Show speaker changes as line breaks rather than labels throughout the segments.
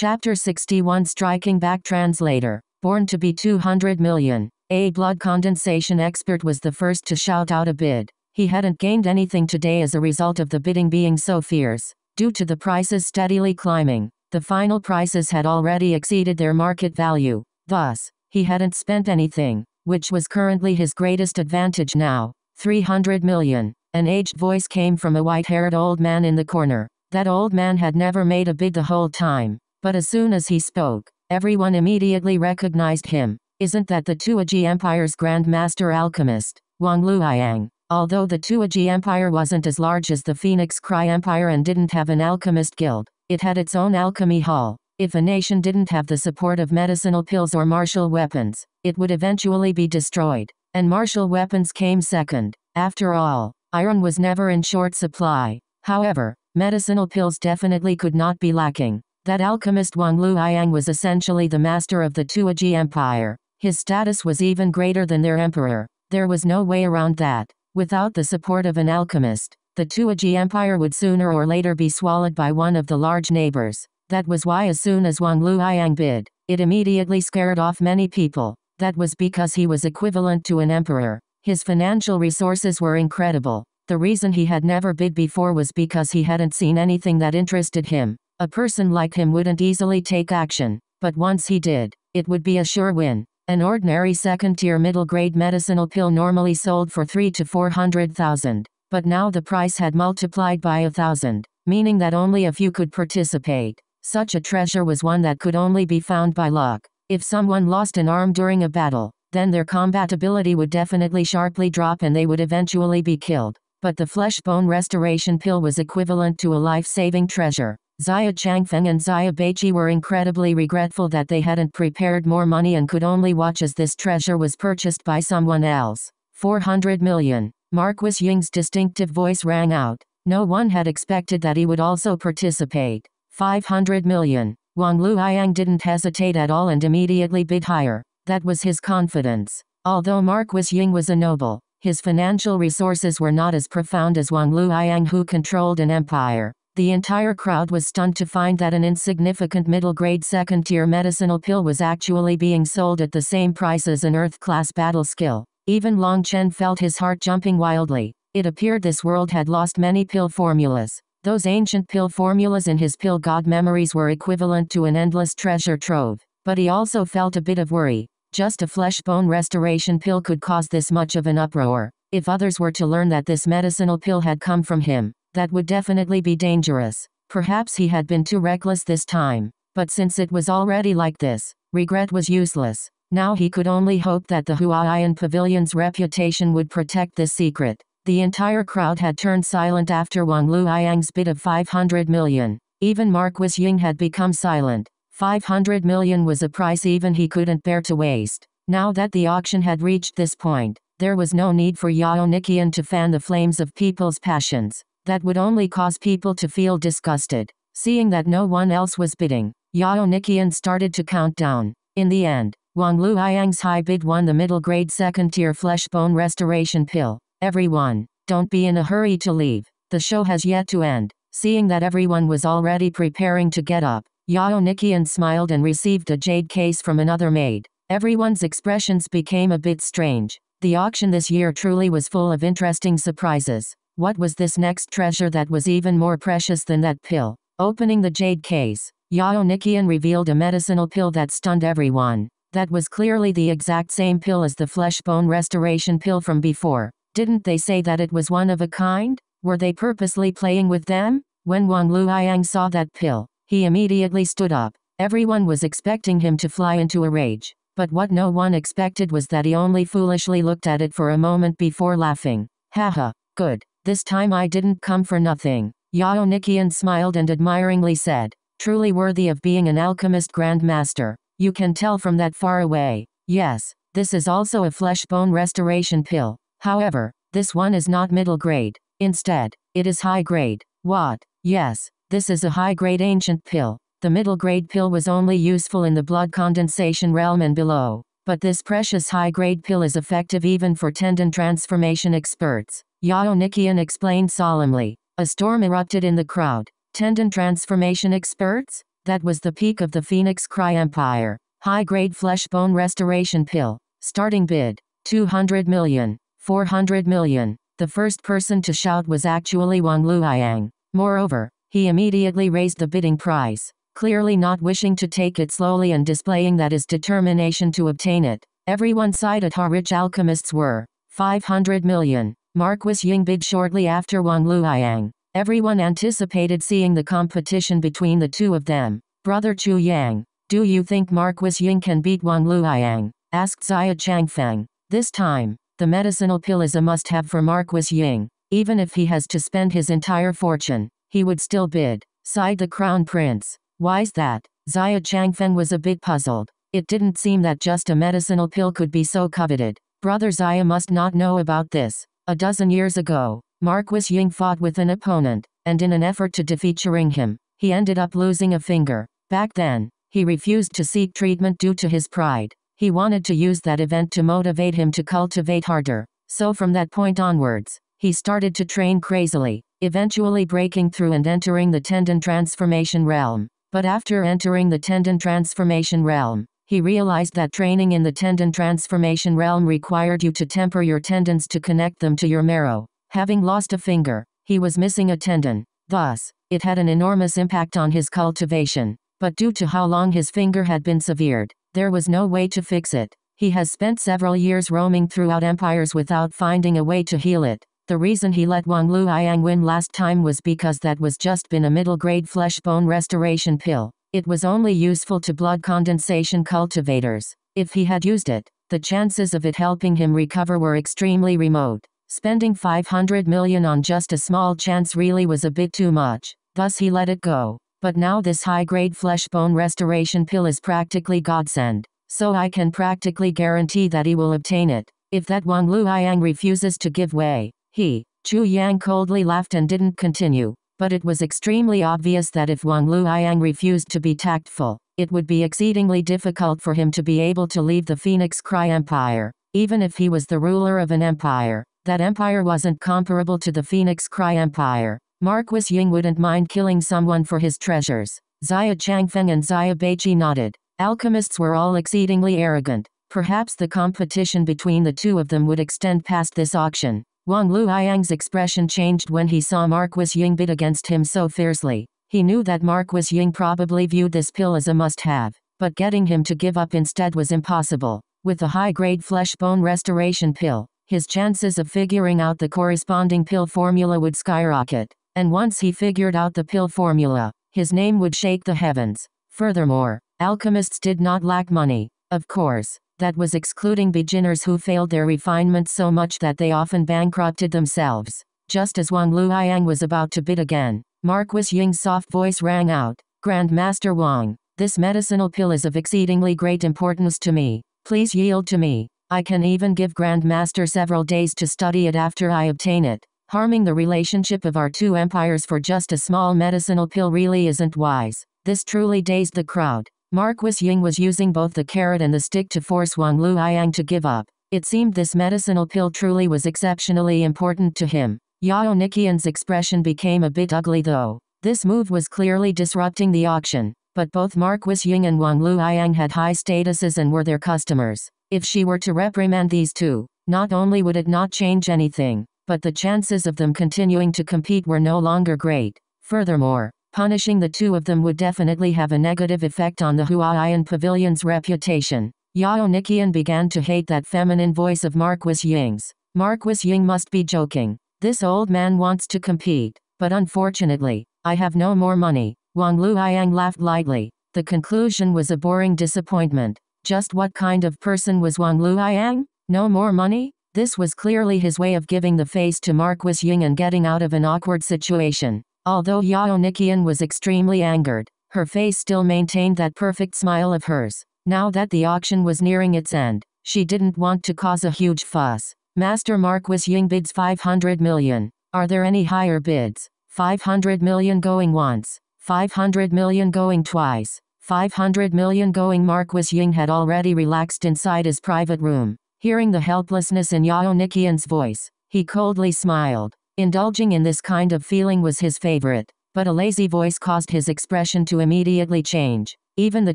Chapter 61 Striking Back Translator. Born to be 200 million. A blood condensation expert was the first to shout out a bid. He hadn't gained anything today as a result of the bidding being so fierce. Due to the prices steadily climbing, the final prices had already exceeded their market value. Thus, he hadn't spent anything, which was currently his greatest advantage now. 300 million. An aged voice came from a white-haired old man in the corner. That old man had never made a bid the whole time. But as soon as he spoke, everyone immediately recognized him. Isn't that the Tuoji Empire's Grand Master Alchemist, Wang Luoyang? Although the Tuoji Empire wasn't as large as the Phoenix Cry Empire and didn't have an alchemist guild, it had its own alchemy hall. If a nation didn't have the support of medicinal pills or martial weapons, it would eventually be destroyed. And martial weapons came second. After all, iron was never in short supply. However, medicinal pills definitely could not be lacking. That alchemist Wang Luoyang was essentially the master of the Tuoji Empire. His status was even greater than their emperor. There was no way around that. Without the support of an alchemist, the Tuoji Empire would sooner or later be swallowed by one of the large neighbors. That was why as soon as Wang Luoyang bid, it immediately scared off many people. That was because he was equivalent to an emperor. His financial resources were incredible. The reason he had never bid before was because he hadn't seen anything that interested him. A person like him wouldn't easily take action, but once he did, it would be a sure win. An ordinary second-tier middle-grade medicinal pill normally sold for 3 to 400,000, but now the price had multiplied by a thousand, meaning that only a few could participate. Such a treasure was one that could only be found by luck. If someone lost an arm during a battle, then their combat ability would definitely sharply drop and they would eventually be killed. But the flesh bone restoration pill was equivalent to a life-saving treasure. Xia Changfeng and Xia Beiqi were incredibly regretful that they hadn't prepared more money and could only watch as this treasure was purchased by someone else. 400 million. Marquis Ying's distinctive voice rang out. No one had expected that he would also participate. 500 million. Wang Luoyang didn't hesitate at all and immediately bid higher. That was his confidence. Although Marquis Ying was a noble, his financial resources were not as profound as Wang Luoyang who controlled an empire. The entire crowd was stunned to find that an insignificant middle-grade second-tier medicinal pill was actually being sold at the same price as an Earth-class battle skill. Even Long Chen felt his heart jumping wildly. It appeared this world had lost many pill formulas. Those ancient pill formulas in his pill god memories were equivalent to an endless treasure trove. But he also felt a bit of worry. Just a flesh bone restoration pill could cause this much of an uproar. If others were to learn that this medicinal pill had come from him, that would definitely be dangerous. Perhaps he had been too reckless this time. But since it was already like this, regret was useless. Now he could only hope that the Huaiyan Pavilion's reputation would protect this secret. The entire crowd had turned silent after Wang Luoyang's bid of 500 million. Even Marquis Ying had become silent. 500 million was a price even he couldn't bear to waste. Now that the auction had reached this point, there was no need for Yao Nikian to fan the flames of people's passions. That would only cause people to feel disgusted. Seeing that no one else was bidding, Yao Nikian started to count down. In the end, Wang Luoyang's high bid won the middle grade second tier flesh bone restoration pill. Everyone, don't be in a hurry to leave. The show has yet to end. Seeing that everyone was already preparing to get up, Yao Nikian smiled and received a jade case from another maid. Everyone's expressions became a bit strange. The auction this year truly was full of interesting surprises. What was this next treasure that was even more precious than that pill? Opening the jade case, Yao Nikian revealed a medicinal pill that stunned everyone. That was clearly the exact same pill as the flesh bone restoration pill from before. Didn't they say that it was one of a kind? Were they purposely playing with them? When Wang Luoyang saw that pill, he immediately stood up. Everyone was expecting him to fly into a rage. But what no one expected was that he only foolishly looked at it for a moment before laughing. Haha, good. This time I didn't come for nothing. Yao Nikian smiled and admiringly said, truly worthy of being an alchemist grandmaster. You can tell from that far away. Yes, this is also a flesh bone restoration pill. However, this one is not middle grade. Instead, it is high grade. What? Yes, this is a high grade ancient pill. The middle grade pill was only useful in the blood condensation realm and below. But this precious high grade pill is effective even for tendon transformation experts. Yao Nikian explained solemnly. A storm erupted in the crowd. Tendon transformation experts? That was the peak of the Phoenix Cry Empire. High grade flesh bone restoration pill. Starting bid 200 million, 400 million. The first person to shout was actually Wang Luoyang. Moreover, he immediately raised the bidding price, clearly not wishing to take it slowly and displaying that his determination to obtain it. Everyone cited how rich alchemists were. 500 million. Marquis Ying bid shortly after Wang Luoyang. Everyone anticipated seeing the competition between the two of them. Brother Chu Yang, do you think Marquis Ying can beat Wang Luoyang? asked Xia Changfeng. This time, the medicinal pill is a must-have for Marquis Ying. Even if he has to spend his entire fortune, he would still bid, sighed the crown prince. Why's that? Xia Changfeng was a bit puzzled. It didn't seem that just a medicinal pill could be so coveted. Brother Xia must not know about this. A dozen years ago, Marquis Ying fought with an opponent, and in an effort to defeat him, he ended up losing a finger. Back then, he refused to seek treatment due to his pride. He wanted to use that event to motivate him to cultivate harder. So from that point onwards, he started to train crazily, eventually breaking through and entering the tendon transformation realm. But after entering the tendon transformation realm, he realized that training in the tendon transformation realm required you to temper your tendons to connect them to your marrow. Having lost a finger, he was missing a tendon. Thus, it had an enormous impact on his cultivation. But due to how long his finger had been severed, there was no way to fix it. He has spent several years roaming throughout empires without finding a way to heal it. The reason he let Wang Luoyang win last time was because that was just been a middle-grade flesh-bone restoration pill. It was only useful to blood condensation cultivators. If he had used it, the chances of it helping him recover were extremely remote. Spending 500 million on just a small chance really was a bit too much. Thus he let it go. But now this high-grade flesh bone restoration pill is practically godsend. So I can practically guarantee that he will obtain it. If that Wang Luoyang refuses to give way, he, Chu Yang coldly laughed and didn't continue. But it was extremely obvious that if Wang Luoyang refused to be tactful, it would be exceedingly difficult for him to be able to leave the Phoenix Cry Empire. Even if he was the ruler of an empire, that empire wasn't comparable to the Phoenix Cry Empire. Marquis Ying wouldn't mind killing someone for his treasures. Xia Changfeng and Xia Beiqi nodded. Alchemists were all exceedingly arrogant. Perhaps the competition between the two of them would extend past this auction. Wang Luoyang's expression changed when he saw Marquis Ying bid against him so fiercely. He knew that Marquis Ying probably viewed this pill as a must-have, but getting him to give up instead was impossible. With the high-grade flesh-bone restoration pill, his chances of figuring out the corresponding pill formula would skyrocket and once he figured out the pill formula, his name would shake the heavens. Furthermore, alchemists did not lack money. Of course, that was excluding beginners who failed their refinement so much that they often bankrupted themselves. Just as Wang Luoyang was about to bid again, Marquis Ying's soft voice rang out, Grandmaster Wang, this medicinal pill is of exceedingly great importance to me. Please yield to me. I can even give Grandmaster several days to study it after I obtain it. Harming the relationship of our two empires for just a small medicinal pill really isn't wise. This truly dazed the crowd. Marquis Ying was using both the carrot and the stick to force Wang Luoyang to give up. It seemed this medicinal pill truly was exceptionally important to him. Yao Nikian's expression became a bit ugly though. This move was clearly disrupting the auction, but both Marquis Ying and Wang Luoyang had high statuses and were their customers. If she were to reprimand these two, not only would it not change anything, but the chances of them continuing to compete were no longer great. Furthermore, punishing the two of them would definitely have a negative effect on the Huaiyan Pavilion's reputation. Yao Nikian began to hate that feminine voice of Marquis Ying's. Marquis Ying must be joking. This old man wants to compete, but unfortunately, I have no more money. Wang Luoyang laughed lightly. The conclusion was a boring disappointment. Just what kind of person was Wang Luoyang? No more money? This was clearly his way of giving the face to Marquis Ying and getting out of an awkward situation. Although Yao Nikian was extremely angered, her face still maintained that perfect smile of hers. Now that the auction was nearing its end, she didn't want to cause a huge fuss. Master Marquis Ying bids 500 million. Are there any higher bids? 500 million going once. 500 million going twice. 500 million going Marquis Ying had already relaxed inside his private room. Hearing the helplessness in Yao Nikian's voice, he coldly smiled. Indulging in this kind of feeling was his favorite. but a lazy voice caused his expression to immediately change. Even the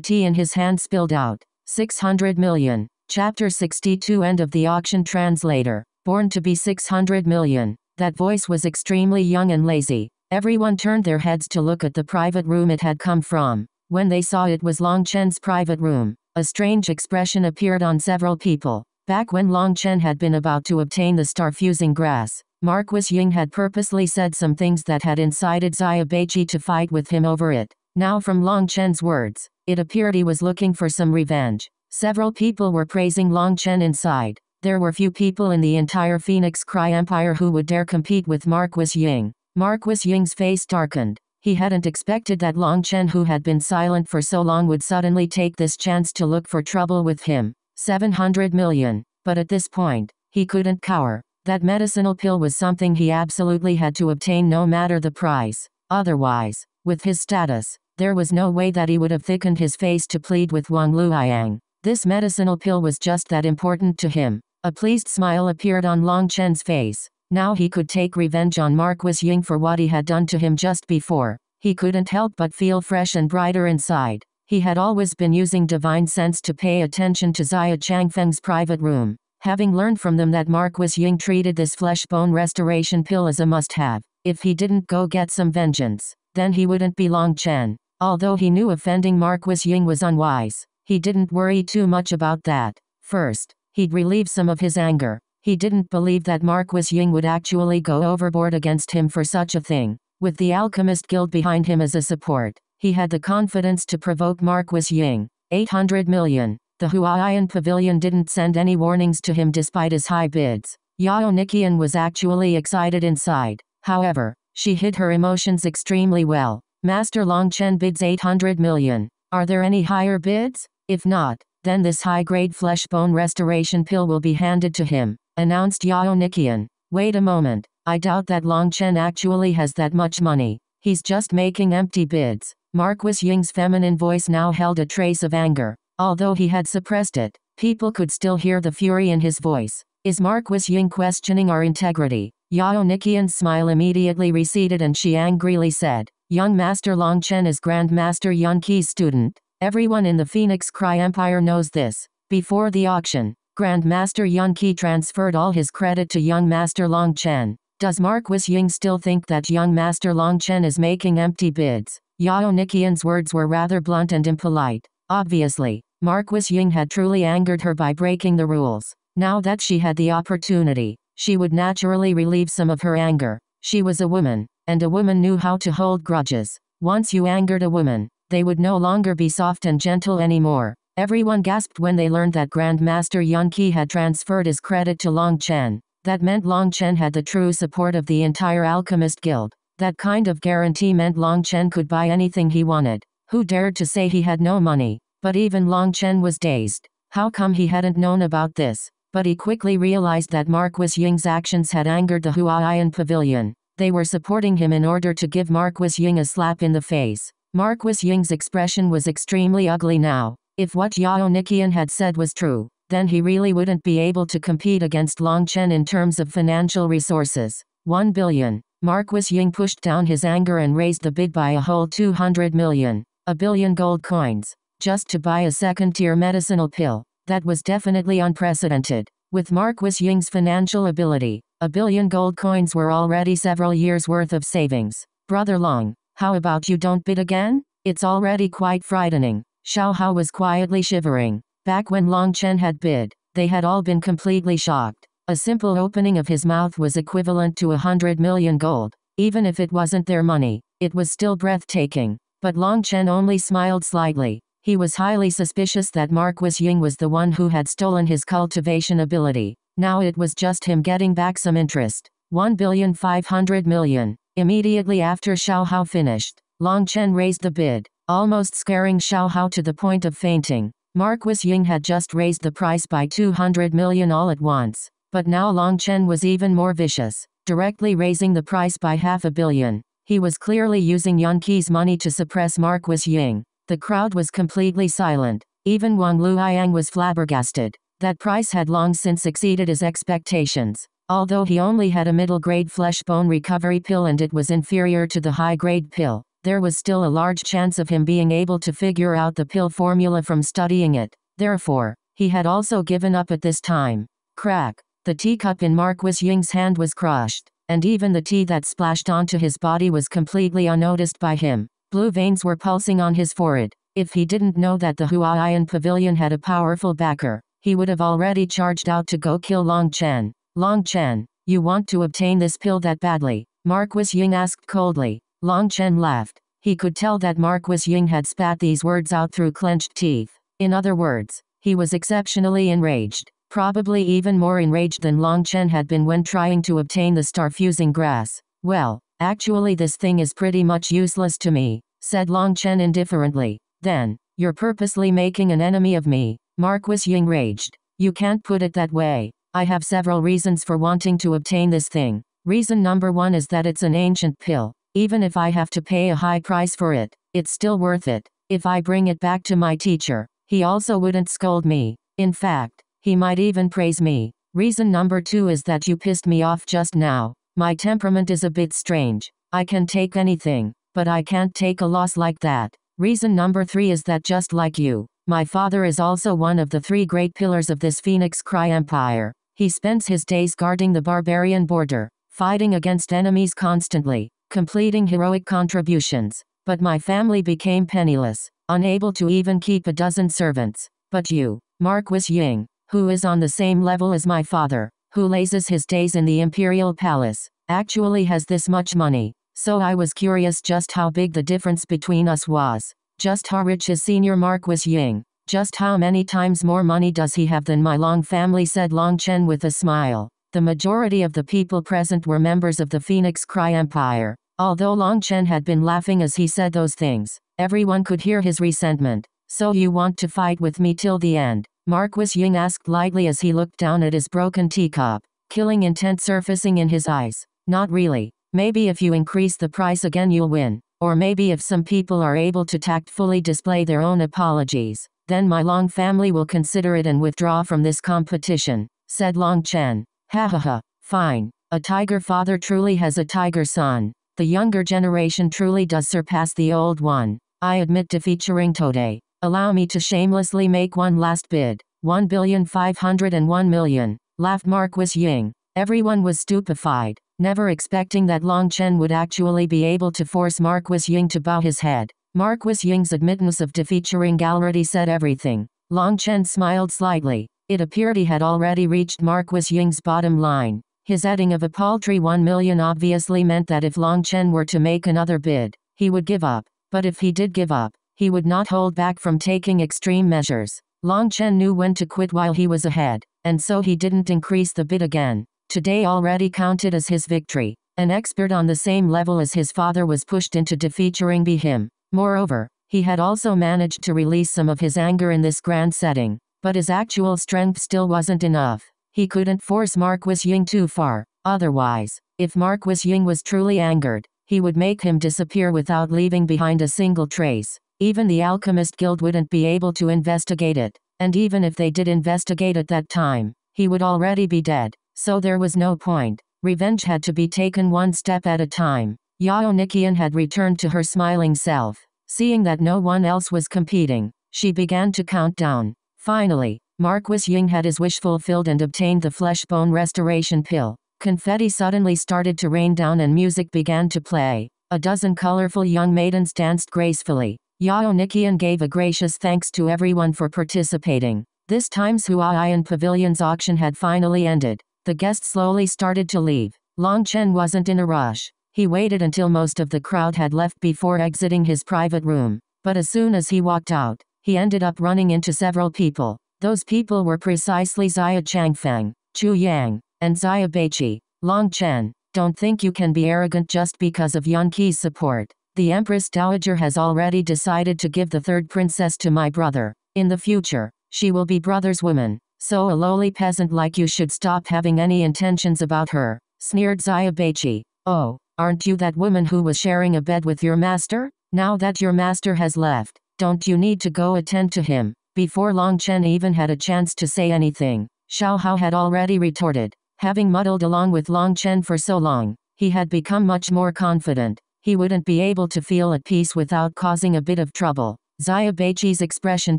tea in his hand spilled out. 600 million. Chapter 62 End of the auction translator. Born to be 600 million. That voice was extremely young and lazy. Everyone turned their heads to look at the private room it had come from. When they saw it was Long Chen's private room, a strange expression appeared on several people. Back when Long Chen had been about to obtain the star-fusing grass, Marquis Ying had purposely said some things that had incited Xia Beiqi to fight with him over it. Now from Long Chen's words, it appeared he was looking for some revenge. Several people were praising Long Chen inside. There were few people in the entire Phoenix Cry Empire who would dare compete with Marquis Ying. Marquis Ying's face darkened. He hadn't expected that Long Chen who had been silent for so long would suddenly take this chance to look for trouble with him. 700 million. But at this point, he couldn't cower. That medicinal pill was something he absolutely had to obtain no matter the price. Otherwise, with his status, there was no way that he would have thickened his face to plead with Wang Luoyang. This medicinal pill was just that important to him. A pleased smile appeared on Long Chen's face. Now he could take revenge on Marquis Ying for what he had done to him just before. He couldn't help but feel fresh and brighter inside. He had always been using divine sense to pay attention to Xia Changfeng's private room. Having learned from them that Marquis Ying treated this flesh bone restoration pill as a must have, if he didn't go get some vengeance, then he wouldn't be Long Chen. Although he knew offending Marquis Ying was unwise, he didn't worry too much about that. First, he'd relieve some of his anger. He didn't believe that Marquis Ying would actually go overboard against him for such a thing. With the Alchemist Guild behind him as a support, he had the confidence to provoke Marquis Ying. 800 million. The Huaiyan Pavilion didn't send any warnings to him despite his high bids. Yao Nikian was actually excited inside. However, she hid her emotions extremely well. Master Long Chen bids 800 million. Are there any higher bids? If not, then this high-grade flesh bone restoration pill will be handed to him, announced Yao Nikian. Wait a moment, I doubt that Long Chen actually has that much money. He's just making empty bids. Marquis Ying's feminine voice now held a trace of anger. Although he had suppressed it, people could still hear the fury in his voice. Is Marquis Ying questioning our integrity? Yao Nikian's smile immediately receded and she angrily said, Young Master Long Chen is Grand Master Yun Qi's student. Everyone in the Phoenix Cry Empire knows this. Before the auction, Grand Master Yun Qi transferred all his credit to young Master Long Chen. Does Marquis Ying still think that young Master Long Chen is making empty bids? Yao Nikian's words were rather blunt and impolite. Obviously, Marquis Ying had truly angered her by breaking the rules. Now that she had the opportunity, she would naturally relieve some of her anger. She was a woman, and a woman knew how to hold grudges. Once you angered a woman, they would no longer be soft and gentle anymore. Everyone gasped when they learned that Grandmaster Yun Qi had transferred his credit to Long Chen. That meant Long Chen had the true support of the entire Alchemist Guild. That kind of guarantee meant Long Chen could buy anything he wanted. Who dared to say he had no money? But even Long Chen was dazed. How come he hadn't known about this? But he quickly realized that Marquis Ying's actions had angered the Huaiyan Pavilion. They were supporting him in order to give Marquis Ying a slap in the face. Marquis Ying's expression was extremely ugly now. If what Yao Nikian had said was true, then he really wouldn't be able to compete against Long Chen in terms of financial resources. 1 billion. Marquis Ying pushed down his anger and raised the bid by a whole 200 million. A billion gold coins. Just to buy a second-tier medicinal pill. That was definitely unprecedented. With Marquis Ying's financial ability, a billion gold coins were already several years' worth of savings. Brother Long, how about you don't bid again? It's already quite frightening. Xiao Hao was quietly shivering. Back when Long Chen had bid, they had all been completely shocked. A simple opening of his mouth was equivalent to a hundred million gold. Even if it wasn't their money, it was still breathtaking. But Long Chen only smiled slightly. He was highly suspicious that Marquis Ying was the one who had stolen his cultivation ability. Now it was just him getting back some interest. 1 billion 500 million. Immediately after Xiao Hao finished, Long Chen raised the bid, almost scaring Xiao Hao to the point of fainting. Marquis Ying had just raised the price by 200 million all at once. But now Long Chen was even more vicious, directly raising the price by half a billion. He was clearly using Yun Qi's money to suppress Marquis Ying. The crowd was completely silent. Even Wang Luoyang was flabbergasted. That price had long since exceeded his expectations. Although he only had a middle grade flesh bone recovery pill and it was inferior to the high grade pill, there was still a large chance of him being able to figure out the pill formula from studying it. Therefore, he had also given up at this time. Crack. The teacup in Marquis Ying's hand was crushed, and even the tea that splashed onto his body was completely unnoticed by him. Blue veins were pulsing on his forehead. If he didn't know that the Huaiyan Pavilion had a powerful backer, he would have already charged out to go kill Long Chen. Long Chen, you want to obtain this pill that badly? Marquis Ying asked coldly. Long Chen laughed. He could tell that Marquis Ying had spat these words out through clenched teeth. In other words, he was exceptionally enraged, probably even more enraged than Long Chen had been when trying to obtain the star-fusing grass. Well, actually this thing is pretty much useless to me, said Long Chen indifferently. Then, you're purposely making an enemy of me, Marquis Ying raged. You can't put it that way. I have several reasons for wanting to obtain this thing. Reason number one is that it's an ancient pill. Even if I have to pay a high price for it, it's still worth it. If I bring it back to my teacher, he also wouldn't scold me. In fact, he might even praise me. Reason number two is that you pissed me off just now. My temperament is a bit strange. I can take anything, but I can't take a loss like that. Reason number three is that just like you, my father is also one of the three great pillars of this Phoenix Cry Empire. He spends his days guarding the barbarian border, fighting against enemies constantly, completing heroic contributions. But my family became penniless unable to even keep a dozen servants. But you, Marquis Ying, who is on the same level as my father, who lazes his days in the imperial palace, actually has this much money. So I was curious just how big the difference between us was. Just how rich is senior Marquis Ying? Just how many times more money does he have than my Long family said Long Chen with a smile. The majority of the people present were members of the Phoenix Cry Empire. Although Long Chen had been laughing as he said those things, Everyone could hear his resentment. So you want to fight with me till the end? Marquis Ying asked lightly as he looked down at his broken teacup, killing intent surfacing in his eyes. Not really. Maybe if you increase the price again you'll win. Or maybe if some people are able to tactfully display their own apologies, then my Long family will consider it and withdraw from this competition, said Long Chen. Ha ha ha, fine. A tiger father truly has a tiger son. The younger generation truly does surpass the old one. I admit to featuring Today. Allow me to shamelessly make one last bid. 1 billion 501 million. Laughed Marquis Ying. Everyone was stupefied, never expecting that Long Chen would actually be able to force Marquis Ying to bow his head. Marquis Ying's admittance of defeaturing already said everything. Long Chen smiled slightly. It appeared he had already reached Marquis Ying's bottom line. His adding of a paltry 1 million obviously meant that if Long Chen were to make another bid, he would give up. But if he did give up, he would not hold back from taking extreme measures. Long Chen knew when to quit while he was ahead, and so he didn't increase the bid again. Today already counted as his victory. An expert on the same level as his father was pushed into defeating be him. Moreover, he had also managed to release some of his anger in this grand setting, but his actual strength still wasn't enough. He couldn't force Marquis Ying too far. Otherwise, if Marquis Ying was truly angered, he would make him disappear without leaving behind a single trace. Even the Alchemist Guild wouldn't be able to investigate it, and even if they did investigate at that time, he would already be dead, so there was no point. Revenge had to be taken one step at a time. Yao Nikian had returned to her smiling self. Seeing that no one else was competing, she began to count down. Finally, Marquis Ying had his wish fulfilled and obtained the flesh bone restoration pill. Confetti suddenly started to rain down and music began to play. A dozen colorful young maidens danced gracefully. Yao Nikian gave a gracious thanks to everyone for participating. This time's Huaiyan Pavilion's auction had finally ended. The guests slowly started to leave. Long Chen wasn't in a rush. He waited until most of the crowd had left before exiting his private room. But as soon as he walked out, he ended up running into several people. Those people were precisely Xia Changfeng, Chu Yang, and Xia Beiqi. Long Chen, don't think you can be arrogant just because of Yun Qi's support. The Empress Dowager has already decided to give the third princess to my brother. In the future, she will be brother's woman. So a lowly peasant like you should stop having any intentions about her, sneered Beiqi. Oh, aren't you that woman who was sharing a bed with your master? Now that your master has left, don't you need to go attend to him? Before Long Chen even had a chance to say anything, Xiao Hao had already retorted. Having muddled along with Long Chen for so long, he had become much more confident. He wouldn't be able to feel at peace without causing a bit of trouble. Xia Beiqi's expression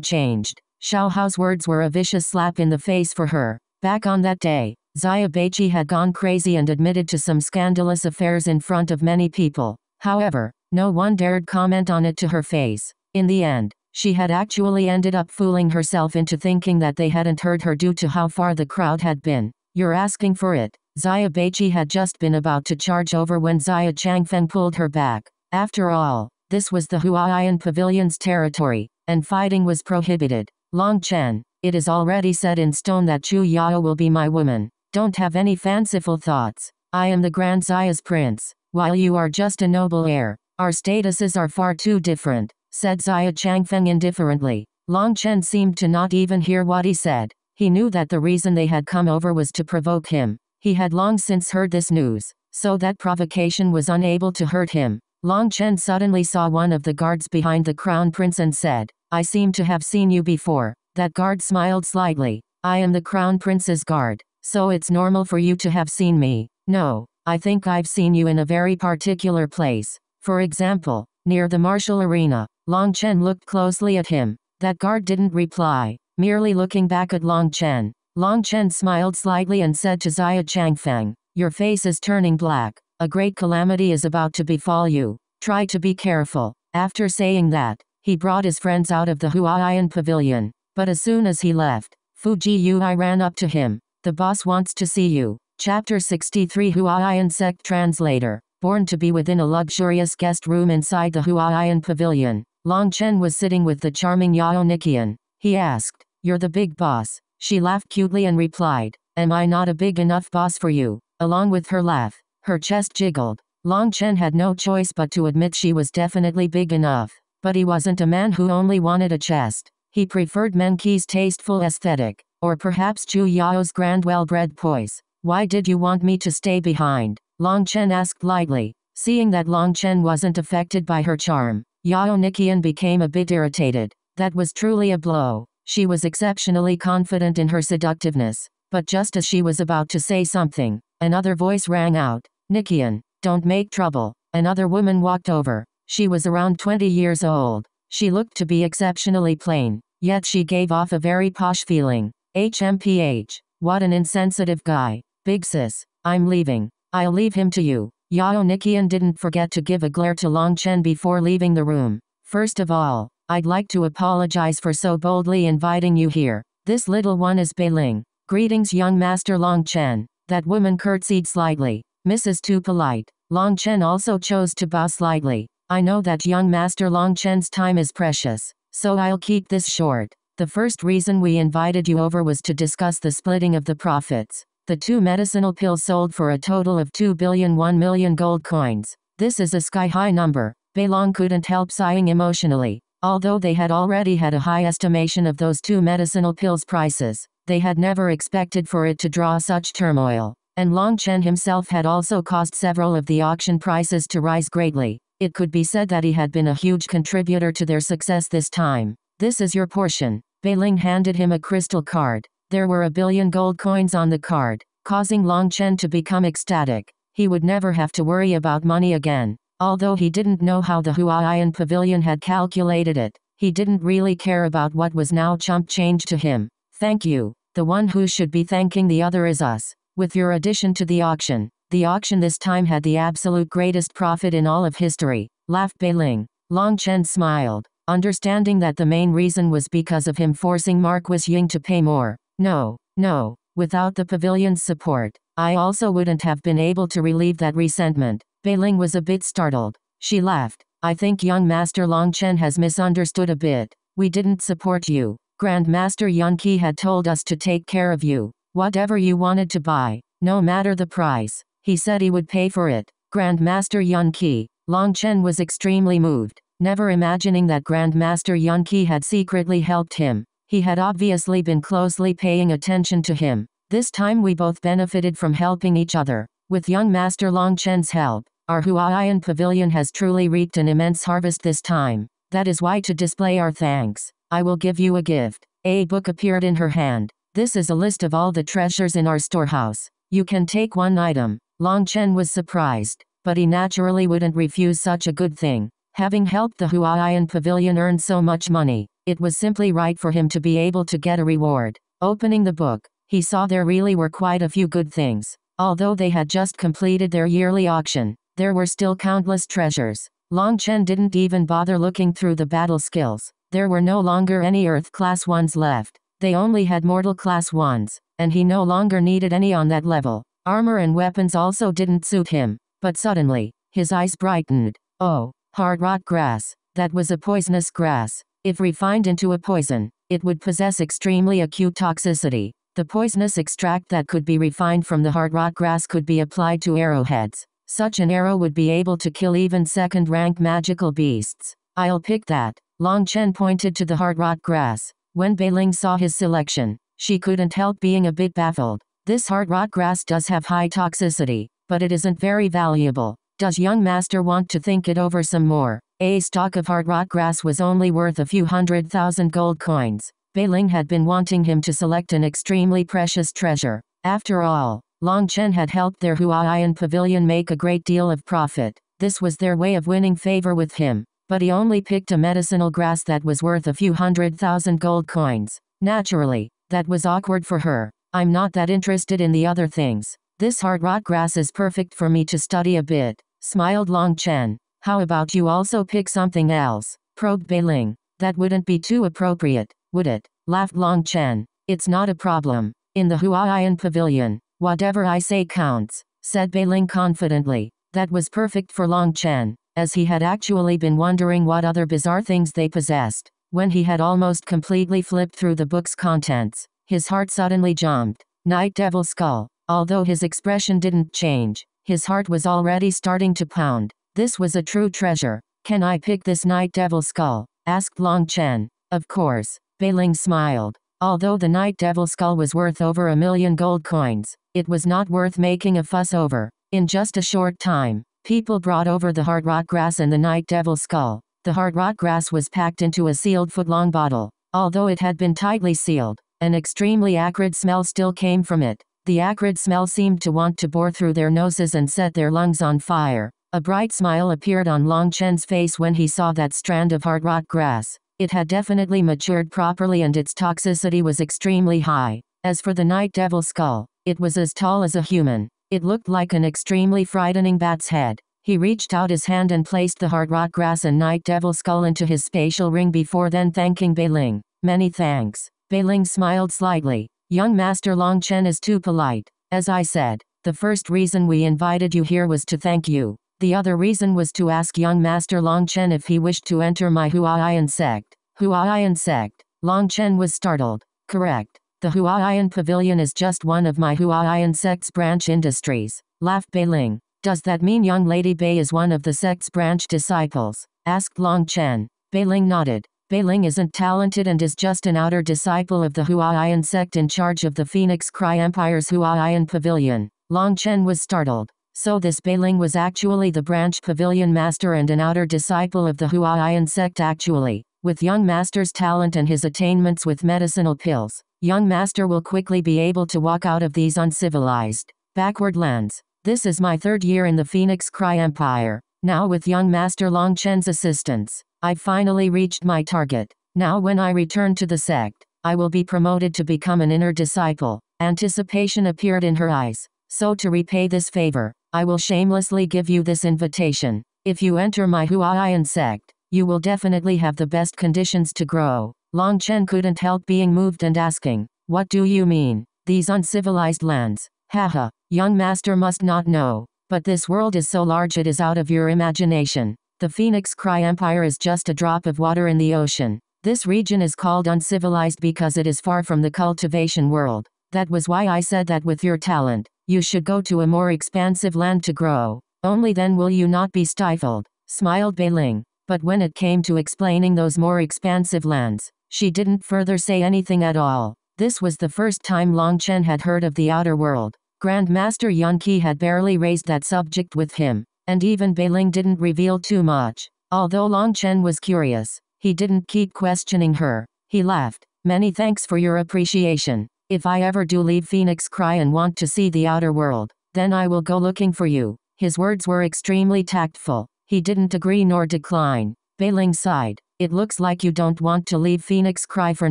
changed. Xiao Hao's words were a vicious slap in the face for her. Back on that day, Xia Beiqi had gone crazy and admitted to some scandalous affairs in front of many people. However, no one dared comment on it to her face. In the end, she had actually ended up fooling herself into thinking that they hadn't heard her due to how far the crowd had been. You're asking for it. Xia Beiqi had just been about to charge over when Xia Changfeng pulled her back. After all, this was the Huaiyan Pavilion's territory, and fighting was prohibited. Long Chen, it is already set in stone that Chu Yao will be my woman. Don't have any fanciful thoughts. I am the Grand Xia's prince, while you are just a noble heir. Our statuses are far too different, said Xia Changfeng indifferently. Long Chen seemed to not even hear what he said. He knew that the reason they had come over was to provoke him. He had long since heard this news, so that provocation was unable to hurt him. Long Chen suddenly saw one of the guards behind the crown prince and said, I seem to have seen you before. That guard smiled slightly. I am the crown prince's guard, so it's normal for you to have seen me. No, I think I've seen you in a very particular place. For example, near the martial arena. Long Chen looked closely at him. That guard didn't reply, merely looking back at Long Chen. Long Chen smiled slightly and said to Xia Changfeng, Your face is turning black. A great calamity is about to befall you. Try to be careful. After saying that, he brought his friends out of the Huaiyan pavilion. But as soon as he left, Fuji Yui ran up to him. The boss wants to see you. Chapter 63 Huaiyan Sect Translator. Born to be within a luxurious guest room inside the Huaiyan pavilion, Long Chen was sitting with the charming Yao Nikian. He asked, You're the big boss. She laughed cutely and replied, Am I not a big enough boss for you? Along with her laugh, her chest jiggled. Long Chen had no choice but to admit she was definitely big enough. But he wasn't a man who only wanted a chest. He preferred Menqi's tasteful aesthetic, or perhaps Chu Yao's grand well-bred poise. Why did you want me to stay behind? Long Chen asked lightly. Seeing that Long Chen wasn't affected by her charm, Yao Nikian became a bit irritated. That was truly a blow. She was exceptionally confident in her seductiveness, but just as she was about to say something, another voice rang out, Nikian, don't make trouble. Another woman walked over. She was around 20 years old. She looked to be exceptionally plain, yet she gave off a very posh feeling. HMPH. What an insensitive guy. Big sis, I'm leaving. I'll leave him to you. Yao Nikian didn't forget to give a glare to Long Chen before leaving the room. First of all, I'd like to apologize for so boldly inviting you here. This little one is Beiling. Greetings young Master Long Chen. That woman curtsied slightly. Mrs. Too Polite. Long Chen also chose to bow slightly. I know that young Master Long Chen's time is precious, so I'll keep this short. The first reason we invited you over was to discuss the splitting of the profits. The two medicinal pills sold for a total of 2 billion 1 million gold coins. This is a sky-high number. Beiling couldn't help sighing emotionally. Although they had already had a high estimation of those two medicinal pills prices, they had never expected for it to draw such turmoil. And Long Chen himself had also caused several of the auction prices to rise greatly. It could be said that he had been a huge contributor to their success this time. This is your portion. Beiling handed him a crystal card. There were a billion gold coins on the card, causing Long Chen to become ecstatic. He would never have to worry about money again. Although he didn't know how the Huaiyan pavilion had calculated it, he didn't really care about what was now chump change to him. Thank you. The one who should be thanking the other is us. With your addition to the auction, the auction this time had the absolute greatest profit in all of history, laughed Beiling. Long Chen smiled, understanding that the main reason was because of him forcing Marquis Ying to pay more. No, no, without the pavilion's support, I also wouldn't have been able to relieve that resentment. Beiling was a bit startled. She laughed. I think young Master Long Chen has misunderstood a bit. We didn't support you. Grandmaster Yun Qi had told us to take care of you. Whatever you wanted to buy, no matter the price. He said he would pay for it. Grandmaster Yun Qi. Long Chen was extremely moved, never imagining that Grandmaster Yun Qi had secretly helped him. He had obviously been closely paying attention to him. This time we both benefited from helping each other. With young Master Long Chen's help, our Huaiyan pavilion has truly reaped an immense harvest this time. That is why to display our thanks, I will give you a gift. A book appeared in her hand. This is a list of all the treasures in our storehouse. You can take one item. Long Chen was surprised, but he naturally wouldn't refuse such a good thing. Having helped the Huaiyan Pavilion earn so much money, it was simply right for him to be able to get a reward. Opening the book, he saw there really were quite a few good things. Although they had just completed their yearly auction, there were still countless treasures. Long Chen didn't even bother looking through the battle skills. There were no longer any Earth class ones left. They only had mortal class ones, and he no longer needed any on that level. Armor and weapons also didn't suit him. But suddenly, his eyes brightened. Oh, hard rot grass. That was a poisonous grass. If refined into a poison, it would possess extremely acute toxicity. The poisonous extract that could be refined from the hard rot grass could be applied to arrowheads. Such an arrow would be able to kill even second rank magical beasts. I'll pick that. Long Chen pointed to the hard rot grass. When Beiling saw his selection, she couldn't help being a bit baffled. This hard rot grass does have high toxicity, but it isn't very valuable. Does young master want to think it over some more? A stalk of hard rot grass was only worth a few hundred thousand gold coins. Beiling had been wanting him to select an extremely precious treasure. After all, Long Chen had helped their Huaiyan pavilion make a great deal of profit. This was their way of winning favor with him. But he only picked a medicinal grass that was worth a few hundred thousand gold coins. Naturally, that was awkward for her. I'm not that interested in the other things. This hard rot grass is perfect for me to study a bit. Smiled Long Chen. How about you also pick something else? Probed Beiling. That wouldn't be too appropriate, would it? Laughed Long Chen. It's not a problem. In the Huaiyan pavilion, Whatever I say counts, said Beiling confidently. That was perfect for Long Chen, as he had actually been wondering what other bizarre things they possessed. When he had almost completely flipped through the book's contents, his heart suddenly jumped. Night Devil Skull. Although his expression didn't change, his heart was already starting to pound. This was a true treasure. Can I pick this Night Devil Skull? asked Long Chen. Of course. Beiling smiled. Although the Night Devil skull was worth over a million gold coins, it was not worth making a fuss over. In just a short time, people brought over the hard rot grass and the Night Devil skull. The hard rot grass was packed into a sealed foot-long bottle. Although it had been tightly sealed, an extremely acrid smell still came from it. The acrid smell seemed to want to bore through their noses and set their lungs on fire. A bright smile appeared on Long Chen's face when he saw that strand of hard rot grass. It had definitely matured properly and its toxicity was extremely high. As for the night devil skull, it was as tall as a human. It looked like an extremely frightening bat's head. He reached out his hand and placed the hard rot grass and night devil skull into his spatial ring before then thanking Beiling. Many thanks. Beiling smiled slightly. Young Master Long Chen is too polite. As I said, the first reason we invited you here was to thank you. The other reason was to ask young Master Long Chen if he wished to enter my Huaiyan sect. Huaiyan sect. Long Chen was startled. Correct. The Huaiyan Pavilion is just one of my Huaiyan sect's branch industries. Laughed Beiling. Does that mean young Lady Bei is one of the sect's branch disciples? Asked Long Chen. Beiling nodded. Beiling isn't talented and is just an outer disciple of the Huaiyan sect in charge of the Phoenix Cry Empire's Huaiyan Pavilion. Long Chen was startled. So this Beiling was actually the branch pavilion master and an outer disciple of the Huaiyan sect actually. With young master's talent and his attainments with medicinal pills, young master will quickly be able to walk out of these uncivilized, backward lands. This is my third year in the Phoenix Cry Empire. Now with young master Long Chen's assistance, I've finally reached my target. Now when I return to the sect, I will be promoted to become an inner disciple. Anticipation appeared in her eyes. So to repay this favor, I will shamelessly give you this invitation. If you enter my Huaiyan sect, you will definitely have the best conditions to grow. Long Chen couldn't help being moved and asking, What do you mean? These uncivilized lands. Haha, young master must not know. But this world is so large it is out of your imagination. The Phoenix Cry Empire is just a drop of water in the ocean. This region is called uncivilized because it is far from the cultivation world. That was why I said that with your talent, you should go to a more expansive land to grow. Only then will you not be stifled, smiled Beiling. But when it came to explaining those more expansive lands, she didn't further say anything at all. This was the first time Long Chen had heard of the outer world. Grandmaster Yun Qi had barely raised that subject with him, and even Beiling didn't reveal too much. Although Long Chen was curious, he didn't keep questioning her. He laughed. Many thanks for your appreciation. If I ever do leave Phoenix Cry and want to see the outer world, then I will go looking for you. His words were extremely tactful. He didn't agree nor decline. Beiling sighed. It looks like you don't want to leave Phoenix Cry for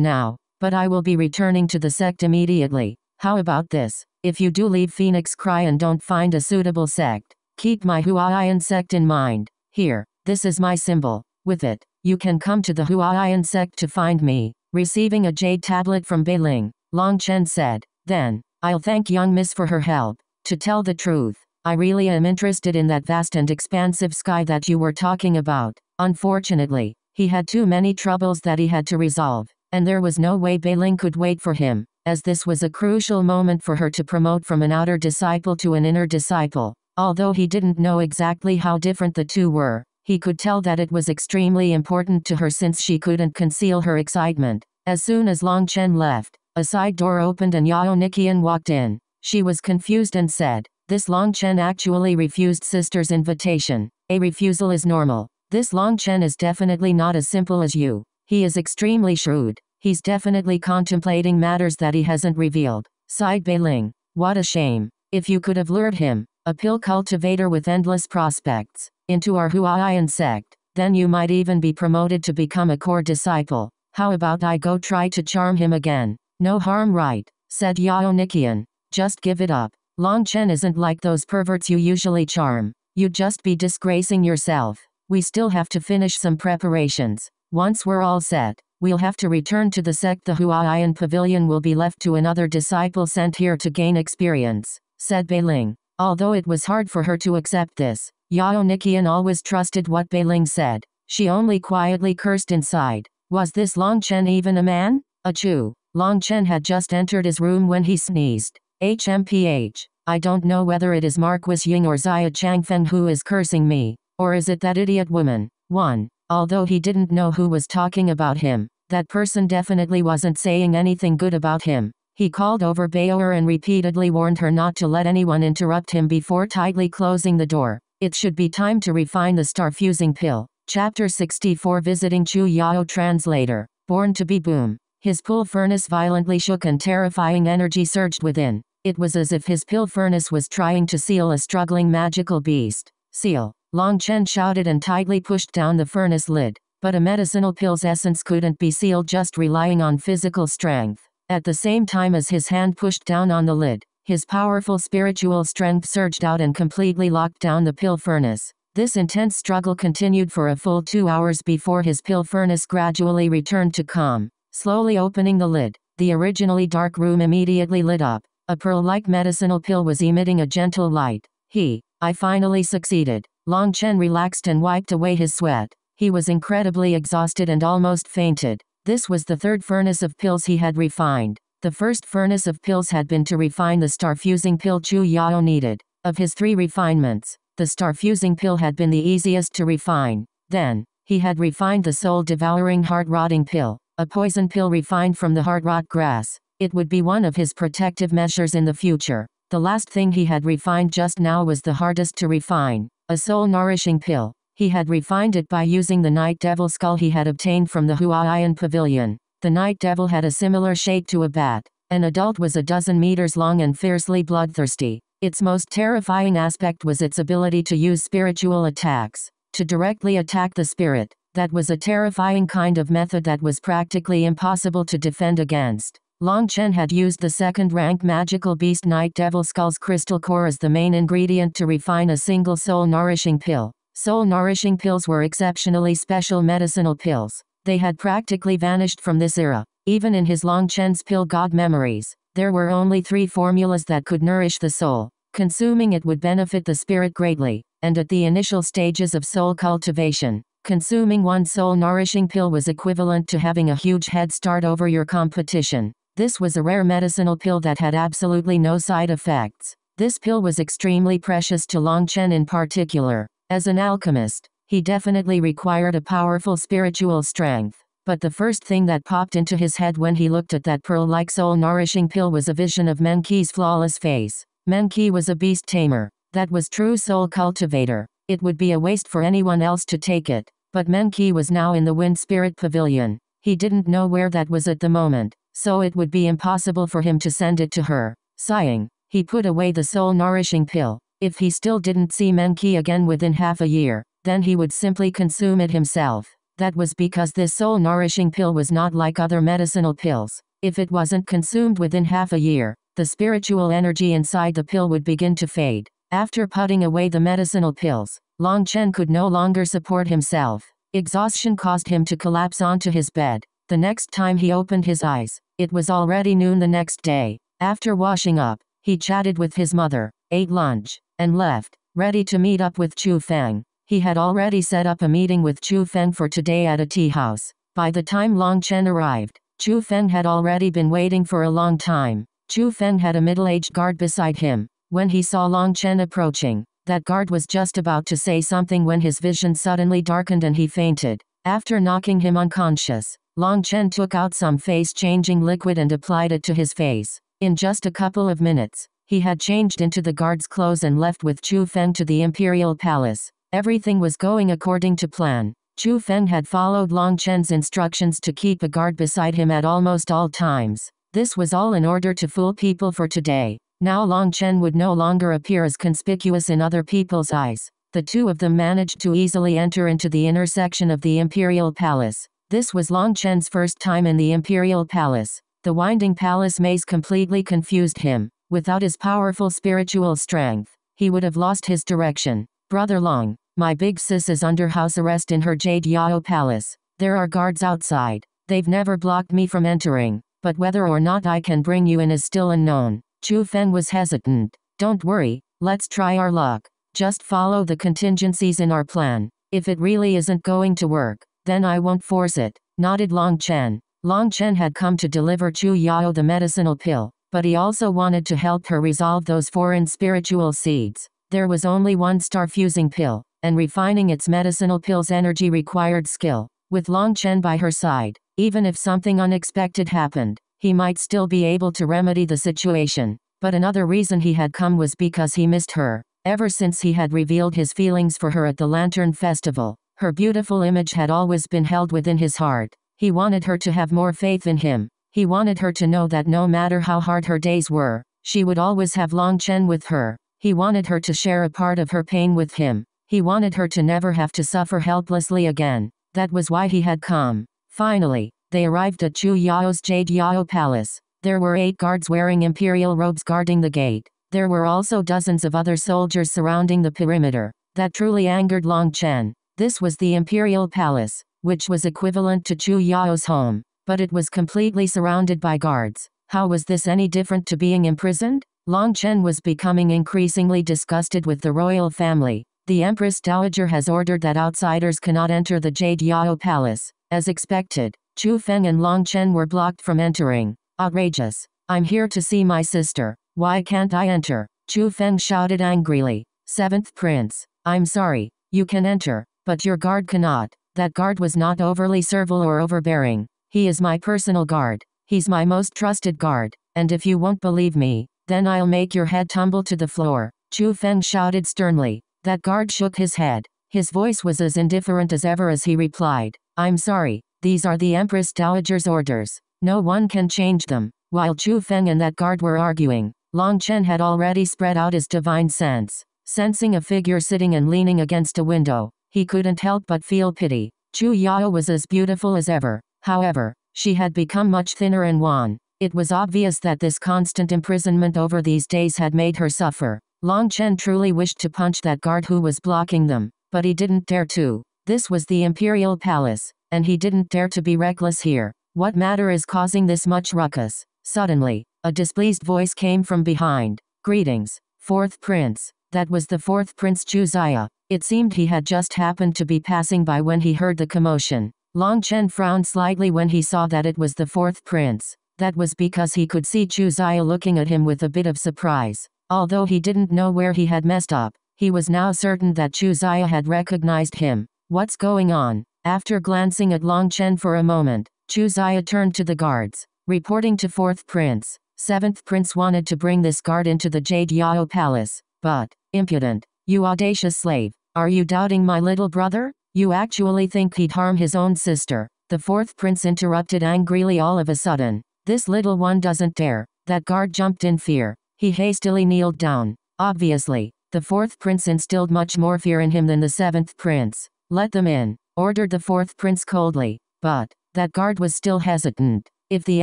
now, but I will be returning to the sect immediately. How about this? If you do leave Phoenix Cry and don't find a suitable sect, keep my Huaiyan sect in mind. Here, this is my symbol. With it, you can come to the Huaiyan sect to find me. Receiving a jade tablet from Beiling, Long Chen said, Then, I'll thank young miss for her help. To tell the truth, I really am interested in that vast and expansive sky that you were talking about. Unfortunately, he had too many troubles that he had to resolve, and there was no way Beiling could wait for him, as this was a crucial moment for her to promote from an outer disciple to an inner disciple. Although he didn't know exactly how different the two were, he could tell that it was extremely important to her since she couldn't conceal her excitement. As soon as Long Chen left, a side door opened and Yao Nikian walked in. She was confused and said, this Long Chen actually refused sister's invitation. A refusal is normal. This Long Chen is definitely not as simple as you. He is extremely shrewd. He's definitely contemplating matters that he hasn't revealed. Sighed Beiling. What a shame. If you could have lured him, a pill cultivator with endless prospects, into our Huaiyan sect, then you might even be promoted to become a core disciple. How about I go try to charm him again? No harm right, said Yao Nikian. Just give it up. Long Chen isn't like those perverts you usually charm. You'd just be disgracing yourself. We still have to finish some preparations. Once we're all set, we'll have to return to the sect. The Huaiyan pavilion will be left to another disciple sent here to gain experience, said Beiling. Although it was hard for her to accept this, Yao Nikian always trusted what Beiling said. She only quietly cursed inside. Was this Long Chen even a man? Achoo. Long Chen had just entered his room when he sneezed. HMPH. I don't know whether it is Marquis Ying or Xia Changfeng who is cursing me, or is it that idiot woman? 1. Although he didn't know who was talking about him, that person definitely wasn't saying anything good about him. He called over Baoer and repeatedly warned her not to let anyone interrupt him before tightly closing the door. It should be time to refine the star fusing pill. Chapter 64 Visiting Chu Yao Translator. Born to be Boom. His pill furnace violently shook and terrifying energy surged within. It was as if his pill furnace was trying to seal a struggling magical beast. Seal. Long Chen shouted and tightly pushed down the furnace lid. But a medicinal pill's essence couldn't be sealed just relying on physical strength. At the same time as his hand pushed down on the lid, his powerful spiritual strength surged out and completely locked down the pill furnace. This intense struggle continued for a full two hours before his pill furnace gradually returned to calm. Slowly opening the lid, the originally dark room immediately lit up. A pearl-like medicinal pill was emitting a gentle light. He, I finally succeeded. Long Chen relaxed and wiped away his sweat. He was incredibly exhausted and almost fainted. This was the third furnace of pills he had refined. The first furnace of pills had been to refine the star-fusing pill Chu Yao needed. Of his three refinements, the star-fusing pill had been the easiest to refine. Then, he had refined the soul-devouring heart-rotting pill a poison pill refined from the heart-rot grass. It would be one of his protective measures in the future. The last thing he had refined just now was the hardest to refine, a soul-nourishing pill. He had refined it by using the night devil skull he had obtained from the Huaiyan pavilion. The night devil had a similar shape to a bat. An adult was a dozen meters long and fiercely bloodthirsty. Its most terrifying aspect was its ability to use spiritual attacks, to directly attack the spirit, that was a terrifying kind of method that was practically impossible to defend against. Long Chen had used the second-rank magical beast Night Devil Skull's crystal core as the main ingredient to refine a single soul-nourishing pill. Soul-nourishing pills were exceptionally special medicinal pills. They had practically vanished from this era. Even in his Long Chen's pill god memories, there were only three formulas that could nourish the soul. Consuming it would benefit the spirit greatly, and at the initial stages of soul cultivation, Consuming one soul-nourishing pill was equivalent to having a huge head start over your competition. This was a rare medicinal pill that had absolutely no side effects. This pill was extremely precious to Long Chen in particular. As an alchemist, he definitely required a powerful spiritual strength. But the first thing that popped into his head when he looked at that pearl-like soul-nourishing pill was a vision of Meng Qi's flawless face. Meng Qi was a beast tamer. That was true soul cultivator. It would be a waste for anyone else to take it. But Meng Qi was now in the Wind Spirit Pavilion. He didn't know where that was at the moment, so it would be impossible for him to send it to her. Sighing, he put away the soul-nourishing pill. If he still didn't see Meng Qi again within half a year, then he would simply consume it himself. That was because this soul-nourishing pill was not like other medicinal pills. If it wasn't consumed within half a year, the spiritual energy inside the pill would begin to fade. After putting away the medicinal pills, Long Chen could no longer support himself. Exhaustion caused him to collapse onto his bed. The next time he opened his eyes, it was already noon the next day. After washing up, he chatted with his mother, ate lunch, and left, ready to meet up with Chu Feng. He had already set up a meeting with Chu Feng for today at a tea house. By the time Long Chen arrived, Chu Feng had already been waiting for a long time. Chu Feng had a middle-aged guard beside him. When he saw Long Chen approaching, that guard was just about to say something when his vision suddenly darkened and he fainted. After knocking him unconscious, Long Chen took out some face-changing liquid and applied it to his face. In just a couple of minutes, he had changed into the guard's clothes and left with Chu Feng to the imperial palace. Everything was going according to plan. Chu Feng had followed Long Chen's instructions to keep a guard beside him at almost all times. This was all in order to fool people for today. Now Long Chen would no longer appear as conspicuous in other people's eyes. The two of them managed to easily enter into the inner section of the imperial palace. This was Long Chen's first time in the imperial palace. The winding palace maze completely confused him. Without his powerful spiritual strength, he would have lost his direction. Brother Long, my big sis is under house arrest in her Jade Yao palace. There are guards outside. They've never blocked me from entering, but whether or not I can bring you in is still unknown. Chu Feng was hesitant. Don't worry, let's try our luck. Just follow the contingencies in our plan. If it really isn't going to work, then I won't force it, nodded Long Chen. Long Chen had come to deliver Chu Yao the medicinal pill, but he also wanted to help her resolve those foreign spiritual seeds. There was only one star fusing pill, and refining its medicinal pill's energy required skill. With Long Chen by her side, even if something unexpected happened, he might still be able to remedy the situation. But another reason he had come was because he missed her. Ever since he had revealed his feelings for her at the Lantern Festival, her beautiful image had always been held within his heart. He wanted her to have more faith in him. He wanted her to know that no matter how hard her days were, she would always have Long Chen with her. He wanted her to share a part of her pain with him. He wanted her to never have to suffer helplessly again. That was why he had come. Finally, they arrived at Chu Yao's Jade Yao Palace. There were eight guards wearing imperial robes guarding the gate. There were also dozens of other soldiers surrounding the perimeter. That truly angered Long Chen. This was the imperial palace which was equivalent to Chu Yao's home, but it was completely surrounded by guards. How was this any different to being imprisoned? Long Chen was becoming increasingly disgusted with the royal family. The Empress Dowager has ordered that outsiders cannot enter the Jade Yao Palace. As expected, Chu Feng and Long Chen were blocked from entering. Outrageous. I'm here to see my sister. Why can't I enter? Chu Feng shouted angrily. Seventh Prince. I'm sorry. You can enter, but your guard cannot. That guard was not overly servile or overbearing. He is my personal guard. He's my most trusted guard. And if you won't believe me, then I'll make your head tumble to the floor. Chu Feng shouted sternly. That guard shook his head. His voice was as indifferent as ever as he replied, I'm sorry, these are the Empress Dowager's orders. No one can change them. While Chu Feng and that guard were arguing, Long Chen had already spread out his divine sense. Sensing a figure sitting and leaning against a window, he couldn't help but feel pity. Chu Yao was as beautiful as ever. However, she had become much thinner and wan. It was obvious that this constant imprisonment over these days had made her suffer. Long Chen truly wished to punch that guard who was blocking them, but he didn't dare to. This was the imperial palace, and he didn't dare to be reckless here. What matter is causing this much ruckus? Suddenly, a displeased voice came from behind. Greetings, fourth prince. That was the fourth Prince Chuziah. It seemed he had just happened to be passing by when he heard the commotion. Long Chen frowned slightly when he saw that it was the fourth prince. That was because he could see Chuziah looking at him with a bit of surprise. Although he didn't know where he had messed up, he was now certain that Chuziah had recognized him. What's going on? After glancing at Long Chen for a moment, Chu Chuziah turned to the guards, reporting to fourth prince. Seventh prince wanted to bring this guard into the Jade Yao palace, but, impudent, you audacious slave, are you doubting my little brother? You actually think he'd harm his own sister. The fourth prince interrupted angrily all of a sudden. This little one doesn't dare. That guard jumped in fear. He hastily kneeled down. Obviously, the fourth prince instilled much more fear in him than the seventh prince. Let them in, ordered the fourth prince coldly. But, that guard was still hesitant. If the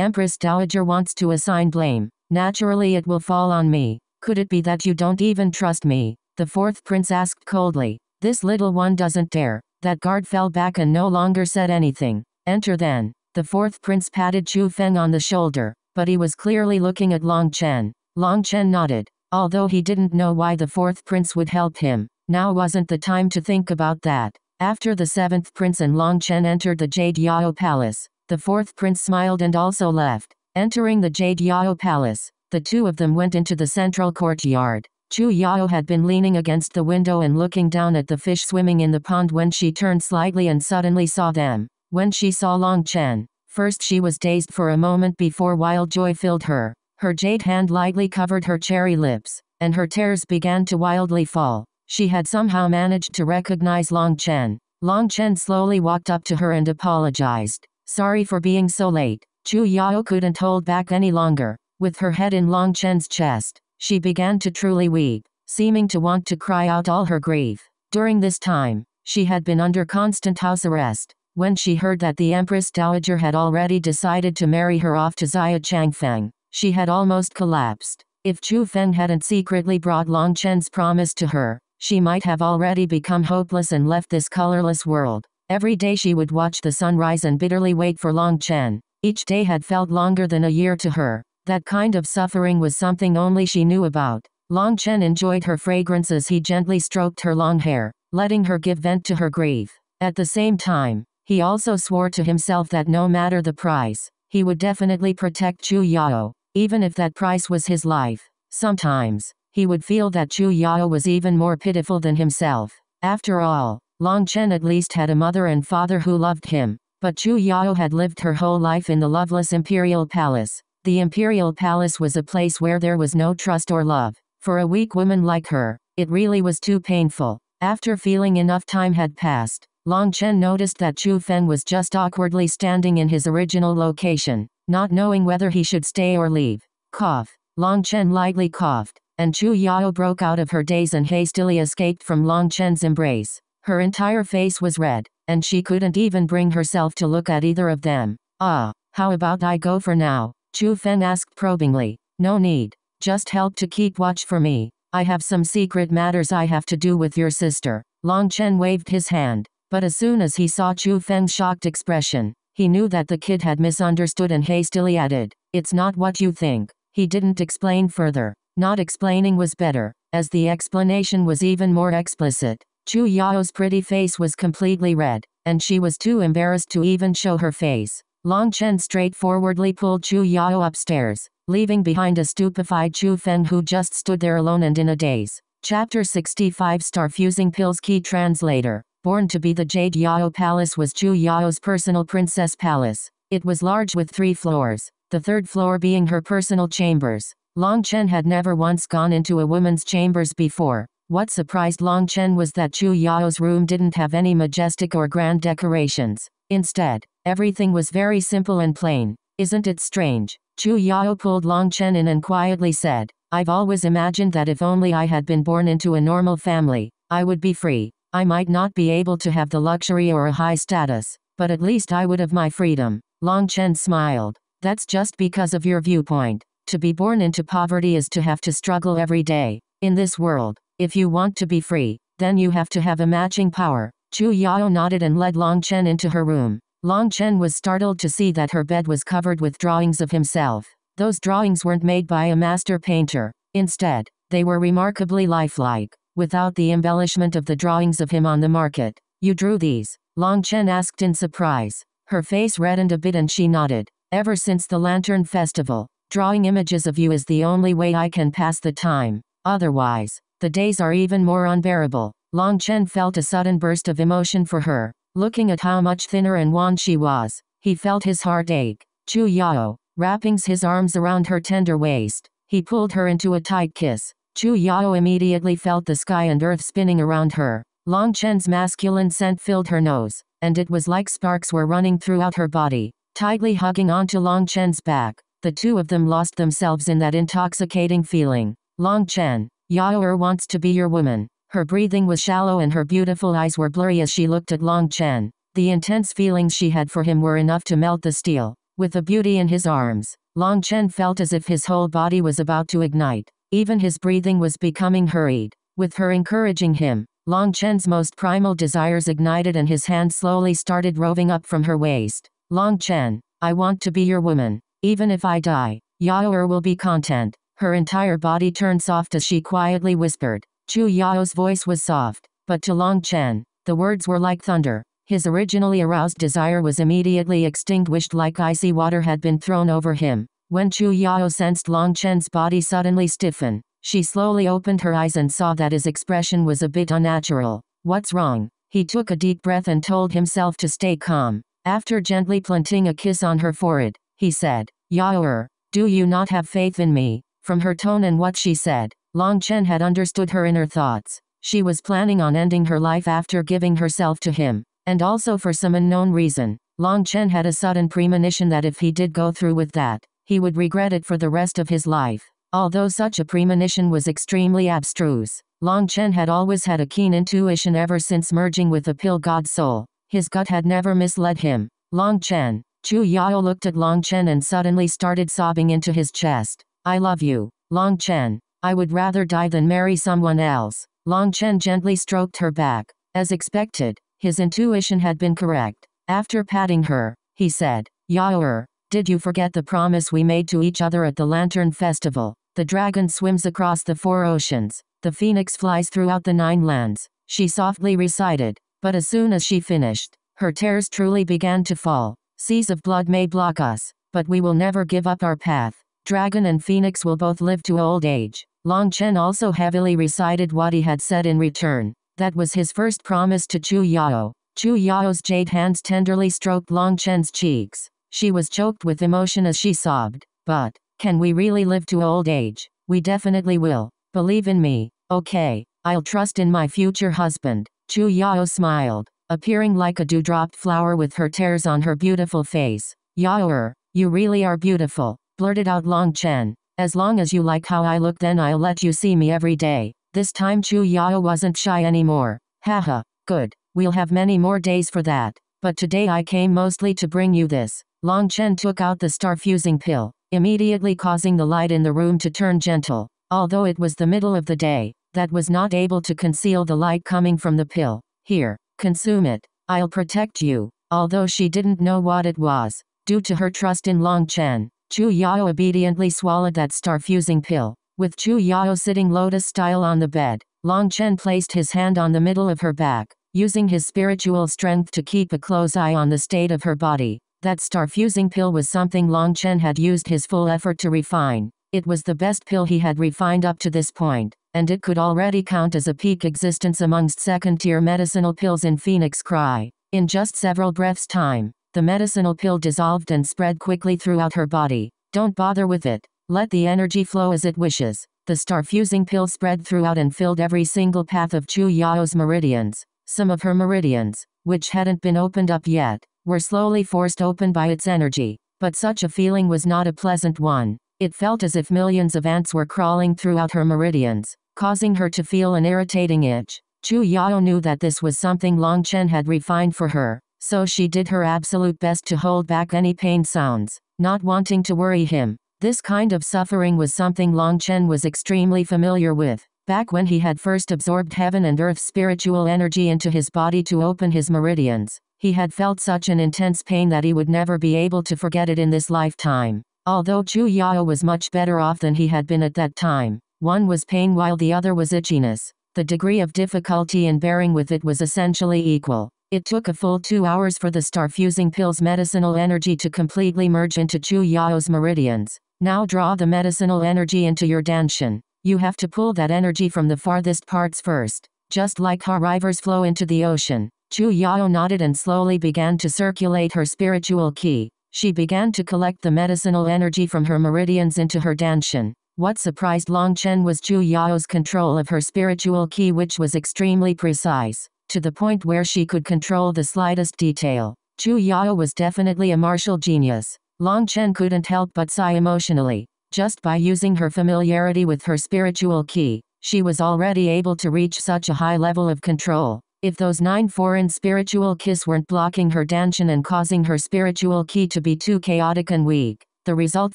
Empress Dowager wants to assign blame, naturally it will fall on me. Could it be that you don't even trust me? The fourth prince asked coldly. This little one doesn't dare. That guard fell back and no longer said anything. Enter then. The fourth prince patted Chu Feng on the shoulder, but he was clearly looking at Long Chen. Long Chen nodded, although he didn't know why the fourth prince would help him. Now wasn't the time to think about that. After the seventh prince and Long Chen entered the Jade Yao Palace, the fourth prince smiled and also left. Entering the Jade Yao Palace, the two of them went into the central courtyard. Chu Yao had been leaning against the window and looking down at the fish swimming in the pond when she turned slightly and suddenly saw them. When she saw Long Chen, first she was dazed for a moment before wild joy filled her. Her jade hand lightly covered her cherry lips, and her tears began to wildly fall. She had somehow managed to recognize Long Chen. Long Chen slowly walked up to her and apologized. Sorry for being so late. Chu Yao couldn't hold back any longer. With her head in Long Chen's chest, she began to truly weep, seeming to want to cry out all her grief. During this time, she had been under constant house arrest. When she heard that the Empress Dowager had already decided to marry her off to Xia Changfeng, she had almost collapsed. If Chu Feng hadn't secretly brought Long Chen's promise to her, she might have already become hopeless and left this colorless world. Every day she would watch the sun rise and bitterly wait for Long Chen. Each day had felt longer than a year to her. That kind of suffering was something only she knew about. Long Chen enjoyed her fragrance as he gently stroked her long hair, letting her give vent to her grief. At the same time, he also swore to himself that no matter the price, he would definitely protect Chu Yao, even if that price was his life. Sometimes, he would feel that Chu Yao was even more pitiful than himself. After all, Long Chen at least had a mother and father who loved him, but Chu Yao had lived her whole life in the loveless imperial palace. The imperial palace was a place where there was no trust or love. For a weak woman like her, it really was too painful. After feeling enough time had passed, Long Chen noticed that Chu Feng was just awkwardly standing in his original location, not knowing whether he should stay or leave. Cough. Long Chen lightly coughed, and Chu Yao broke out of her daze and hastily escaped from Long Chen's embrace. Her entire face was red, and she couldn't even bring herself to look at either of them. Ah, how about I go for now? Chu Feng asked probingly. No need. Just help to keep watch for me. I have some secret matters I have to do with your sister. Long Chen waved his hand. But as soon as he saw Chu Feng's shocked expression, he knew that the kid had misunderstood and hastily added, It's not what you think. He didn't explain further. Not explaining was better, as the explanation was even more explicit. Chu Yao's pretty face was completely red, and she was too embarrassed to even show her face. Long Chen straightforwardly pulled Chu Yao upstairs, leaving behind a stupefied Chu Feng who just stood there alone and in a daze. Chapter 65 Star Fusing Pills Key Translator Born to be the Jade Yao Palace was Chu Yao's personal princess palace. It was large with three floors, the third floor being her personal chambers. Long Chen had never once gone into a woman's chambers before. What surprised Long Chen was that Chu Yao's room didn't have any majestic or grand decorations. Instead, Everything was very simple and plain. Isn't it strange? Chu Yao pulled Long Chen in and quietly said, I've always imagined that if only I had been born into a normal family, I would be free. I might not be able to have the luxury or a high status, but at least I would have my freedom. Long Chen smiled. That's just because of your viewpoint. To be born into poverty is to have to struggle every day. In this world, if you want to be free, then you have to have a matching power. Chu Yao nodded and led Long Chen into her room. Long Chen was startled to see that her bed was covered with drawings of himself. Those drawings weren't made by a master painter. Instead, they were remarkably lifelike, without the embellishment of the drawings of him on the market. You drew these? Long Chen asked in surprise. Her face reddened a bit and she nodded. Ever since the Lantern Festival, drawing images of you is the only way I can pass the time. Otherwise, the days are even more unbearable. Long Chen felt a sudden burst of emotion for her. Looking at how much thinner and wan she was, he felt his heart ache. Chu Yao, wrapping his arms around her tender waist, he pulled her into a tight kiss. Chu Yao immediately felt the sky and earth spinning around her. Long Chen's masculine scent filled her nose, and it was like sparks were running throughout her body. Tightly hugging onto Long Chen's back, The two of them lost themselves in that intoxicating feeling. Long Chen, Yao Er wants to be your woman. Her breathing was shallow and her beautiful eyes were blurry as she looked at Long Chen. The intense feelings she had for him were enough to melt the steel. With the beauty in his arms, Long Chen felt as if his whole body was about to ignite. Even his breathing was becoming hurried. With her encouraging him, Long Chen's most primal desires ignited and his hand slowly started roving up from her waist. Long Chen, I want to be your woman. Even if I die, Yao Er will be content. Her entire body turned soft as she quietly whispered. Chu Yao's voice was soft, but to Long Chen, the words were like thunder. His originally aroused desire was immediately extinguished like icy water had been thrown over him. When Chu Yao sensed Long Chen's body suddenly stiffen, she slowly opened her eyes and saw that his expression was a bit unnatural. What's wrong? He took a deep breath and told himself to stay calm. After gently planting a kiss on her forehead, he said, Yao do you not have faith in me? From her tone and what she said, Long Chen had understood her inner thoughts. She was planning on ending her life after giving herself to him. And also for some unknown reason, Long Chen had a sudden premonition that if he did go through with that, he would regret it for the rest of his life. Although such a premonition was extremely abstruse, Long Chen had always had a keen intuition ever since merging with the pill god soul. His gut had never misled him. Long Chen, Chu Yao looked at Long Chen and suddenly started sobbing into his chest. I love you, Long Chen. I would rather die than marry someone else. Long Chen gently stroked her back. As expected, his intuition had been correct. After patting her, he said, Yaoer, did you forget the promise we made to each other at the Lantern Festival? The dragon swims across the four oceans. The phoenix flies throughout the nine lands. She softly recited. But as soon as she finished, her tears truly began to fall. Seas of blood may block us, but we will never give up our path. Dragon and Phoenix will both live to old age. Long Chen also heavily recited what he had said in return. That was his first promise to Chu Yao. Chu Yao's jade hands tenderly stroked Long Chen's cheeks. She was choked with emotion as she sobbed. But, can we really live to old age? We definitely will. Believe in me. Okay, I'll trust in my future husband. Chu Yao smiled, appearing like a dewdropped flower with her tears on her beautiful face. Yaoer, you really are beautiful, blurted out Long Chen. As long as you like how I look then I'll let you see me every day. This time Chu Yao wasn't shy anymore. Haha, good. We'll have many more days for that. But today I came mostly to bring you this. Long Chen took out the star-fusing pill, immediately causing the light in the room to turn gentle. Although it was the middle of the day, that was not able to conceal the light coming from the pill. Here, consume it. I'll protect you. Although she didn't know what it was, due to her trust in Long Chen, Chu Yao obediently swallowed that star-fusing pill. With Chu Yao sitting lotus style on the bed, Long Chen placed his hand on the middle of her back, using his spiritual strength to keep a close eye on the state of her body. That star-fusing pill was something Long Chen had used his full effort to refine. It was the best pill he had refined up to this point, and it could already count as a peak existence amongst second-tier medicinal pills in Phoenix Cry. In just several breaths' time, the medicinal pill dissolved and spread quickly throughout her body. Don't bother with it. Let the energy flow as it wishes. The star-fusing pill spread throughout and filled every single path of Chu Yao's meridians. Some of her meridians, which hadn't been opened up yet, were slowly forced open by its energy. But such a feeling was not a pleasant one. It felt as if millions of ants were crawling throughout her meridians, causing her to feel an irritating itch. Chu Yao knew that this was something Long Chen had refined for her, so she did her absolute best to hold back any pain sounds, not wanting to worry him. This kind of suffering was something Long Chen was extremely familiar with. Back when he had first absorbed heaven and earth's spiritual energy into his body to open his meridians, he had felt such an intense pain that he would never be able to forget it in this lifetime. Although Chu Yao was much better off than he had been at that time, one was pain while the other was itchiness. The degree of difficulty in bearing with it was essentially equal. It took a full two hours for the star-fusing pill's medicinal energy to completely merge into Chu Yao's meridians. Now draw the medicinal energy into your dantian. You have to pull that energy from the farthest parts first. Just like how rivers flow into the ocean. Chu Yao nodded and slowly began to circulate her spiritual ki. She began to collect the medicinal energy from her meridians into her dantian. What surprised Long Chen was Chu Yao's control of her spiritual ki which was extremely precise, to the point where she could control the slightest detail. Chu Yao was definitely a martial genius. Long Chen couldn't help but sigh emotionally. Just by using her familiarity with her spiritual ki, she was already able to reach such a high level of control. If those nine foreign spiritual kis weren't blocking her dantian and causing her spiritual ki to be too chaotic and weak, the result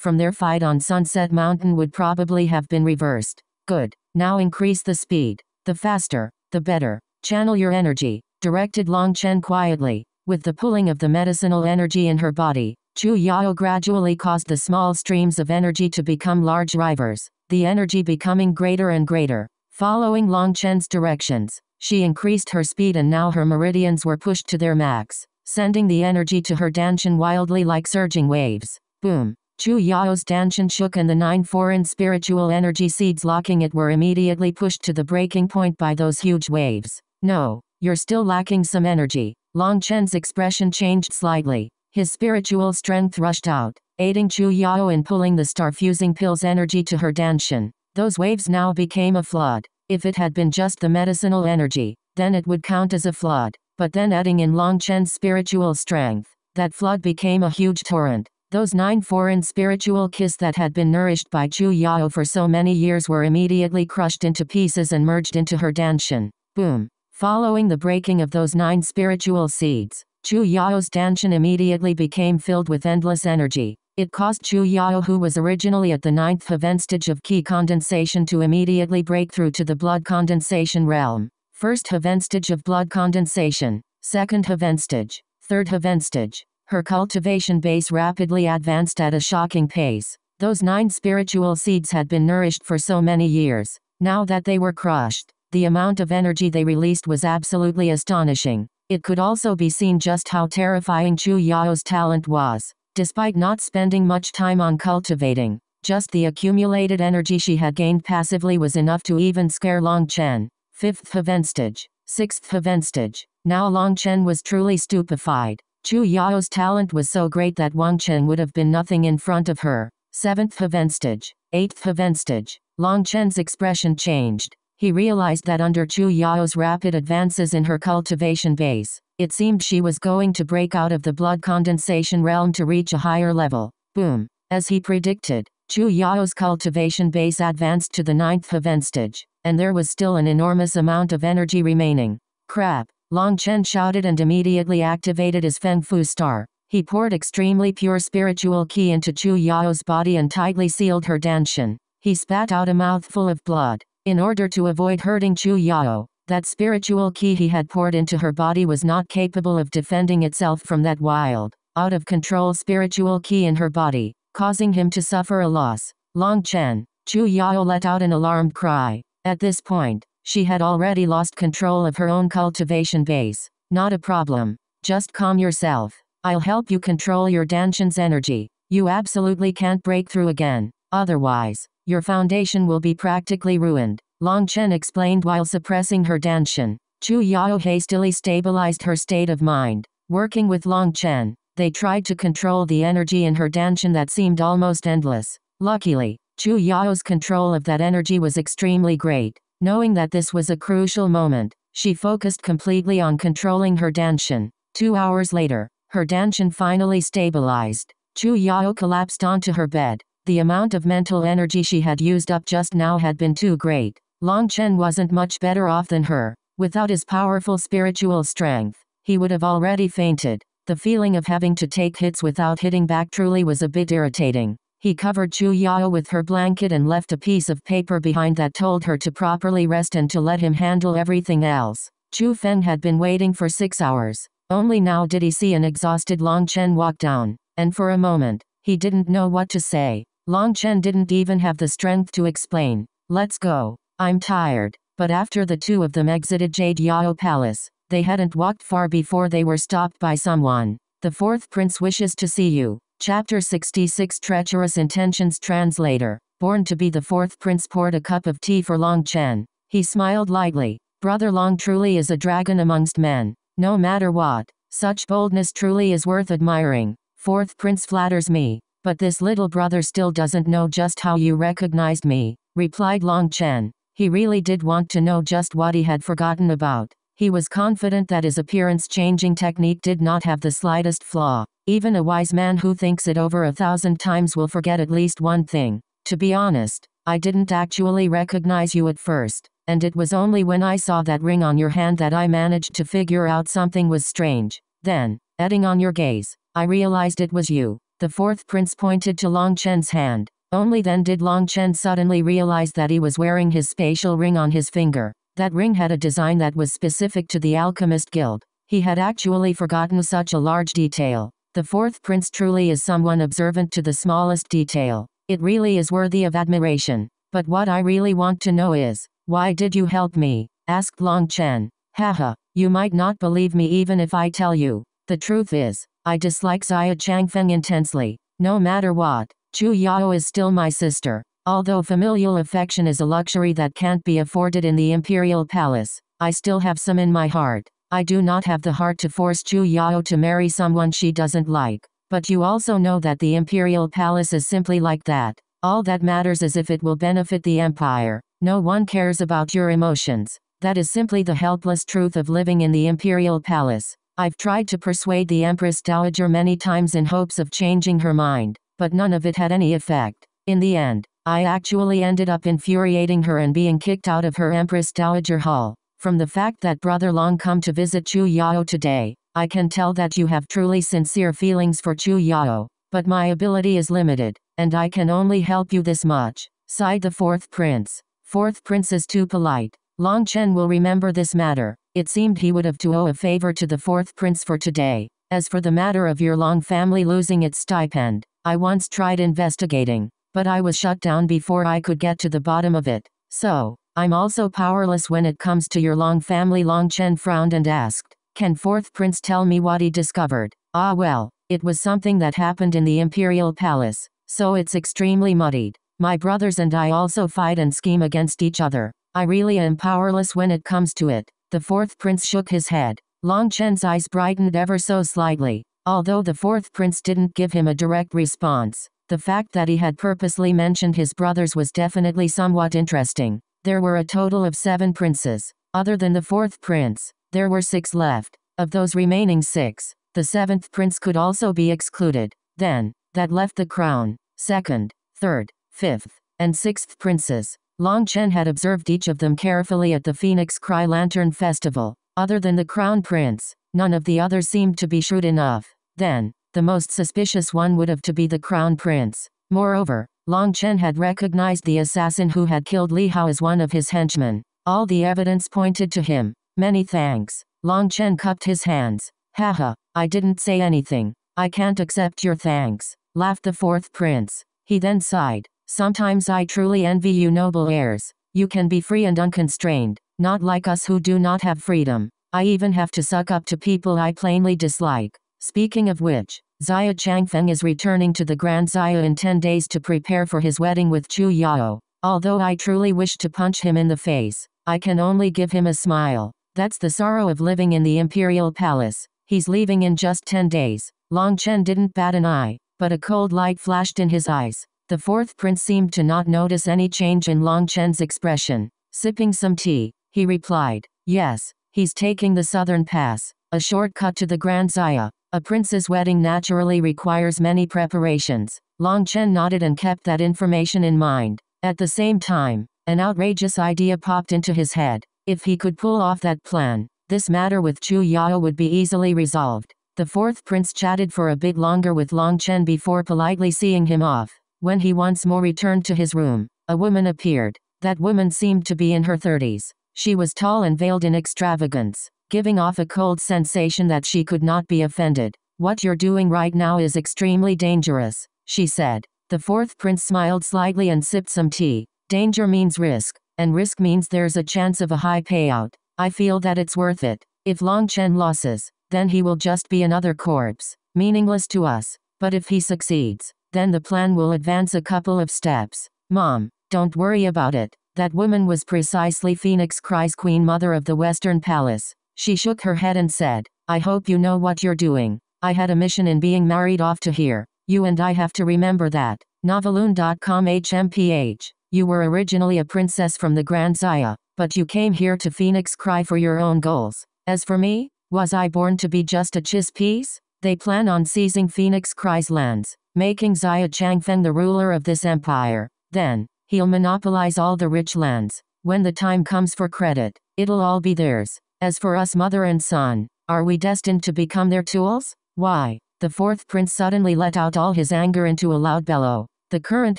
from their fight on Sunset Mountain would probably have been reversed. Good. Now increase the speed. The faster, the better. Channel your energy, directed Long Chen quietly. With the pulling of the medicinal energy in her body, Chu Yao gradually caused the small streams of energy to become large rivers, the energy becoming greater and greater. Following Long Chen's directions, she increased her speed and now her meridians were pushed to their max, sending the energy to her dantian wildly like surging waves. Boom. Chu Yao's dantian shook and the nine foreign spiritual energy seeds locking it were immediately pushed to the breaking point by those huge waves. No, you're still lacking some energy. Long Chen's expression changed slightly. His spiritual strength rushed out, aiding Chu Yao in pulling the star-fusing pill's energy to her dantian. Those waves now became a flood. If it had been just the medicinal energy, then it would count as a flood. But then adding in Long Chen's spiritual strength, that flood became a huge torrent. Those nine foreign spiritual kis that had been nourished by Chu Yao for so many years were immediately crushed into pieces and merged into her dantian. Boom. Following the breaking of those nine spiritual seeds, Chu Yao's dantian immediately became filled with endless energy. It caused Chu Yao who was originally at the ninth heaven stage of qi condensation to immediately break through to the blood condensation realm. First heaven stage of blood condensation, second heaven stage, third heaven stage, her cultivation base rapidly advanced at a shocking pace. Those nine spiritual seeds had been nourished for so many years. Now that they were crushed, the amount of energy they released was absolutely astonishing. It could also be seen just how terrifying Chu Yao's talent was. Despite not spending much time on cultivating, just the accumulated energy she had gained passively was enough to even scare Long Chen. Fifth Heaven stage. Sixth Heaven stage. Now Long Chen was truly stupefied. Chu Yao's talent was so great that Wang Chen would have been nothing in front of her. Seventh Heaven stage. Eighth Heaven stage. Long Chen's expression changed. He realized that under Chu Yao's rapid advances in her cultivation base, it seemed she was going to break out of the blood condensation realm to reach a higher level. Boom. As he predicted, Chu Yao's cultivation base advanced to the ninth Heaven stage, and there was still an enormous amount of energy remaining. Crap. Long Chen shouted and immediately activated his Feng Fu star. He poured extremely pure spiritual ki into Chu Yao's body and tightly sealed her dantian. He spat out a mouthful of blood. In order to avoid hurting Chu Yao, that spiritual ki he had poured into her body was not capable of defending itself from that wild, out of control spiritual ki in her body, causing him to suffer a loss. Long Chen, Chu Yao let out an alarmed cry. At this point, she had already lost control of her own cultivation base. Not a problem. Just calm yourself. I'll help you control your dantian's energy. You absolutely can't break through again. Otherwise, your foundation will be practically ruined. Long Chen explained while suppressing her dantian. Chu Yao hastily stabilized her state of mind. Working with Long Chen, they tried to control the energy in her dantian that seemed almost endless. Luckily, Chu Yao's control of that energy was extremely great. Knowing that this was a crucial moment, she focused completely on controlling her dantian. Two hours later, her dantian finally stabilized. Chu Yao collapsed onto her bed. The amount of mental energy she had used up just now had been too great. Long Chen wasn't much better off than her. Without his powerful spiritual strength, he would have already fainted. The feeling of having to take hits without hitting back truly was a bit irritating. He covered Chu Yao with her blanket and left a piece of paper behind that told her to properly rest and to let him handle everything else. Chu Feng had been waiting for six hours. Only now did he see an exhausted Long Chen walk down, and for a moment, he didn't know what to say. Long Chen didn't even have the strength to explain. Let's go. I'm tired. But after the two of them exited Jade Yao Palace, they hadn't walked far before they were stopped by someone. The fourth prince wishes to see you. Chapter 66 Treacherous Intentions Translator Born to be the fourth prince poured a cup of tea for Long Chen. He smiled lightly. Brother Long truly is a dragon amongst men. No matter what, such boldness truly is worth admiring. Fourth prince flatters me. But this little brother still doesn't know just how you recognized me, replied Long Chen. He really did want to know just what he had forgotten about. He was confident that his appearance changing technique did not have the slightest flaw. Even a wise man who thinks it over a thousand times will forget at least one thing. To be honest, I didn't actually recognize you at first, and it was only when I saw that ring on your hand that I managed to figure out something was strange. Then, adding on your gaze, I realized it was you. The fourth prince pointed to Long Chen's hand. Only then did Long Chen suddenly realize that he was wearing his spatial ring on his finger. That ring had a design that was specific to the Alchemist Guild. He had actually forgotten such a large detail. The fourth prince truly is someone observant to the smallest detail. It really is worthy of admiration. But what I really want to know is, why did you help me? asked Long Chen. Haha, you might not believe me even if I tell you. The truth is, I dislike Xia Changfeng intensely. No matter what, Chu Yao is still my sister. Although familial affection is a luxury that can't be afforded in the imperial palace, I still have some in my heart. I do not have the heart to force Chu Yao to marry someone she doesn't like. But you also know that the imperial palace is simply like that. All that matters is if it will benefit the empire. No one cares about your emotions. That is simply the helpless truth of living in the imperial palace. I've tried to persuade the Empress Dowager many times in hopes of changing her mind but none of it had any effect. In the end, I actually ended up infuriating her and being kicked out of her Empress Dowager Hall. From the fact that Brother Long come to visit Chu Yao today, I can tell that you have truly sincere feelings for Chu Yao, but my ability is limited, and I can only help you this much, sighed the fourth prince. Fourth prince is too polite. Long Chen will remember this matter. It seemed he would have to owe a favor to the fourth prince for today. As for the matter of your long family losing its stipend, I once tried investigating, but I was shut down before I could get to the bottom of it. So, I'm also powerless when it comes to your long family. Long Chen frowned and asked, Can fourth prince tell me what he discovered? Ah well, it was something that happened in the imperial palace, so it's extremely muddied. My brothers and I also fight and scheme against each other. I really am powerless when it comes to it. The fourth prince shook his head. Long Chen's eyes brightened ever so slightly. Although the fourth prince didn't give him a direct response, the fact that he had purposely mentioned his brothers was definitely somewhat interesting. There were a total of seven princes. Other than the fourth prince, there were six left. Of those remaining six, the seventh prince could also be excluded. Then, that left the crown, second, third, fifth, and sixth princes. Long Chen had observed each of them carefully at the Phoenix Cry Lantern Festival. Other than the crown prince, None of the others seemed to be shrewd enough. Then, the most suspicious one would have to be the crown prince. Moreover, Long Chen had recognized the assassin who had killed Li Hao as one of his henchmen. All the evidence pointed to him. Many thanks. Long Chen cupped his hands. Haha, I didn't say anything. I can't accept your thanks, laughed the fourth prince. He then sighed. Sometimes I truly envy you noble heirs. You can be free and unconstrained, not like us who do not have freedom. I even have to suck up to people I plainly dislike. Speaking of which, Xia Changfeng is returning to the Grand Xia in 10 days to prepare for his wedding with Chu Yao. Although I truly wish to punch him in the face, I can only give him a smile. That's the sorrow of living in the imperial palace. He's leaving in just 10 days. Long Chen didn't bat an eye, but a cold light flashed in his eyes. The fourth prince seemed to not notice any change in Long Chen's expression. Sipping some tea, he replied, Yes, He's taking the southern pass, a shortcut to the Grand Xia. A prince's wedding naturally requires many preparations. Long Chen nodded and kept that information in mind. At the same time, an outrageous idea popped into his head. If he could pull off that plan, this matter with Chu Yao would be easily resolved. The fourth prince chatted for a bit longer with Long Chen before politely seeing him off. When he once more returned to his room, a woman appeared. That woman seemed to be in her thirties. She was tall and veiled in extravagance, giving off a cold sensation that she could not be offended. What you're doing right now is extremely dangerous, she said. The fourth prince smiled slightly and sipped some tea. Danger means risk, and risk means there's a chance of a high payout. I feel that it's worth it. If Long Chen losses, then he will just be another corpse, meaningless to us. But if he succeeds, then the plan will advance a couple of steps. Mom, don't worry about it. That woman was precisely Phoenix Cry's queen mother of the Western Palace. She shook her head and said, I hope you know what you're doing. I had a mission in being married off to here. You and I have to remember that. Noveloon.com HMPH. You were originally a princess from the Grand Xia, but you came here to Phoenix Cry for your own goals. As for me, was I born to be just a chess piece? They plan on seizing Phoenix Cry's lands, making Xia Changfeng the ruler of this empire. Then, he'll monopolize all the rich lands. When the time comes for credit, it'll all be theirs. As for us mother and son, are we destined to become their tools? Why? The fourth prince suddenly let out all his anger into a loud bellow. The current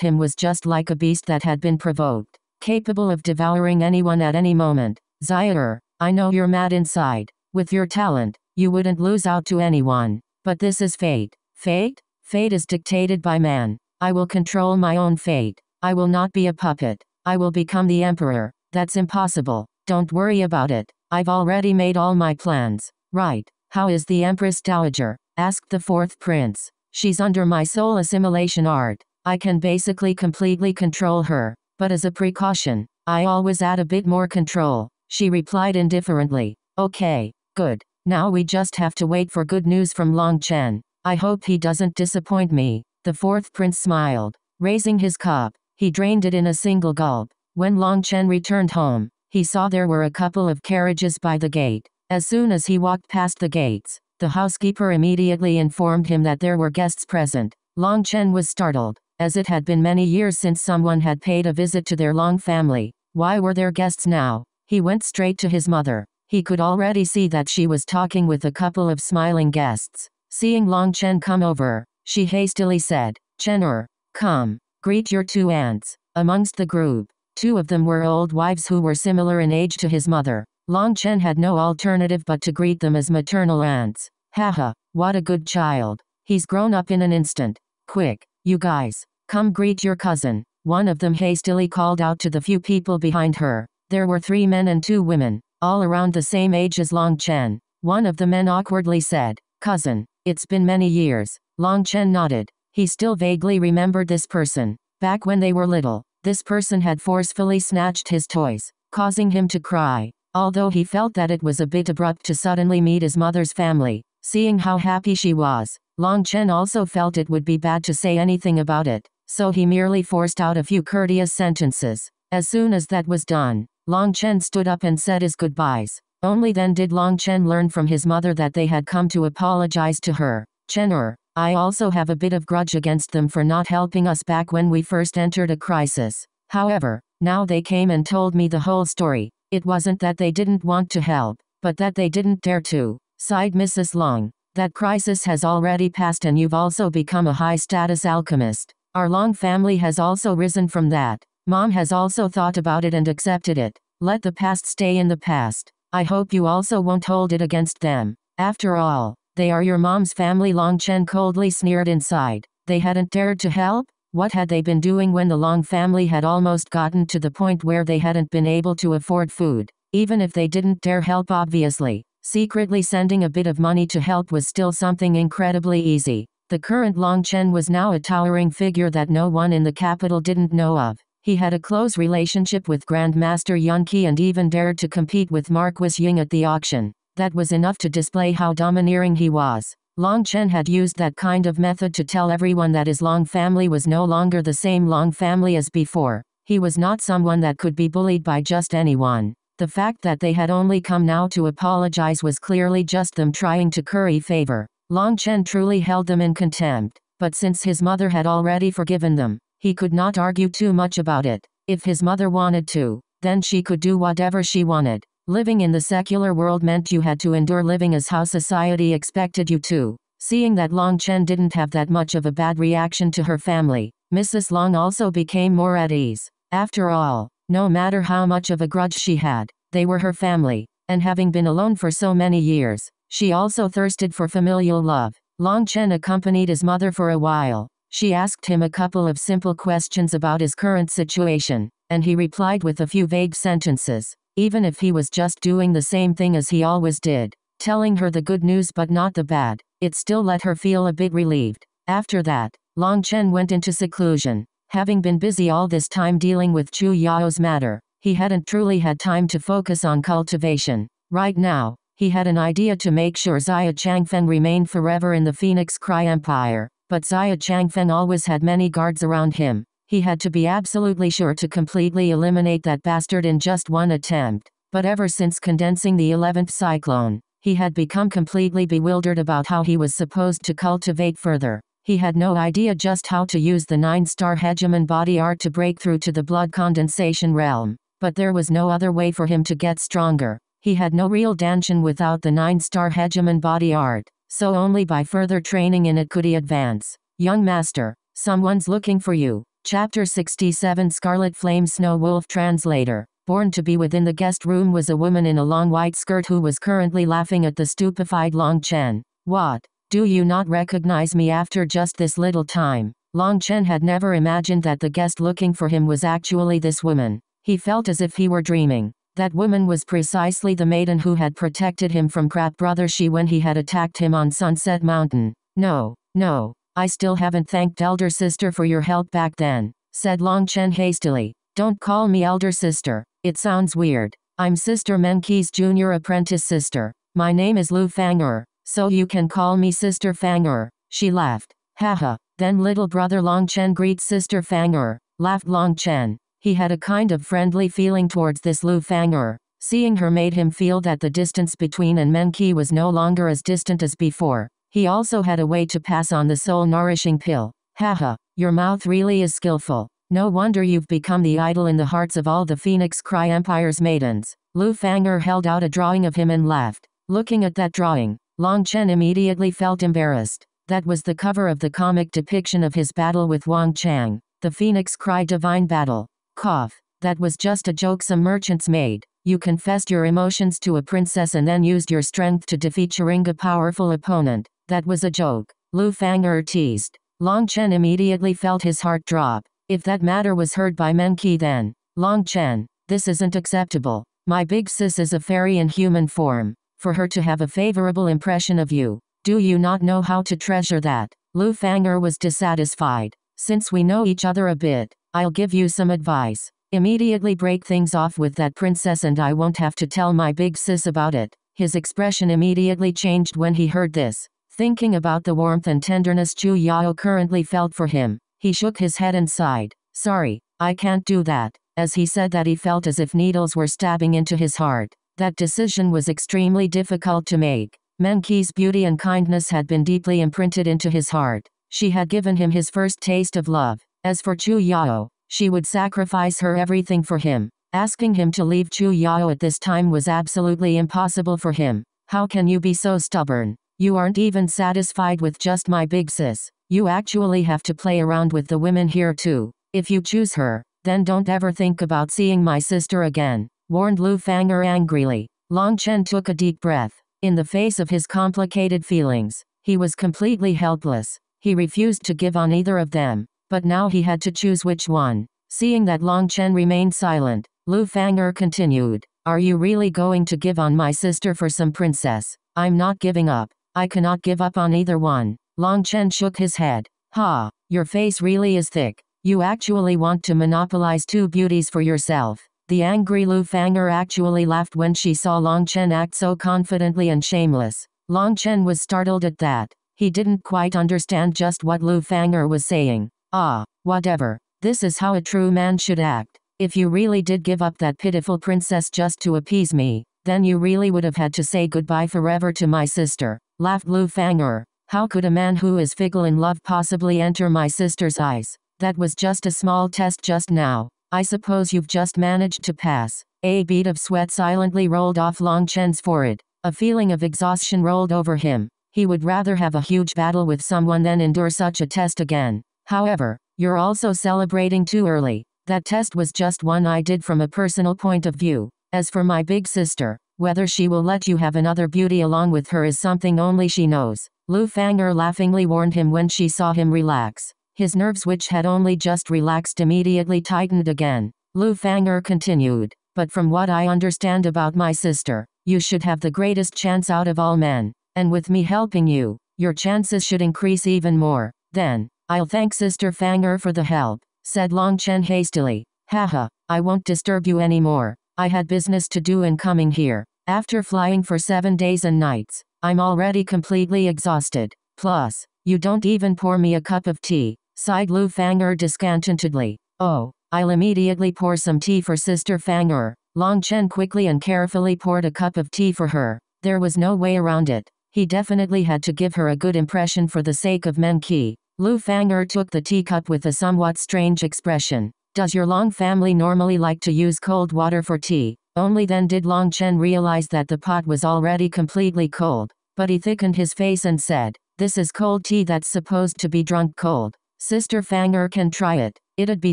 him was just like a beast that had been provoked, capable of devouring anyone at any moment. Zaire, I know you're mad inside. With your talent, you wouldn't lose out to anyone. But this is fate. Fate? Fate is dictated by man. I will control my own fate. I will not be a puppet. I will become the emperor. That's impossible. Don't worry about it. I've already made all my plans. Right. How is the Empress Dowager? asked the fourth prince. She's under my soul assimilation art. I can basically completely control her. But as a precaution, I always add a bit more control. She replied indifferently. Okay, good. Now we just have to wait for good news from Long Chen. I hope he doesn't disappoint me. The fourth prince smiled. Raising his cup, he drained it in a single gulp. When Long Chen returned home, he saw there were a couple of carriages by the gate. As soon as he walked past the gates, the housekeeper immediately informed him that there were guests present. Long Chen was startled, as it had been many years since someone had paid a visit to their Long family. Why were there guests now? He went straight to his mother. He could already see that she was talking with a couple of smiling guests. Seeing Long Chen come over, she hastily said, Chen'er, come, greet your two aunts. Amongst the group, two of them were old wives who were similar in age to his mother. Long Chen had no alternative but to greet them as maternal aunts. Haha, what a good child. He's grown up in an instant. Quick, you guys, come greet your cousin. One of them hastily called out to the few people behind her. There were three men and two women all around the same age as Long Chen. One of the men awkwardly said, Cousin, it's been many years. Long Chen nodded. He still vaguely remembered this person. Back when they were little, this person had forcefully snatched his toys, causing him to cry. Although he felt that it was a bit abrupt to suddenly meet his mother's family, seeing how happy she was, Long Chen also felt it would be bad to say anything about it, so he merely forced out a few courteous sentences. As soon as that was done, Long Chen stood up and said his goodbyes. Only then did Long Chen learn from his mother that they had come to apologize to her. Chen er, I also have a bit of grudge against them for not helping us back when we first entered a crisis. However, now they came and told me the whole story. It wasn't that they didn't want to help, but that they didn't dare to. Sighed Mrs. Long. That crisis has already passed and you've also become a high status alchemist. Our Long family has also risen from that. Mom has also thought about it and accepted it. Let the past stay in the past. I hope you also won't hold it against them. After all, they are your mom's family Long Chen coldly sneered inside. They hadn't dared to help? What had they been doing when the Long family had almost gotten to the point where they hadn't been able to afford food? Even if they didn't dare help obviously, secretly sending a bit of money to help was still something incredibly easy. The current Long Chen was now a towering figure that no one in the capital didn't know of. He had a close relationship with Grandmaster Yun Qi and even dared to compete with Marquis Ying at the auction. That was enough to display how domineering he was. Long Chen had used that kind of method to tell everyone that his Long family was no longer the same Long family as before. He was not someone that could be bullied by just anyone. The fact that they had only come now to apologize was clearly just them trying to curry favor. Long Chen truly held them in contempt, but since his mother had already forgiven them, he could not argue too much about it. If his mother wanted to, then she could do whatever she wanted. Living in the secular world meant you had to endure living as how society expected you to. Seeing that Long Chen didn't have that much of a bad reaction to her family, Mrs. Long also became more at ease. After all, no matter how much of a grudge she had, they were her family, and having been alone for so many years, she also thirsted for familial love. Long Chen accompanied his mother for a while, she asked him a couple of simple questions about his current situation, and he replied with a few vague sentences, even if he was just doing the same thing as he always did, telling her the good news but not the bad, it still let her feel a bit relieved. After that, Long Chen went into seclusion. Having been busy all this time dealing with Chu Yao's matter, he hadn't truly had time to focus on cultivation. Right now, he had an idea to make sure Xia Changfeng remained forever in the Phoenix Cry Empire. But Xia Changfeng always had many guards around him. He had to be absolutely sure to completely eliminate that bastard in just one attempt. But ever since condensing the 11th cyclone, he had become completely bewildered about how he was supposed to cultivate further. He had no idea just how to use the 9-star hegemon body art to break through to the blood condensation realm, but there was no other way for him to get stronger. He had no real dantian without the 9-star hegemon body art, so only by further training in it could he advance. Young master, someone's looking for you. Chapter 67 Scarlet Flame Snow Wolf Translator Born to be within the guest room was a woman in a long white skirt who was currently laughing at the stupefied Long Chen. What? Do you not recognize me after just this little time? Long Chen had never imagined that the guest looking for him was actually this woman. He felt as if he were dreaming. That woman was precisely the maiden who had protected him from Crap Brother Shi when he had attacked him on Sunset Mountain. No, no, I still haven't thanked Elder Sister for your help back then, said Long Chen hastily. Don't call me Elder Sister, it sounds weird. I'm Sister Meng Qi's junior apprentice sister. My name is Lu Fang'er. So you can call me Sister Fang'er. She laughed. Haha. Then little brother Long Chen greets Sister Fang'er. Laughed Long Chen. He had a kind of friendly feeling towards this Lu Fang'er. Seeing her made him feel that the distance between and Meng Qi was no longer as distant as before. He also had a way to pass on the soul nourishing pill. Haha. Your mouth really is skillful. No wonder you've become the idol in the hearts of all the Phoenix Cry Empire's maidens. Lu Fang'er held out a drawing of him and laughed. Looking at that drawing, Long Chen immediately felt embarrassed. That was the cover of the comic depiction of his battle with Wang Chang, the Phoenix Cry Divine Battle. Cough. That was just a joke some merchants made. You confessed your emotions to a princess and then used your strength to defeat Sharinga powerful opponent. That was a joke. Lu Fang'er teased. Long Chen immediately felt his heart drop. If that matter was heard by Meng Qi then, Long Chen, this isn't acceptable. My big sis is a fairy in human form for her to have a favorable impression of you. Do you not know how to treasure that? Lu Fang'er was dissatisfied. Since we know each other a bit, I'll give you some advice. Immediately break things off with that princess and I won't have to tell my big sis about it. His expression immediately changed when he heard this. Thinking about the warmth and tenderness Chu Yao currently felt for him, he shook his head and sighed. Sorry, I can't do that. As he said that he felt as if needles were stabbing into his heart. That decision was extremely difficult to make. Meng Qi's beauty and kindness had been deeply imprinted into his heart. She had given him his first taste of love. As for Chu Yao, she would sacrifice her everything for him. Asking him to leave Chu Yao at this time was absolutely impossible for him. How can you be so stubborn? You aren't even satisfied with just my big sis. You actually have to play around with the women here too. If you choose her, then don't ever think about seeing my sister again warned Lu Fang'er angrily. Long Chen took a deep breath. In the face of his complicated feelings, he was completely helpless. He refused to give on either of them, but now he had to choose which one. Seeing that Long Chen remained silent, Lu Fang'er continued, Are you really going to give on my sister for some princess? I'm not giving up. I cannot give up on either one. Long Chen shook his head. Ha, your face really is thick. You actually want to monopolize two beauties for yourself. The angry Lu Fang'er actually laughed when she saw Long Chen act so confidently and shameless. Long Chen was startled at that. He didn't quite understand just what Lu Fang'er was saying. Ah, whatever. This is how a true man should act. If you really did give up that pitiful princess just to appease me, then you really would have had to say goodbye forever to my sister, laughed Lu Fang'er. How could a man who is fickle in love possibly enter my sister's eyes? That was just a small test just now. I suppose you've just managed to pass. A bead of sweat silently rolled off Long Chen's forehead. A feeling of exhaustion rolled over him. He would rather have a huge battle with someone than endure such a test again. However, you're also celebrating too early. That test was just one I did from a personal point of view. As for my big sister, whether she will let you have another beauty along with her is something only she knows. Lu Fang'er laughingly warned him when she saw him relax. His nerves which had only just relaxed immediately tightened again. Lu Fang'er continued, but from what I understand about my sister, you should have the greatest chance out of all men. And with me helping you, your chances should increase even more. Then, I'll thank Sister Fang'er for the help, said Long Chen hastily. Haha, I won't disturb you anymore. I had business to do in coming here. After flying for seven days and nights, I'm already completely exhausted. Plus, you don't even pour me a cup of tea sighed Lu Fang'er discontentedly. Oh, I'll immediately pour some tea for Sister Fang'er. Long Chen quickly and carefully poured a cup of tea for her. There was no way around it. He definitely had to give her a good impression for the sake of Meng Qi. Lu Fang'er took the teacup with a somewhat strange expression. Does your Long family normally like to use cold water for tea? Only then did Long Chen realize that the pot was already completely cold. But he thickened his face and said, This is cold tea that's supposed to be drunk cold. Sister Fang'er can try it. It'd be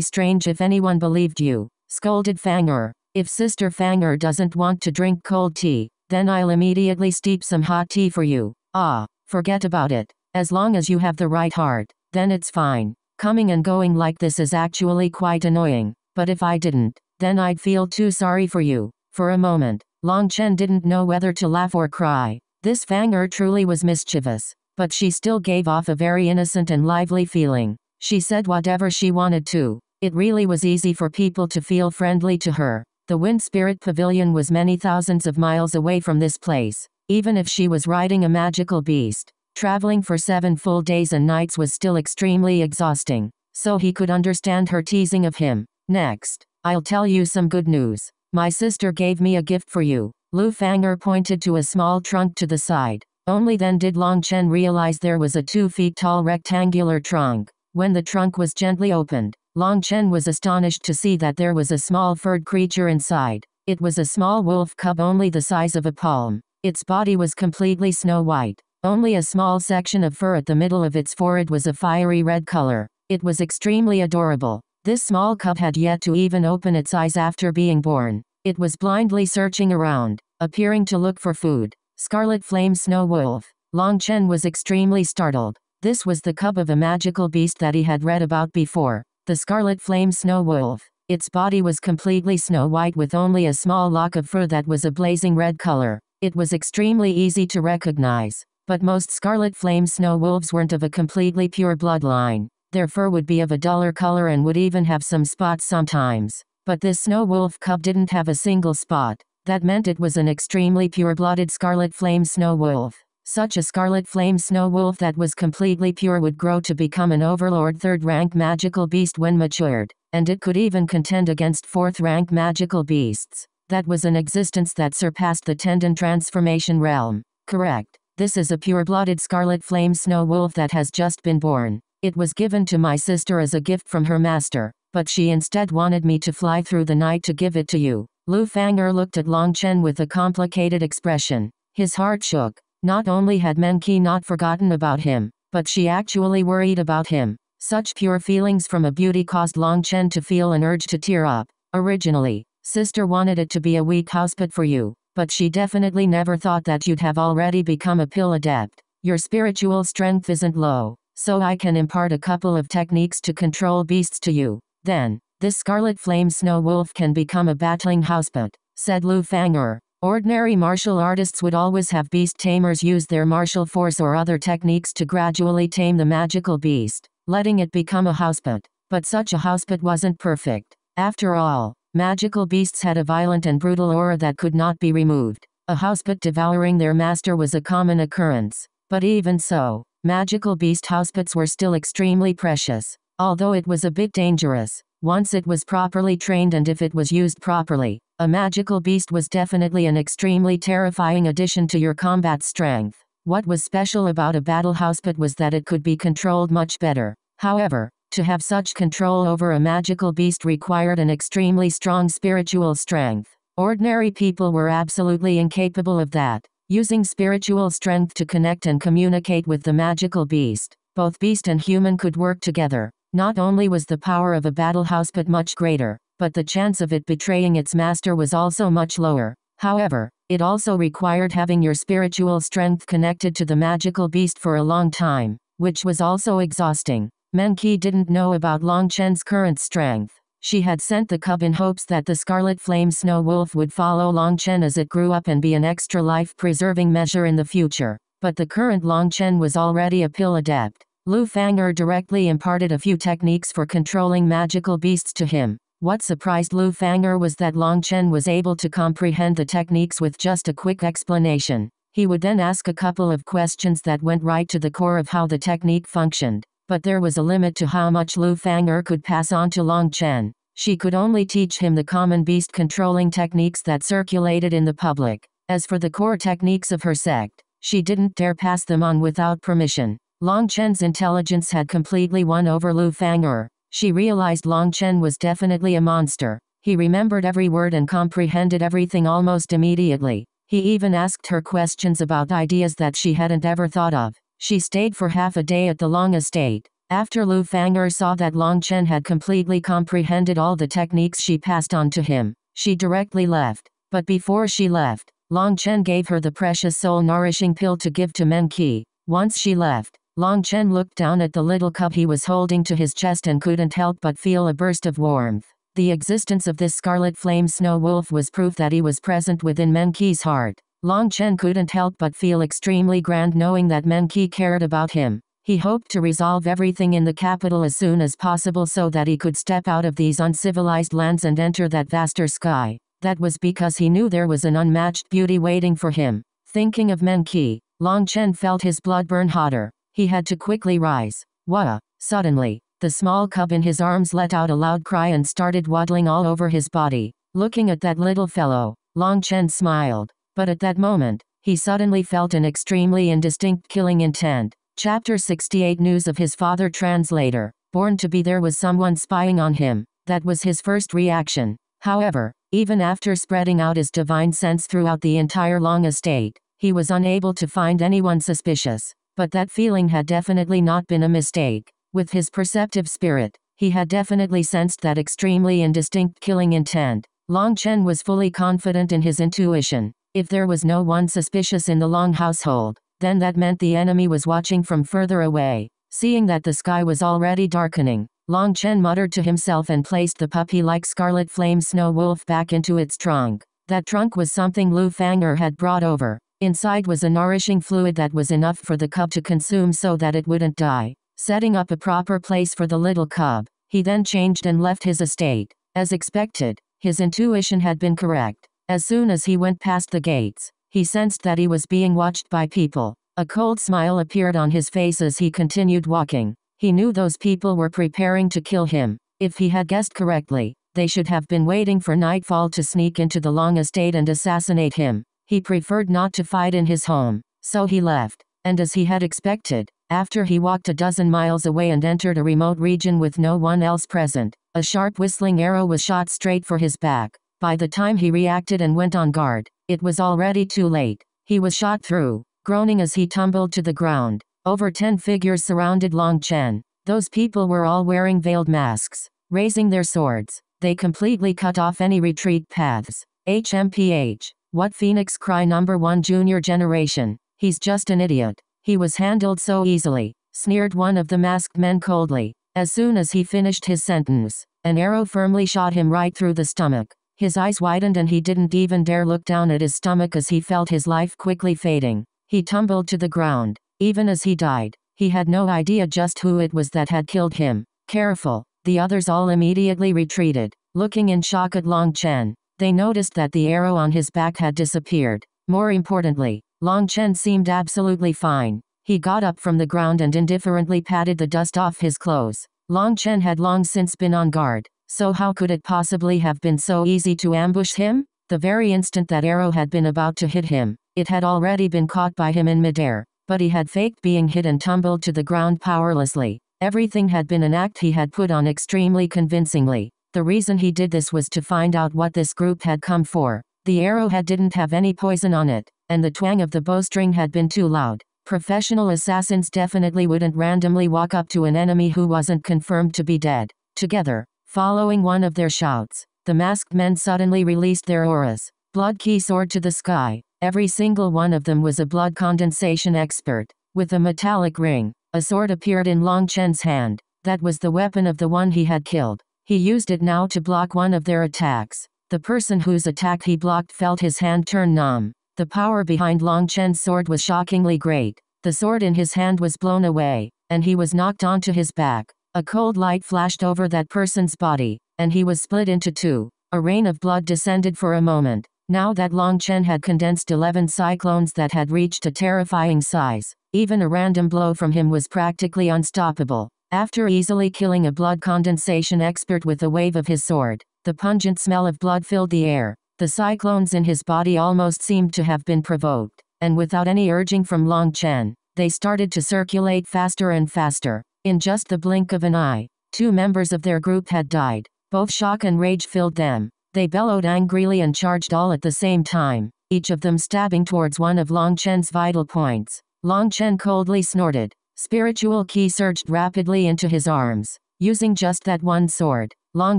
strange if anyone believed you. Scolded Fang'er. If Sister Fang'er doesn't want to drink cold tea, then I'll immediately steep some hot tea for you. Ah, forget about it. As long as you have the right heart, then it's fine. Coming and going like this is actually quite annoying, but if I didn't, then I'd feel too sorry for you. For a moment, Long Chen didn't know whether to laugh or cry. This Fang'er truly was mischievous, but she still gave off a very innocent and lively feeling. She said whatever she wanted to. It really was easy for people to feel friendly to her. The Wind Spirit Pavilion was many thousands of miles away from this place. Even if she was riding a magical beast, traveling for seven full days and nights was still extremely exhausting. So he could understand her teasing of him. Next, I'll tell you some good news. My sister gave me a gift for you. Lu Fang'er pointed to a small trunk to the side. Only then did Long Chen realize there was a two feet tall rectangular trunk. When the trunk was gently opened, Long Chen was astonished to see that there was a small furred creature inside. It was a small wolf cub only the size of a palm. Its body was completely snow white. Only a small section of fur at the middle of its forehead was a fiery red color. It was extremely adorable. This small cub had yet to even open its eyes after being born. It was blindly searching around, appearing to look for food. Scarlet Flame Snow Wolf. Long Chen was extremely startled. This was the cub of a magical beast that he had read about before. The scarlet flame snow wolf. Its body was completely snow white with only a small lock of fur that was a blazing red color. It was extremely easy to recognize. But most scarlet flame snow wolves weren't of a completely pure bloodline. Their fur would be of a duller color and would even have some spots sometimes. But this snow wolf cub didn't have a single spot. That meant it was an extremely pure-blooded scarlet flame snow wolf. Such a scarlet flame snow wolf that was completely pure would grow to become an overlord third rank magical beast when matured, and it could even contend against fourth rank magical beasts. That was an existence that surpassed the tendon transformation realm. Correct. This is a pure-blooded scarlet flame snow wolf that has just been born. It was given to my sister as a gift from her master, but she instead wanted me to fly through the night to give it to you. Lu Fang'er looked at Long Chen with a complicated expression. His heart shook. Not only had Meng Qi not forgotten about him, but she actually worried about him. Such pure feelings from a beauty caused Long Chen to feel an urge to tear up. Originally, sister wanted it to be a weak houseput for you, but she definitely never thought that you'd have already become a pill adept. Your spiritual strength isn't low, so I can impart a couple of techniques to control beasts to you. Then, this scarlet flame snow wolf can become a battling houseput, said Lu Fang'er. Ordinary martial artists would always have beast tamers use their martial force or other techniques to gradually tame the magical beast, letting it become a houseput. But such a houseput wasn't perfect. After all, magical beasts had a violent and brutal aura that could not be removed. A houseput devouring their master was a common occurrence. But even so, magical beast houseputs were still extremely precious, although it was a bit dangerous. Once it was properly trained and if it was used properly, a magical beast was definitely an extremely terrifying addition to your combat strength. What was special about a battle houseput was that it could be controlled much better. However, to have such control over a magical beast required an extremely strong spiritual strength. Ordinary people were absolutely incapable of that. Using spiritual strength to connect and communicate with the magical beast, both beast and human could work together. Not only was the power of a battle houseput much greater, but the chance of it betraying its master was also much lower. However, it also required having your spiritual strength connected to the magical beast for a long time, which was also exhausting. Meng Qi didn't know about Long Chen's current strength. She had sent the cub in hopes that the scarlet flame snow wolf would follow Long Chen as it grew up and be an extra life-preserving measure in the future. But the current Long Chen was already a pill adept. Lu Fang'er directly imparted a few techniques for controlling magical beasts to him. What surprised Lu Fang'er was that Long Chen was able to comprehend the techniques with just a quick explanation. He would then ask a couple of questions that went right to the core of how the technique functioned. But there was a limit to how much Lu Fang'er could pass on to Long Chen. She could only teach him the common beast controlling techniques that circulated in the public. As for the core techniques of her sect, she didn't dare pass them on without permission. Long Chen's intelligence had completely won over Lu Fang'er. She realized Long Chen was definitely a monster. He remembered every word and comprehended everything almost immediately. He even asked her questions about ideas that she hadn't ever thought of. She stayed for half a day at the Long estate. After Lu Fang'er saw that Long Chen had completely comprehended all the techniques she passed on to him, she directly left. But before she left, Long Chen gave her the precious soul-nourishing pill to give to Meng Qi. Once she left, Long Chen looked down at the little cup he was holding to his chest and couldn't help but feel a burst of warmth. The existence of this scarlet flame snow wolf was proof that he was present within Meng Qi's heart. Long Chen couldn't help but feel extremely grand knowing that Meng Qi cared about him. He hoped to resolve everything in the capital as soon as possible so that he could step out of these uncivilized lands and enter that vaster sky. That was because he knew there was an unmatched beauty waiting for him. Thinking of Meng Qi, Long Chen felt his blood burn hotter. He had to quickly rise. Wah! Suddenly, the small cub in his arms let out a loud cry and started waddling all over his body. Looking at that little fellow, Long Chen smiled. But at that moment, he suddenly felt an extremely indistinct killing intent. Chapter 68 News of his father translator. Born to be there was someone spying on him. That was his first reaction. However, even after spreading out his divine sense throughout the entire long estate, he was unable to find anyone suspicious. But that feeling had definitely not been a mistake. With his perceptive spirit, he had definitely sensed that extremely indistinct killing intent. Long Chen was fully confident in his intuition. If there was no one suspicious in the Long household, then that meant the enemy was watching from further away. Seeing that the sky was already darkening, Long Chen muttered to himself and placed the puppy-like scarlet flame snow wolf back into its trunk. That trunk was something Lu Fang'er had brought over. Inside was a nourishing fluid that was enough for the cub to consume so that it wouldn't die setting up a proper place for the little cub. He then changed and left his estate. As expected, his intuition had been correct. As soon as he went past the gates, he sensed that he was being watched by people. A cold smile appeared on his face as he continued walking. He knew those people were preparing to kill him. If he had guessed correctly, they should have been waiting for nightfall to sneak into the long estate and assassinate him. He preferred not to fight in his home, so he left. And as he had expected, after he walked a dozen miles away and entered a remote region with no one else present, a sharp whistling arrow was shot straight for his back. By the time he reacted and went on guard, it was already too late. He was shot through, groaning as he tumbled to the ground. Over ten figures surrounded Long Chen. Those people were all wearing veiled masks, raising their swords. They completely cut off any retreat paths. HMPH. What Phoenix Cry number 1 junior generation. He's just an idiot. He was handled so easily, sneered one of the masked men coldly. As soon as he finished his sentence, an arrow firmly shot him right through the stomach. His eyes widened and he didn't even dare look down at his stomach as he felt his life quickly fading. He tumbled to the ground. Even as he died, he had no idea just who it was that had killed him. Careful, the others all immediately retreated, looking in shock at Long Chen. They noticed that the arrow on his back had disappeared. More importantly, Long Chen seemed absolutely fine. He got up from the ground and indifferently patted the dust off his clothes. Long Chen had long since been on guard, so how could it possibly have been so easy to ambush him? The very instant that arrow had been about to hit him, it had already been caught by him in midair, but he had faked being hit and tumbled to the ground powerlessly. Everything had been an act he had put on extremely convincingly. The reason he did this was to find out what this group had come for. The arrowhead didn't have any poison on it, and the twang of the bowstring had been too loud. Professional assassins definitely wouldn't randomly walk up to an enemy who wasn't confirmed to be dead. Together, following one of their shouts, the masked men suddenly released their auras. Blood Qi soared to the sky. Every single one of them was a blood condensation expert. With a metallic ring, a sword appeared in Long Chen's hand. That was the weapon of the one he had killed. He used it now to block one of their attacks. The person whose attack he blocked felt his hand turn numb. The power behind Long Chen's sword was shockingly great. The sword in his hand was blown away, and he was knocked onto his back. A cold light flashed over that person's body, and he was split into two. A rain of blood descended for a moment. Now that Long Chen had condensed 11 cyclones that had reached a terrifying size, even a random blow from him was practically unstoppable. After easily killing a blood condensation expert with a wave of his sword, the pungent smell of blood filled the air. The cyclones in his body almost seemed to have been provoked, and without any urging from Long Chen, they started to circulate faster and faster. In just the blink of an eye, two members of their group had died. Both shock and rage filled them. They bellowed angrily and charged all at the same time, each of them stabbing towards one of Long Chen's vital points. Long Chen coldly snorted, Spiritual Qi surged rapidly into his arms. Using just that one sword, Long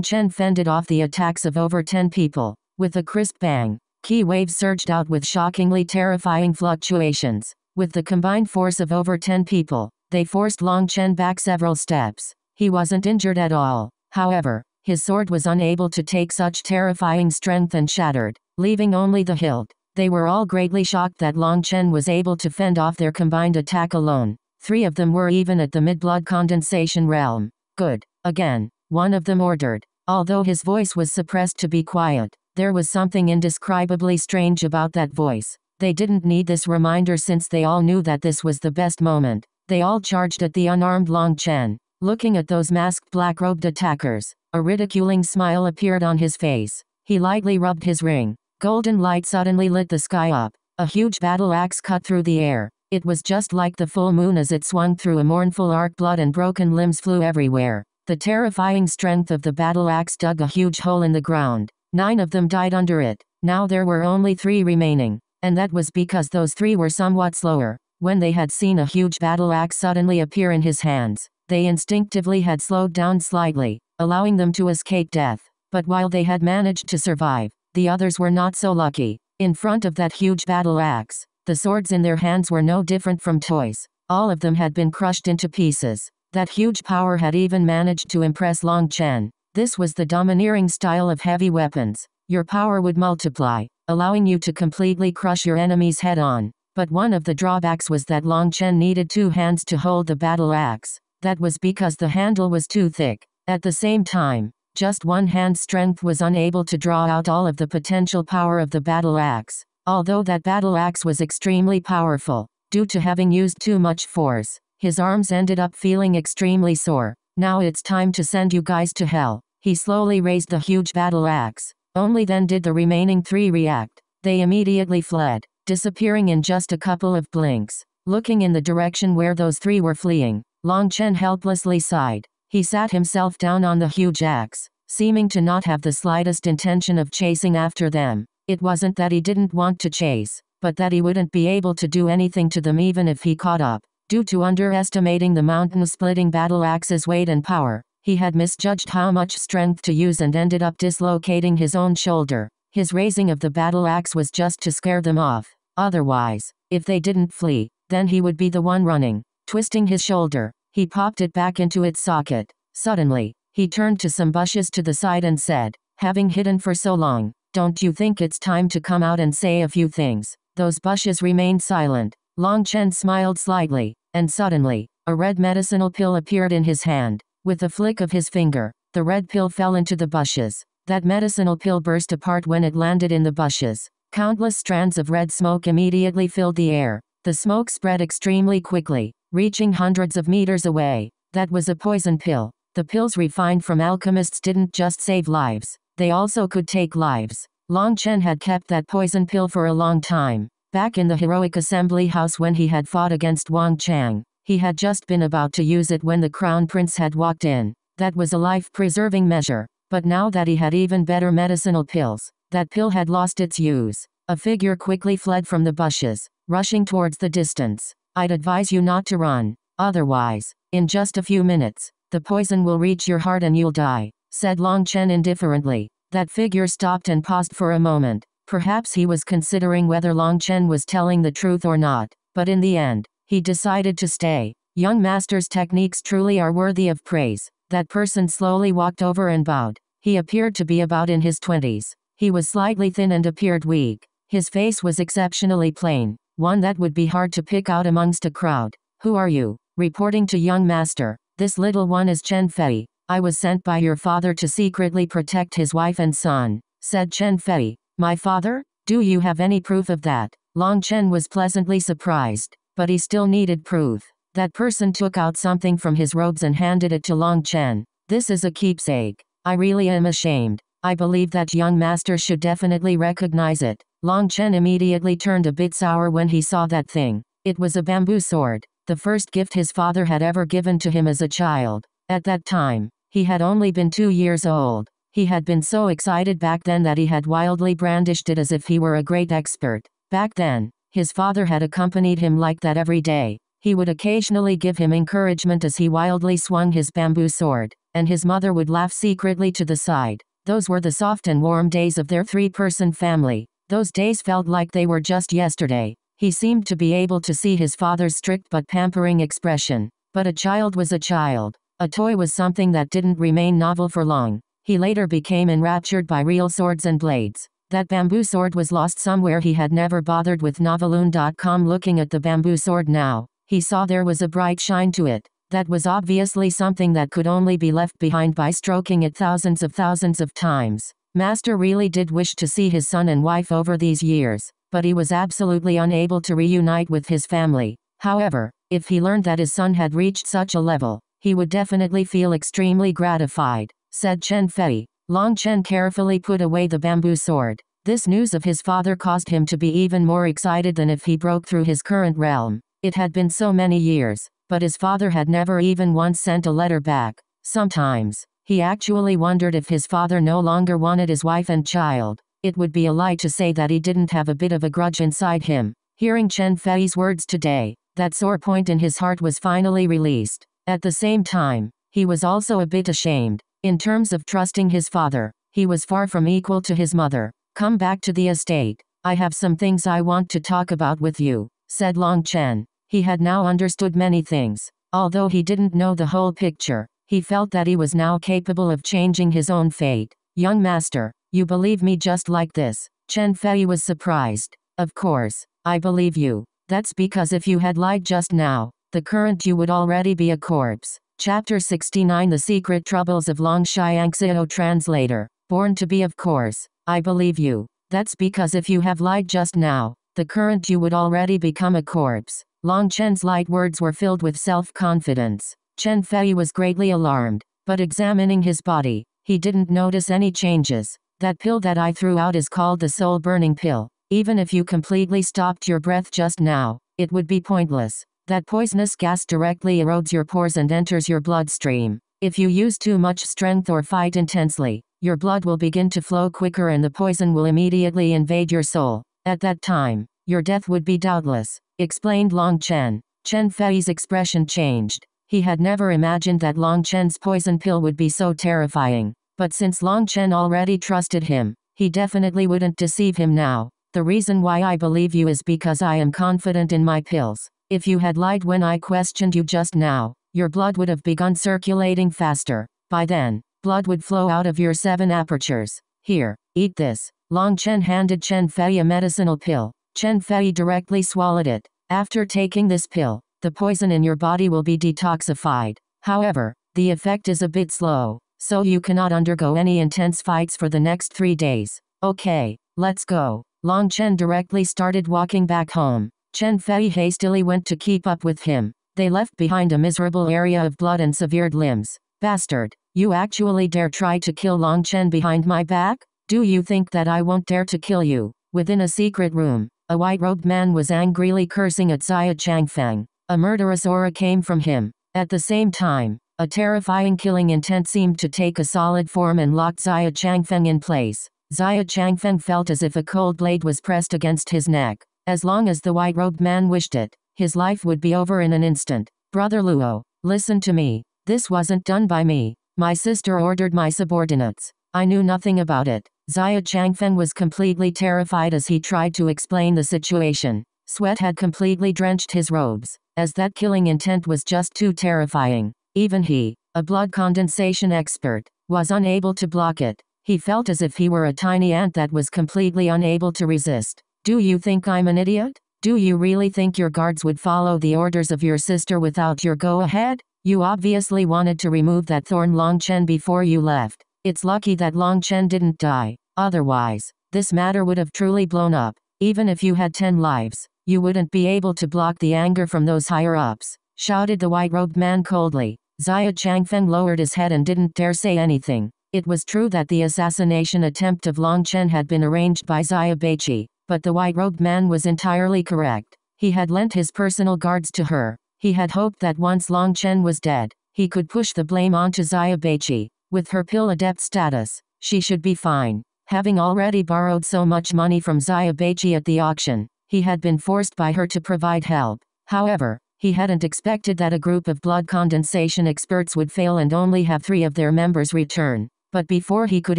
Chen fended off the attacks of over 10 people. With a crisp bang, Qi waves surged out with shockingly terrifying fluctuations. With the combined force of over 10 people, they forced Long Chen back several steps. He wasn't injured at all. However, his sword was unable to take such terrifying strength and shattered, leaving only the hilt. They were all greatly shocked that Long Chen was able to fend off their combined attack alone. Three of them were even at the mid-blood condensation realm. Good. Again, one of them ordered. Although his voice was suppressed to be quiet, there was something indescribably strange about that voice. They didn't need this reminder since they all knew that this was the best moment. They all charged at the unarmed Long Chen. Looking at those masked black-robed attackers, a ridiculing smile appeared on his face. He lightly rubbed his ring. Golden light suddenly lit the sky up. A huge battle axe cut through the air. It was just like the full moon as it swung through a mournful arc blood and broken limbs flew everywhere. The terrifying strength of the battle axe dug a huge hole in the ground. Nine of them died under it. Now there were only three remaining. And that was because those three were somewhat slower. When they had seen a huge battle axe suddenly appear in his hands, they instinctively had slowed down slightly, allowing them to escape death. But while they had managed to survive, the others were not so lucky. In front of that huge battle axe, the swords in their hands were no different from toys. All of them had been crushed into pieces. That huge power had even managed to impress Long Chen. This was the domineering style of heavy weapons. Your power would multiply, allowing you to completely crush your enemies head on. But one of the drawbacks was that Long Chen needed two hands to hold the battle axe. That was because the handle was too thick. At the same time, just one hand's strength was unable to draw out all of the potential power of the battle axe. Although that battle axe was extremely powerful, due to having used too much force, his arms ended up feeling extremely sore. Now it's time to send you guys to hell. He slowly raised the huge battle axe. Only then did the remaining three react. They immediately fled, disappearing in just a couple of blinks. Looking in the direction where those three were fleeing, Long Chen helplessly sighed. He sat himself down on the huge axe, seeming to not have the slightest intention of chasing after them. It wasn't that he didn't want to chase, but that he wouldn't be able to do anything to them even if he caught up. Due to underestimating the mountain-splitting battle axe's weight and power, he had misjudged how much strength to use and ended up dislocating his own shoulder. His raising of the battle axe was just to scare them off. Otherwise, if they didn't flee, then he would be the one running. Twisting his shoulder, he popped it back into its socket. Suddenly, he turned to some bushes to the side and said, having hidden for so long, don't you think it's time to come out and say a few things? Those bushes remained silent. Long Chen smiled slightly, and suddenly, a red medicinal pill appeared in his hand. With a flick of his finger, the red pill fell into the bushes. That medicinal pill burst apart when it landed in the bushes. Countless strands of red smoke immediately filled the air. The smoke spread extremely quickly, reaching hundreds of meters away. That was a poison pill. The pills refined from alchemists didn't just save lives, they also could take lives. Long Chen had kept that poison pill for a long time. Back in the heroic assembly house when he had fought against Wang Chang, he had just been about to use it when the crown prince had walked in. That was a life-preserving measure. But now that he had even better medicinal pills, that pill had lost its use. A figure quickly fled from the bushes, rushing towards the distance. I'd advise you not to run. Otherwise, in just a few minutes, the poison will reach your heart and you'll die said Long Chen indifferently. That figure stopped and paused for a moment. Perhaps he was considering whether Long Chen was telling the truth or not, but in the end, he decided to stay. Young master's techniques truly are worthy of praise. That person slowly walked over and bowed. He appeared to be about in his twenties. He was slightly thin and appeared weak. His face was exceptionally plain, one that would be hard to pick out amongst a crowd. Who are you? Reporting to young master, this little one is Chen Fei. I was sent by your father to secretly protect his wife and son, said Chen Fei. My father? Do you have any proof of that? Long Chen was pleasantly surprised, but he still needed proof. That person took out something from his robes and handed it to Long Chen. This is a keepsake. I really am ashamed. I believe that young master should definitely recognize it. Long Chen immediately turned a bit sour when he saw that thing. It was a bamboo sword, the first gift his father had ever given to him as a child. At that time, he had only been two years old. He had been so excited back then that he had wildly brandished it as if he were a great expert. Back then, his father had accompanied him like that every day. He would occasionally give him encouragement as he wildly swung his bamboo sword, and his mother would laugh secretly to the side. Those were the soft and warm days of their three person family. Those days felt like they were just yesterday. He seemed to be able to see his father's strict but pampering expression. But a child was a child. A toy was something that didn't remain novel for long. He later became enraptured by real swords and blades. That bamboo sword was lost somewhere he had never bothered with Noveloon.com looking at the bamboo sword now. He saw there was a bright shine to it. That was obviously something that could only be left behind by stroking it thousands of thousands of times. Master really did wish to see his son and wife over these years, but he was absolutely unable to reunite with his family. However, if he learned that his son had reached such a level, he would definitely feel extremely gratified, said Chen Fei. Long Chen carefully put away the bamboo sword. This news of his father caused him to be even more excited than if he broke through his current realm. It had been so many years, but his father had never even once sent a letter back. Sometimes, he actually wondered if his father no longer wanted his wife and child. It would be a lie to say that he didn't have a bit of a grudge inside him. Hearing Chen Fei's words today, that sore point in his heart was finally released. At the same time, he was also a bit ashamed. In terms of trusting his father, he was far from equal to his mother. Come back to the estate. I have some things I want to talk about with you, said Long Chen. He had now understood many things. Although he didn't know the whole picture, he felt that he was now capable of changing his own fate. Young master, you believe me just like this. Chen Fei was surprised. Of course, I believe you. That's because if you had lied just now, the current you would already be a corpse. Chapter 69 The Secret Troubles of Long Tianxiao Translator. Born to be of course. I believe you. That's because if you have lied just now, the current you would already become a corpse. Long Chen's light words were filled with self-confidence. Chen Fei was greatly alarmed, but examining his body, he didn't notice any changes. That pill that I threw out is called the soul-burning pill. Even if you completely stopped your breath just now, it would be pointless. That poisonous gas directly erodes your pores and enters your bloodstream. If you use too much strength or fight intensely, your blood will begin to flow quicker and the poison will immediately invade your soul. At that time, your death would be doubtless explained Long Chen. Chen Fei's expression changed. He had never imagined that Long Chen's poison pill would be so terrifying. But since Long Chen already trusted him, he definitely wouldn't deceive him now. The reason why I believe you is because I am confident in my pills. If you had lied when I questioned you just now, your blood would have begun circulating faster. By then, blood would flow out of your seven apertures. Here, eat this. Long Chen handed Chen Fei a medicinal pill. Chen Fei directly swallowed it. After taking this pill, the poison in your body will be detoxified. However, the effect is a bit slow, so you cannot undergo any intense fights for the next three days. Okay, let's go. Long Chen directly started walking back home. Chen Fei hastily went to keep up with him. They left behind a miserable area of blood and severed limbs. Bastard, you actually dare try to kill Long Chen behind my back? Do you think that I won't dare to kill you? Within a secret room, a white-robed man was angrily cursing at Xia Changfeng. A murderous aura came from him. At the same time, a terrifying killing intent seemed to take a solid form and locked Xia Changfeng in place. Xia Changfeng felt as if a cold blade was pressed against his neck. As long as the white-robed man wished it, his life would be over in an instant. Brother Luo, listen to me. This wasn't done by me. My sister ordered my subordinates. I knew nothing about it. Xia Changfeng was completely terrified as he tried to explain the situation. Sweat had completely drenched his robes, as that killing intent was just too terrifying. Even he, a blood condensation expert, was unable to block it. He felt as if he were a tiny ant that was completely unable to resist. Do you think I'm an idiot? Do you really think your guards would follow the orders of your sister without your go-ahead? You obviously wanted to remove that thorn Long Chen before you left. It's lucky that Long Chen didn't die. Otherwise, this matter would have truly blown up. Even if you had 10 lives, you wouldn't be able to block the anger from those higher ups. shouted the white-robed man coldly. Xia Changfeng lowered his head and didn't dare say anything. It was true that the assassination attempt of Long Chen had been arranged by Xia Beiqi, but the white-robed man was entirely correct. He had lent his personal guards to her. He had hoped that once Long Chen was dead, he could push the blame onto Xia Beiqi. With her pill adept status, she should be fine. Having already borrowed so much money from Xia at the auction, he had been forced by her to provide help. However, he hadn't expected that a group of blood condensation experts would fail and only have three of their members return. But before he could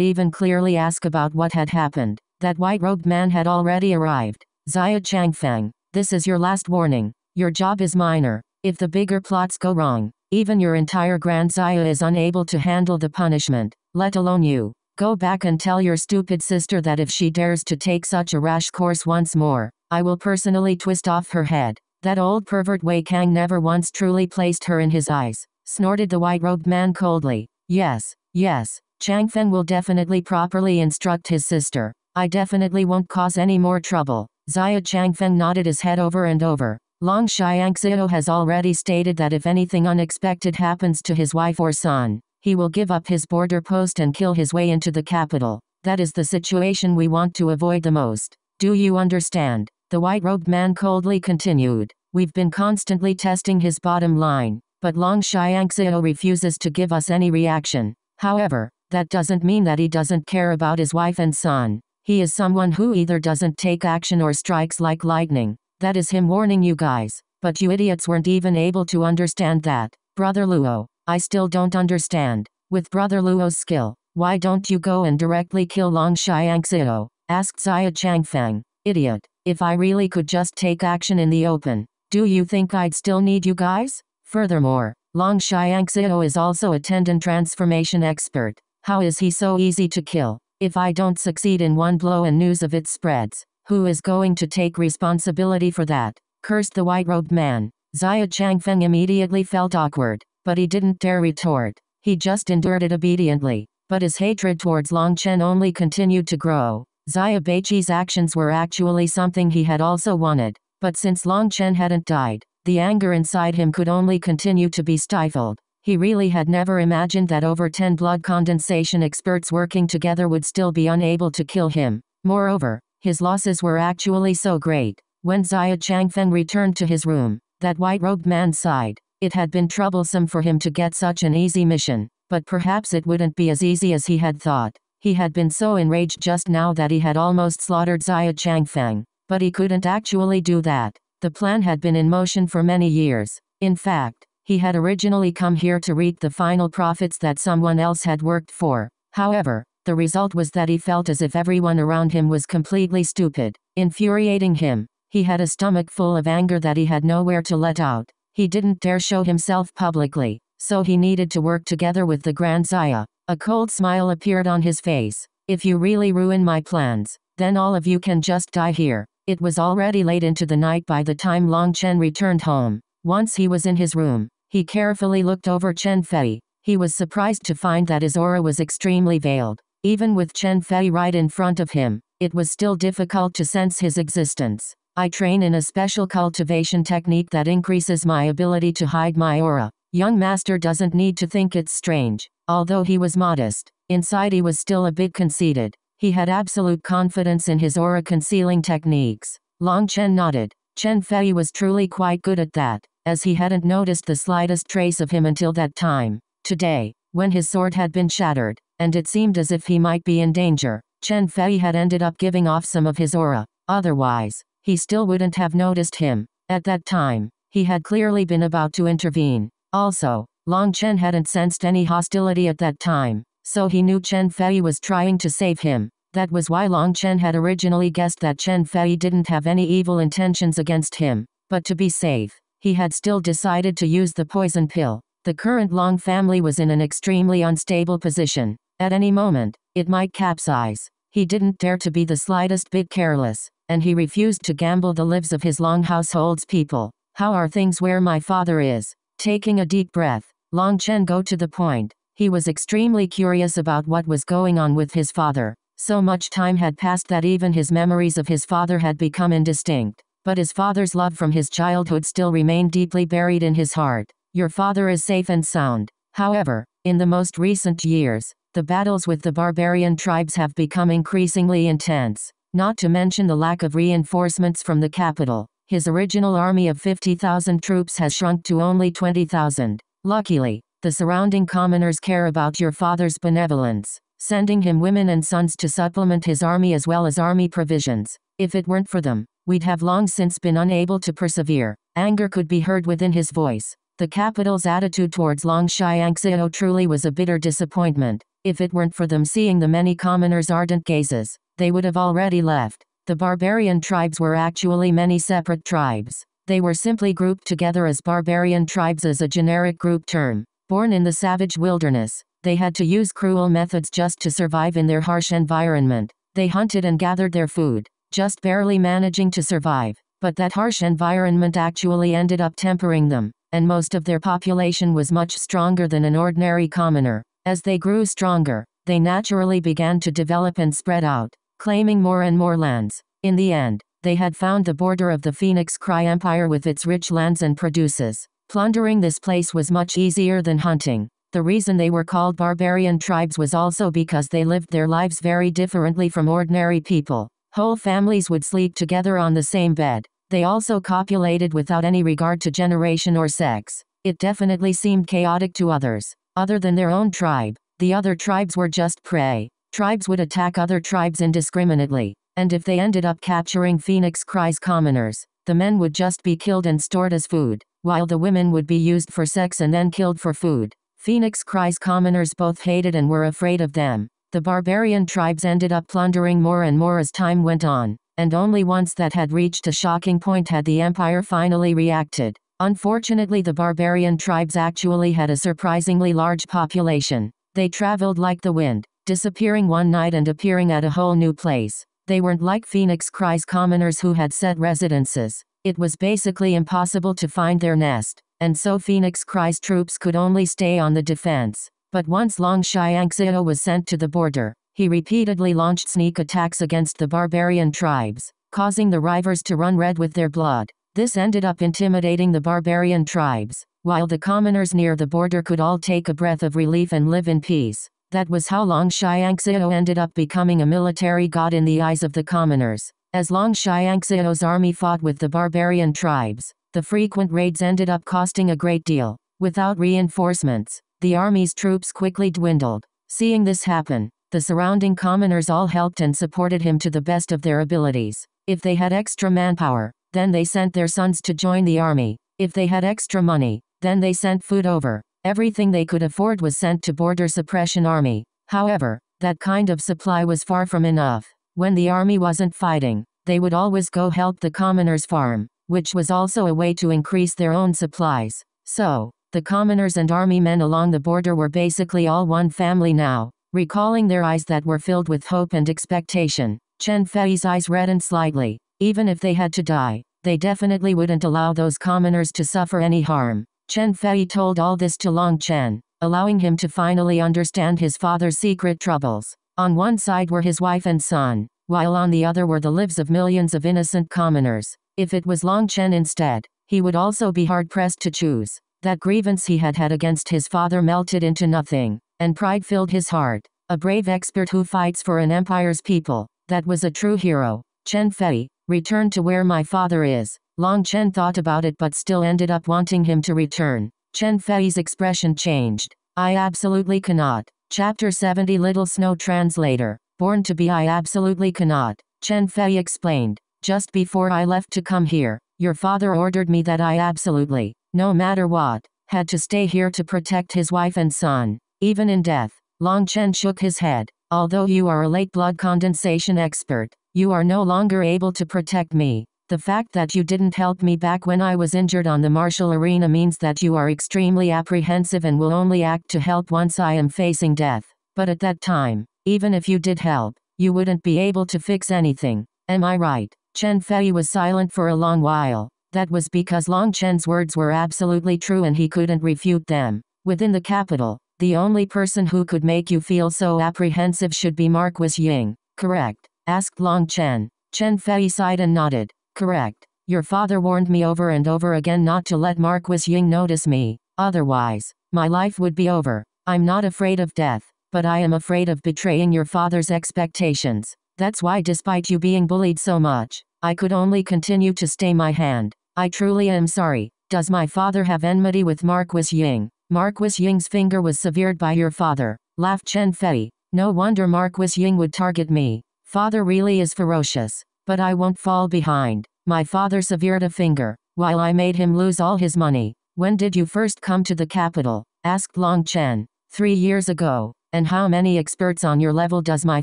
even clearly ask about what had happened, that white-robed man had already arrived. Xia Changfeng, this is your last warning. Your job is minor. If the bigger plots go wrong, even your entire Grand Xia is unable to handle the punishment, let alone you. Go back and tell your stupid sister that if she dares to take such a rash course once more, I will personally twist off her head. That old pervert Wei Kang never once truly placed her in his eyes, snorted the white-robed man coldly. Yes, yes, Chang Feng will definitely properly instruct his sister. I definitely won't cause any more trouble. Xia Changfeng nodded his head over and over. Long Tianxiao has already stated that if anything unexpected happens to his wife or son, he will give up his border post and kill his way into the capital. That is the situation we want to avoid the most. Do you understand? The white-robed man coldly continued. We've been constantly testing his bottom line, but Long Tianxiao refuses to give us any reaction. However, that doesn't mean that he doesn't care about his wife and son. He is someone who either doesn't take action or strikes like lightning. That is him warning you guys. But you idiots weren't even able to understand that. Brother Luo, I still don't understand. With Brother Luo's skill, why don't you go and directly kill Long Tianxiao? asked Xia Changfeng. Idiot. If I really could just take action in the open, do you think I'd still need you guys? Furthermore, Long Tianxiao is also a tendon transformation expert. How is he so easy to kill? If I don't succeed in one blow and news of it spreads, who is going to take responsibility for that? Cursed the white-robed man. Xia Changfeng immediately felt awkward, but he didn't dare retort. He just endured it obediently. But his hatred towards Long Chen only continued to grow. Xia Beiqi's actions were actually something he had also wanted. But since Long Chen hadn't died, the anger inside him could only continue to be stifled. He really had never imagined that over 10 blood condensation experts working together would still be unable to kill him. Moreover, his losses were actually so great. When Xia Changfeng returned to his room, that white-robed man sighed. It had been troublesome for him to get such an easy mission, but perhaps it wouldn't be as easy as he had thought. He had been so enraged just now that he had almost slaughtered Xia Changfeng. But he couldn't actually do that. The plan had been in motion for many years. In fact, he had originally come here to reap the final profits that someone else had worked for. However, the result was that he felt as if everyone around him was completely stupid, infuriating him. He had a stomach full of anger that he had nowhere to let out. He didn't dare show himself publicly, so he needed to work together with the Grand Xia. A cold smile appeared on his face. If you really ruin my plans, then all of you can just die here. It was already late into the night by the time Long Chen returned home. Once he was in his room, he carefully looked over Chen Fei. He was surprised to find that his aura was extremely veiled. Even with Chen Fei right in front of him, it was still difficult to sense his existence. I train in a special cultivation technique that increases my ability to hide my aura. Young master doesn't need to think it's strange. Although he was modest, inside he was still a bit conceited. He had absolute confidence in his aura concealing techniques. Long Chen nodded. Chen Fei was truly quite good at that as he hadn't noticed the slightest trace of him until that time. Today, when his sword had been shattered, and it seemed as if he might be in danger, Chen Fei had ended up giving off some of his aura. Otherwise, he still wouldn't have noticed him. At that time, he had clearly been about to intervene. Also, Long Chen hadn't sensed any hostility at that time, so he knew Chen Fei was trying to save him. That was why Long Chen had originally guessed that Chen Fei didn't have any evil intentions against him. But to be safe, he had still decided to use the poison pill. The current Long family was in an extremely unstable position. At any moment, it might capsize. He didn't dare to be the slightest bit careless, and he refused to gamble the lives of his Long household's people. How are things where my father is? Taking a deep breath, Long Chen go to the point. He was extremely curious about what was going on with his father. So much time had passed that even his memories of his father had become indistinct. but his father's love from his childhood still remained deeply buried in his heart. Your father is safe and sound. However, in the most recent years, the battles with the barbarian tribes have become increasingly intense, not to mention the lack of reinforcements from the capital. His original army of 50,000 troops has shrunk to only 20,000. Luckily, the surrounding commoners care about your father's benevolence, sending him women and sons to supplement his army as well as army provisions. If it weren't for them, we'd have long since been unable to persevere. Anger could be heard within his voice. The capital's attitude towards Long Tianxiao truly was a bitter disappointment. If it weren't for them seeing the many commoners' ardent gazes, they would have already left. The barbarian tribes were actually many separate tribes. They were simply grouped together as barbarian tribes as a generic group term. Born in the savage wilderness, they had to use cruel methods just to survive in their harsh environment. They hunted and gathered their food, just barely managing to survive. But that harsh environment actually ended up tempering them, and most of their population was much stronger than an ordinary commoner. As they grew stronger, they naturally began to develop and spread out, claiming more and more lands. In the end, they had found the border of the Phoenix Cry Empire with its rich lands and produces. Plundering this place was much easier than hunting. The reason they were called barbarian tribes was also because they lived their lives very differently from ordinary people. Whole families would sleep together on the same bed. They also copulated without any regard to generation or sex. It definitely seemed chaotic to others. Other than their own tribe, the other tribes were just prey. Tribes would attack other tribes indiscriminately, and if they ended up capturing Phoenix Cry's commoners, the men would just be killed and stored as food, while the women would be used for sex and then killed for food. Phoenix Cry's commoners both hated and were afraid of them. The barbarian tribes ended up plundering more and more as time went on, and only once that had reached a shocking point had the empire finally reacted. Unfortunately the barbarian tribes actually had a surprisingly large population. They traveled like the wind, disappearing one night and appearing at a whole new place. They weren't like Phoenix Cry's commoners who had set residences. It was basically impossible to find their nest, and so Phoenix Cry's troops could only stay on the defense. But once Long Tianxiao was sent to the border, he repeatedly launched sneak attacks against the barbarian tribes, causing the rivers to run red with their blood. This ended up intimidating the barbarian tribes, while the commoners near the border could all take a breath of relief and live in peace. That was how Long Tianxiao ended up becoming a military god in the eyes of the commoners. As Long Tianxiao's army fought with the barbarian tribes, the frequent raids ended up costing a great deal. Without reinforcements, the army's troops quickly dwindled. Seeing this happen, the surrounding commoners all helped and supported him to the best of their abilities. If they had extra manpower, then they sent their sons to join the army. If they had extra money, then they sent food over. Everything they could afford was sent to border suppression army. However, that kind of supply was far from enough. When the army wasn't fighting, they would always go help the commoners farm, which was also a way to increase their own supplies. So, the commoners and army men along the border were basically all one family now. Recalling their eyes that were filled with hope and expectation, Chen Fei's eyes reddened slightly. Even if they had to die, they definitely wouldn't allow those commoners to suffer any harm. Chen Fei told all this to Long Chen, allowing him to finally understand his father's secret troubles. On one side were his wife and son, while on the other were the lives of millions of innocent commoners. If it was Long Chen instead, he would also be hard pressed to choose. That grievance he had had against his father melted into nothing, and pride filled his heart. A brave expert who fights for an empire's people, that was a true hero. Chen Fei, Return to where my father is. Long Chen thought about it but still ended up wanting him to return. Chen Fei's expression changed. I absolutely cannot. Chapter 70 Little Snow Translator. BornToBe I absolutely cannot. Chen Fei explained. Just before I left to come here, your father ordered me that I absolutely, no matter what, had to stay here to protect his wife and son, even in death. Long Chen shook his head. Although you are a late blood condensation expert, you are no longer able to protect me. The fact that you didn't help me back when I was injured on the martial arena means that you are extremely apprehensive and will only act to help once I am facing death. But at that time, even if you did help, you wouldn't be able to fix anything. Am I right? Chen Fei was silent for a long while. That was because Long Chen's words were absolutely true and he couldn't refute them. Within the capital, the only person who could make you feel so apprehensive should be Marquis Ying. Correct asked Long Chen. Chen Fei sighed and nodded. Correct. Your father warned me over and over again not to let Marquis Ying notice me, otherwise, my life would be over. I'm not afraid of death, but I am afraid of betraying your father's expectations. That's why despite you being bullied so much, I could only continue to stay my hand. I truly am sorry. Does my father have enmity with Marquis Ying? Marquis Ying's finger was severed by your father, laughed Chen Fei. No wonder Marquis Ying would target me. Father really is ferocious. But I won't fall behind. My father severed a finger, while I made him lose all his money. When did you first come to the capital? asked Long Chen. Three years ago. And how many experts on your level does my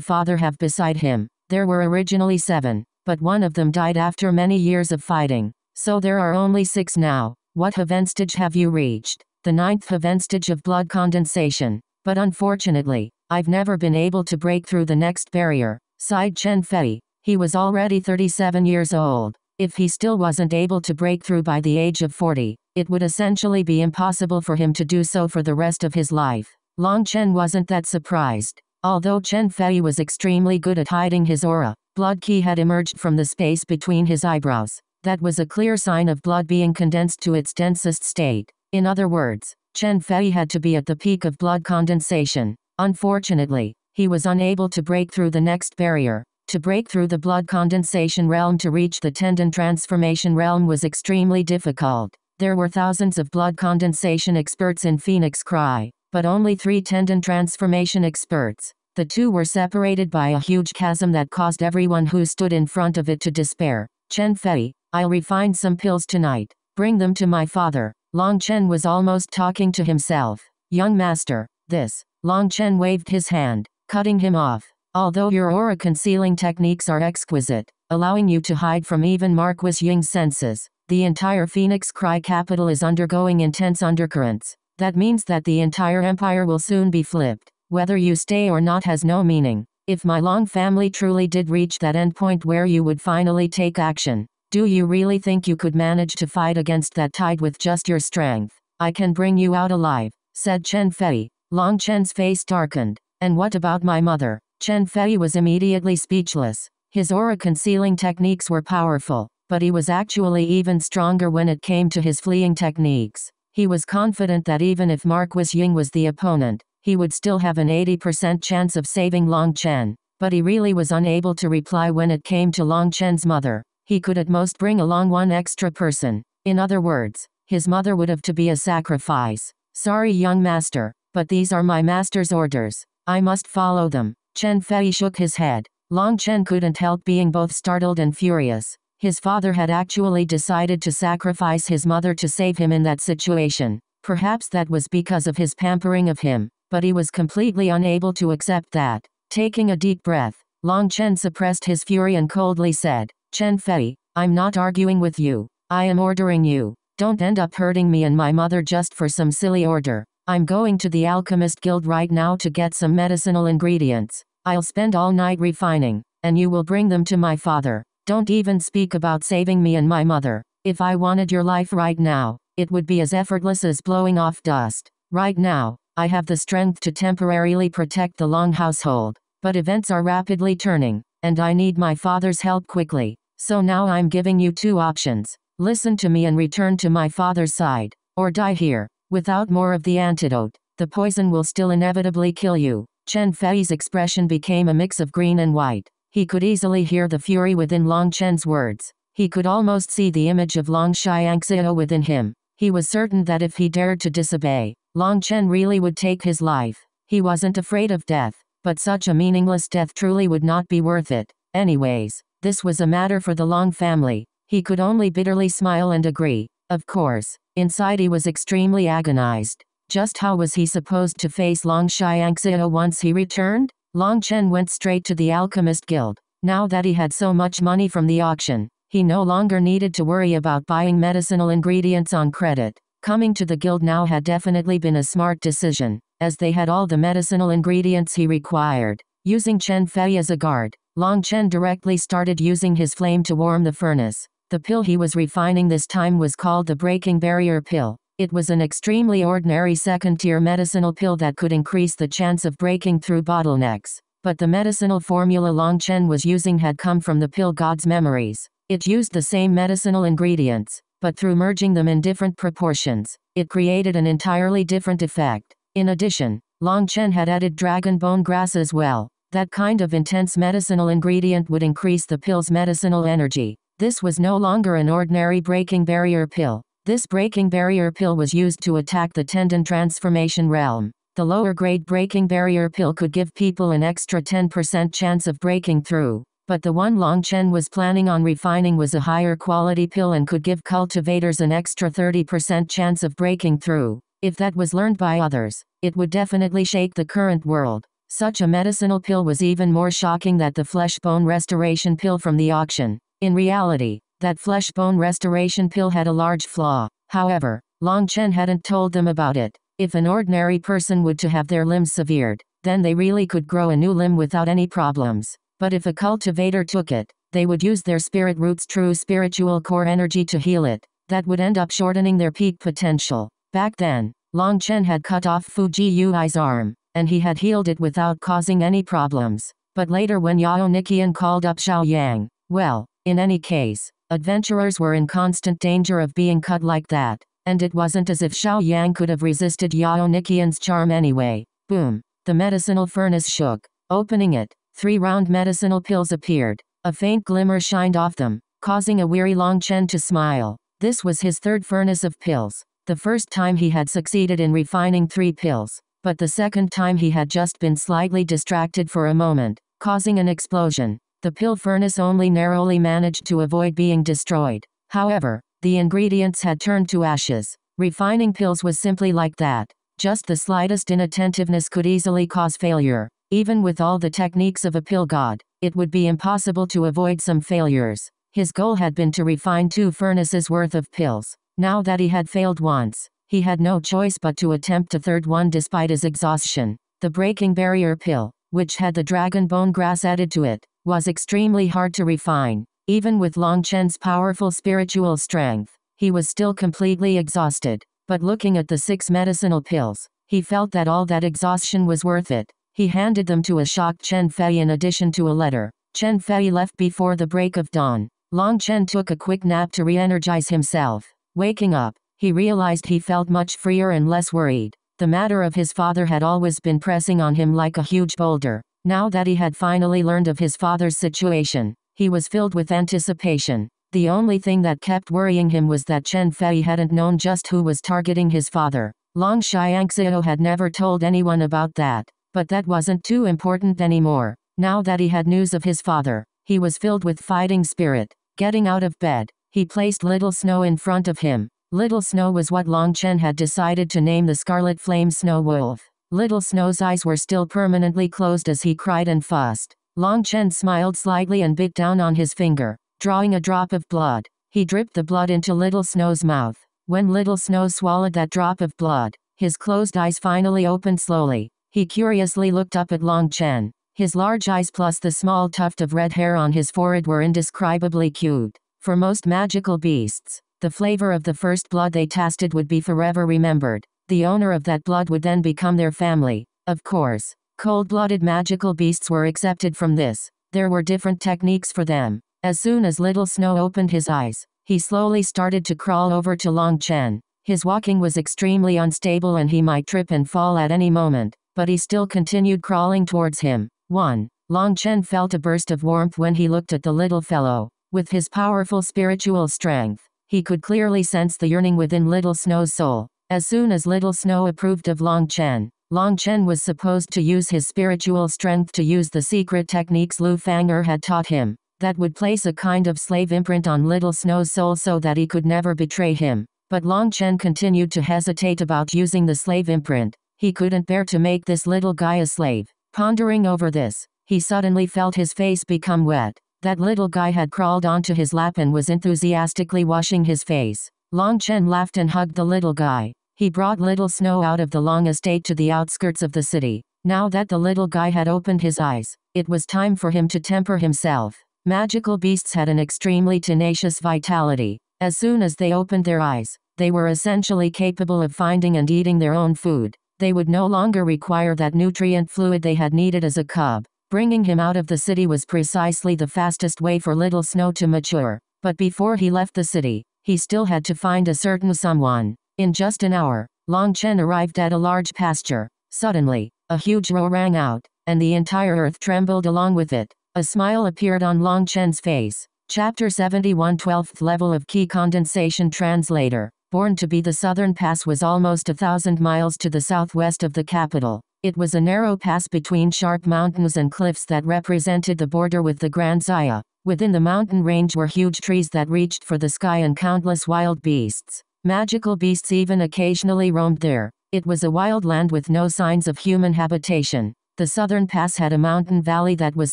father have beside him? There were originally seven, but one of them died after many years of fighting. So there are only six now. What Heaven stage have you reached? The ninth Heaven stage of blood condensation. But unfortunately, I've never been able to break through the next barrier, sighed Chen Fei. He was already 37 years old. If he still wasn't able to break through by the age of 40, it would essentially be impossible for him to do so for the rest of his life. Long Chen wasn't that surprised. Although Chen Fei was extremely good at hiding his aura, blood qi had emerged from the space between his eyebrows. That was a clear sign of blood being condensed to its densest state. In other words, Chen Fei had to be at the peak of blood condensation. Unfortunately, he was unable to break through the next barrier. To break through the blood condensation realm to reach the tendon transformation realm was extremely difficult. There were thousands of blood condensation experts in Phoenix Cry, but only three tendon transformation experts. The two were separated by a huge chasm that caused everyone who stood in front of it to despair. Chen Fei, I'll refine some pills tonight. Bring them to my father. Long Chen was almost talking to himself. Young master, this. Long Chen waved his hand, cutting him off. Although your aura concealing techniques are exquisite, allowing you to hide from even Marquis Ying's senses, the entire Phoenix Cry capital is undergoing intense undercurrents. That means that the entire empire will soon be flipped. Whether you stay or not has no meaning. If my long family truly did reach that endpoint where you would finally take action, do you really think you could manage to fight against that tide with just your strength? I can bring you out alive, said Chen Fei. Long Chen's face darkened. And what about my mother? Chen Fei was immediately speechless. His aura concealing techniques were powerful, but he was actually even stronger when it came to his fleeing techniques. He was confident that even if Marquis Ying was the opponent, he would still have an 80% chance of saving Long Chen. But he really was unable to reply when it came to Long Chen's mother. He could at most bring along one extra person. In other words, his mother would have to be a sacrifice. Sorry young master, but these are my master's orders. I must follow them. Chen Fei shook his head. Long Chen couldn't help being both startled and furious. His father had actually decided to sacrifice his mother to save him in that situation. Perhaps that was because of his pampering of him, but he was completely unable to accept that. Taking a deep breath, Long Chen suppressed his fury and coldly said, Chen Fei, I'm not arguing with you. I am ordering you. Don't end up hurting me and my mother just for some silly order. I'm going to the Alchemist Guild right now to get some medicinal ingredients. I'll spend all night refining, and you will bring them to my father. Don't even speak about saving me and my mother. If I wanted your life right now, it would be as effortless as blowing off dust. Right now, I have the strength to temporarily protect the Long household. But events are rapidly turning, and I need my father's help quickly. So now I'm giving you two options. Listen to me and return to my father's side, or die here. Without more of the antidote, the poison will still inevitably kill you. Chen Fei's expression became a mix of green and white. He could easily hear the fury within Long Chen's words. He could almost see the image of Long Tianxiao within him. He was certain that if he dared to disobey, Long Chen really would take his life. He wasn't afraid of death, but such a meaningless death truly would not be worth it. Anyways, this was a matter for the Long family. He could only bitterly smile and agree. Of course, inside he was extremely agonized. Just how was he supposed to face Long Tianxiao once he returned? Long Chen went straight to the Alchemist Guild. Now that he had so much money from the auction, he no longer needed to worry about buying medicinal ingredients on credit. Coming to the guild now had definitely been a smart decision, as they had all the medicinal ingredients he required. Using Chen Fei as a guard, Long Chen directly started using his flame to warm the furnace. The pill he was refining this time was called the Breaking Barrier Pill. It was an extremely ordinary second-tier medicinal pill that could increase the chance of breaking through bottlenecks. But the medicinal formula Long Chen was using had come from the pill god's memories. It used the same medicinal ingredients, but through merging them in different proportions, it created an entirely different effect. In addition, Long Chen had added dragon bone grass as well. That kind of intense medicinal ingredient would increase the pill's medicinal energy. This was no longer an ordinary breaking barrier pill. This breaking barrier pill was used to attack the tendon transformation realm. The lower grade breaking barrier pill could give people an extra 10% chance of breaking through. But the one Long Chen was planning on refining was a higher quality pill and could give cultivators an extra 30% chance of breaking through. If that was learned by others, it would definitely shake the current world. Such a medicinal pill was even more shocking than the flesh bone restoration pill from the auction. In reality, that flesh bone restoration pill had a large flaw. However, Long Chen hadn't told them about it. If an ordinary person would to have their limbs severed, then they really could grow a new limb without any problems. But if a cultivator took it, they would use their spirit root's true spiritual core energy to heal it. That would end up shortening their peak potential. Back then, Long Chen had cut off Fu Jiyui's arm, and he had healed it without causing any problems. But later when Yao Nikian called up Xiao Yang, well, in any case, adventurers were in constant danger of being cut like that, and it wasn't as if Xiao Yang could have resisted Yao Nikian's charm anyway. Boom. The medicinal furnace shook. Opening it, three round medicinal pills appeared. A faint glimmer shined off them, causing a weary Long Chen to smile. This was his third furnace of pills. The first time he had succeeded in refining three pills, but the second time he had just been slightly distracted for a moment, causing an explosion. The pill furnace only narrowly managed to avoid being destroyed. However, the ingredients had turned to ashes. Refining pills was simply like that. Just the slightest inattentiveness could easily cause failure. Even with all the techniques of a pill god, it would be impossible to avoid some failures. His goal had been to refine two furnaces worth of pills. Now that he had failed once, he had no choice but to attempt a third one despite his exhaustion. The breaking barrier pill, which had the dragon bone grass added to it, was extremely hard to refine. Even with Long Chen's powerful spiritual strength, he was still completely exhausted. But looking at the six medicinal pills, he felt that all that exhaustion was worth it. He handed them to a shocked Chen Fei in addition to a letter. Chen Fei left before the break of dawn. Long Chen took a quick nap to re-energize himself. Waking up, he realized he felt much freer and less worried. The matter of his father had always been pressing on him like a huge boulder. Now that he had finally learned of his father's situation, he was filled with anticipation. The only thing that kept worrying him was that Chen Fei hadn't known just who was targeting his father. Long Tianxiao had never told anyone about that, but that wasn't too important anymore. Now that he had news of his father, he was filled with fighting spirit. Getting out of bed, he placed Little Snow in front of him. Little Snow was what Long Chen had decided to name the Scarlet Flame Snow Wolf. Little Snow's eyes were still permanently closed as he cried and fussed. Long Chen smiled slightly and bit down on his finger, drawing a drop of blood. He dripped the blood into Little Snow's mouth. When Little Snow swallowed that drop of blood, his closed eyes finally opened slowly. He curiously looked up at Long Chen. His large eyes plus the small tuft of red hair on his forehead were indescribably cute. For most magical beasts, the flavor of the first blood they tasted would be forever remembered. The owner of that blood would then become their family. Of course, cold-blooded magical beasts were accepted from this. There were different techniques for them. As soon as Little Snow opened his eyes, he slowly started to crawl over to Long Chen. His walking was extremely unstable and he might trip and fall at any moment, but he still continued crawling towards him. 1. Long Chen felt a burst of warmth when he looked at the little fellow. With his powerful spiritual strength, he could clearly sense the yearning within Little Snow's soul. As soon as Little Snow approved of Long Chen, Long Chen was supposed to use his spiritual strength to use the secret techniques Lu Fang'er had taught him, that would place a kind of slave imprint on Little Snow's soul so that he could never betray him. But Long Chen continued to hesitate about using the slave imprint. He couldn't bear to make this little guy a slave. Pondering over this, he suddenly felt his face become wet. That little guy had crawled onto his lap and was enthusiastically washing his face. Long Chen laughed and hugged the little guy. He brought Little Snow out of the long estate to the outskirts of the city. Now that the little guy had opened his eyes, it was time for him to temper himself. Magical beasts had an extremely tenacious vitality. As soon as they opened their eyes, they were essentially capable of finding and eating their own food. They would no longer require that nutrient fluid they had needed as a cub. Bringing him out of the city was precisely the fastest way for Little Snow to mature. But before he left the city, he still had to find a certain someone. In just an hour, Long Chen arrived at a large pasture. Suddenly, a huge roar rang out, and the entire earth trembled along with it. A smile appeared on Long Chen's face. Chapter 71 12th Level of Qi Condensation Translator BornToBe the southern pass was almost a thousand miles to the southwest of the capital. It was a narrow pass between sharp mountains and cliffs that represented the border with the Grand Xia. Within the mountain range were huge trees that reached for the sky and countless wild beasts. Magical beasts even occasionally roamed there. It was a wild land with no signs of human habitation. The southern pass had a mountain valley that was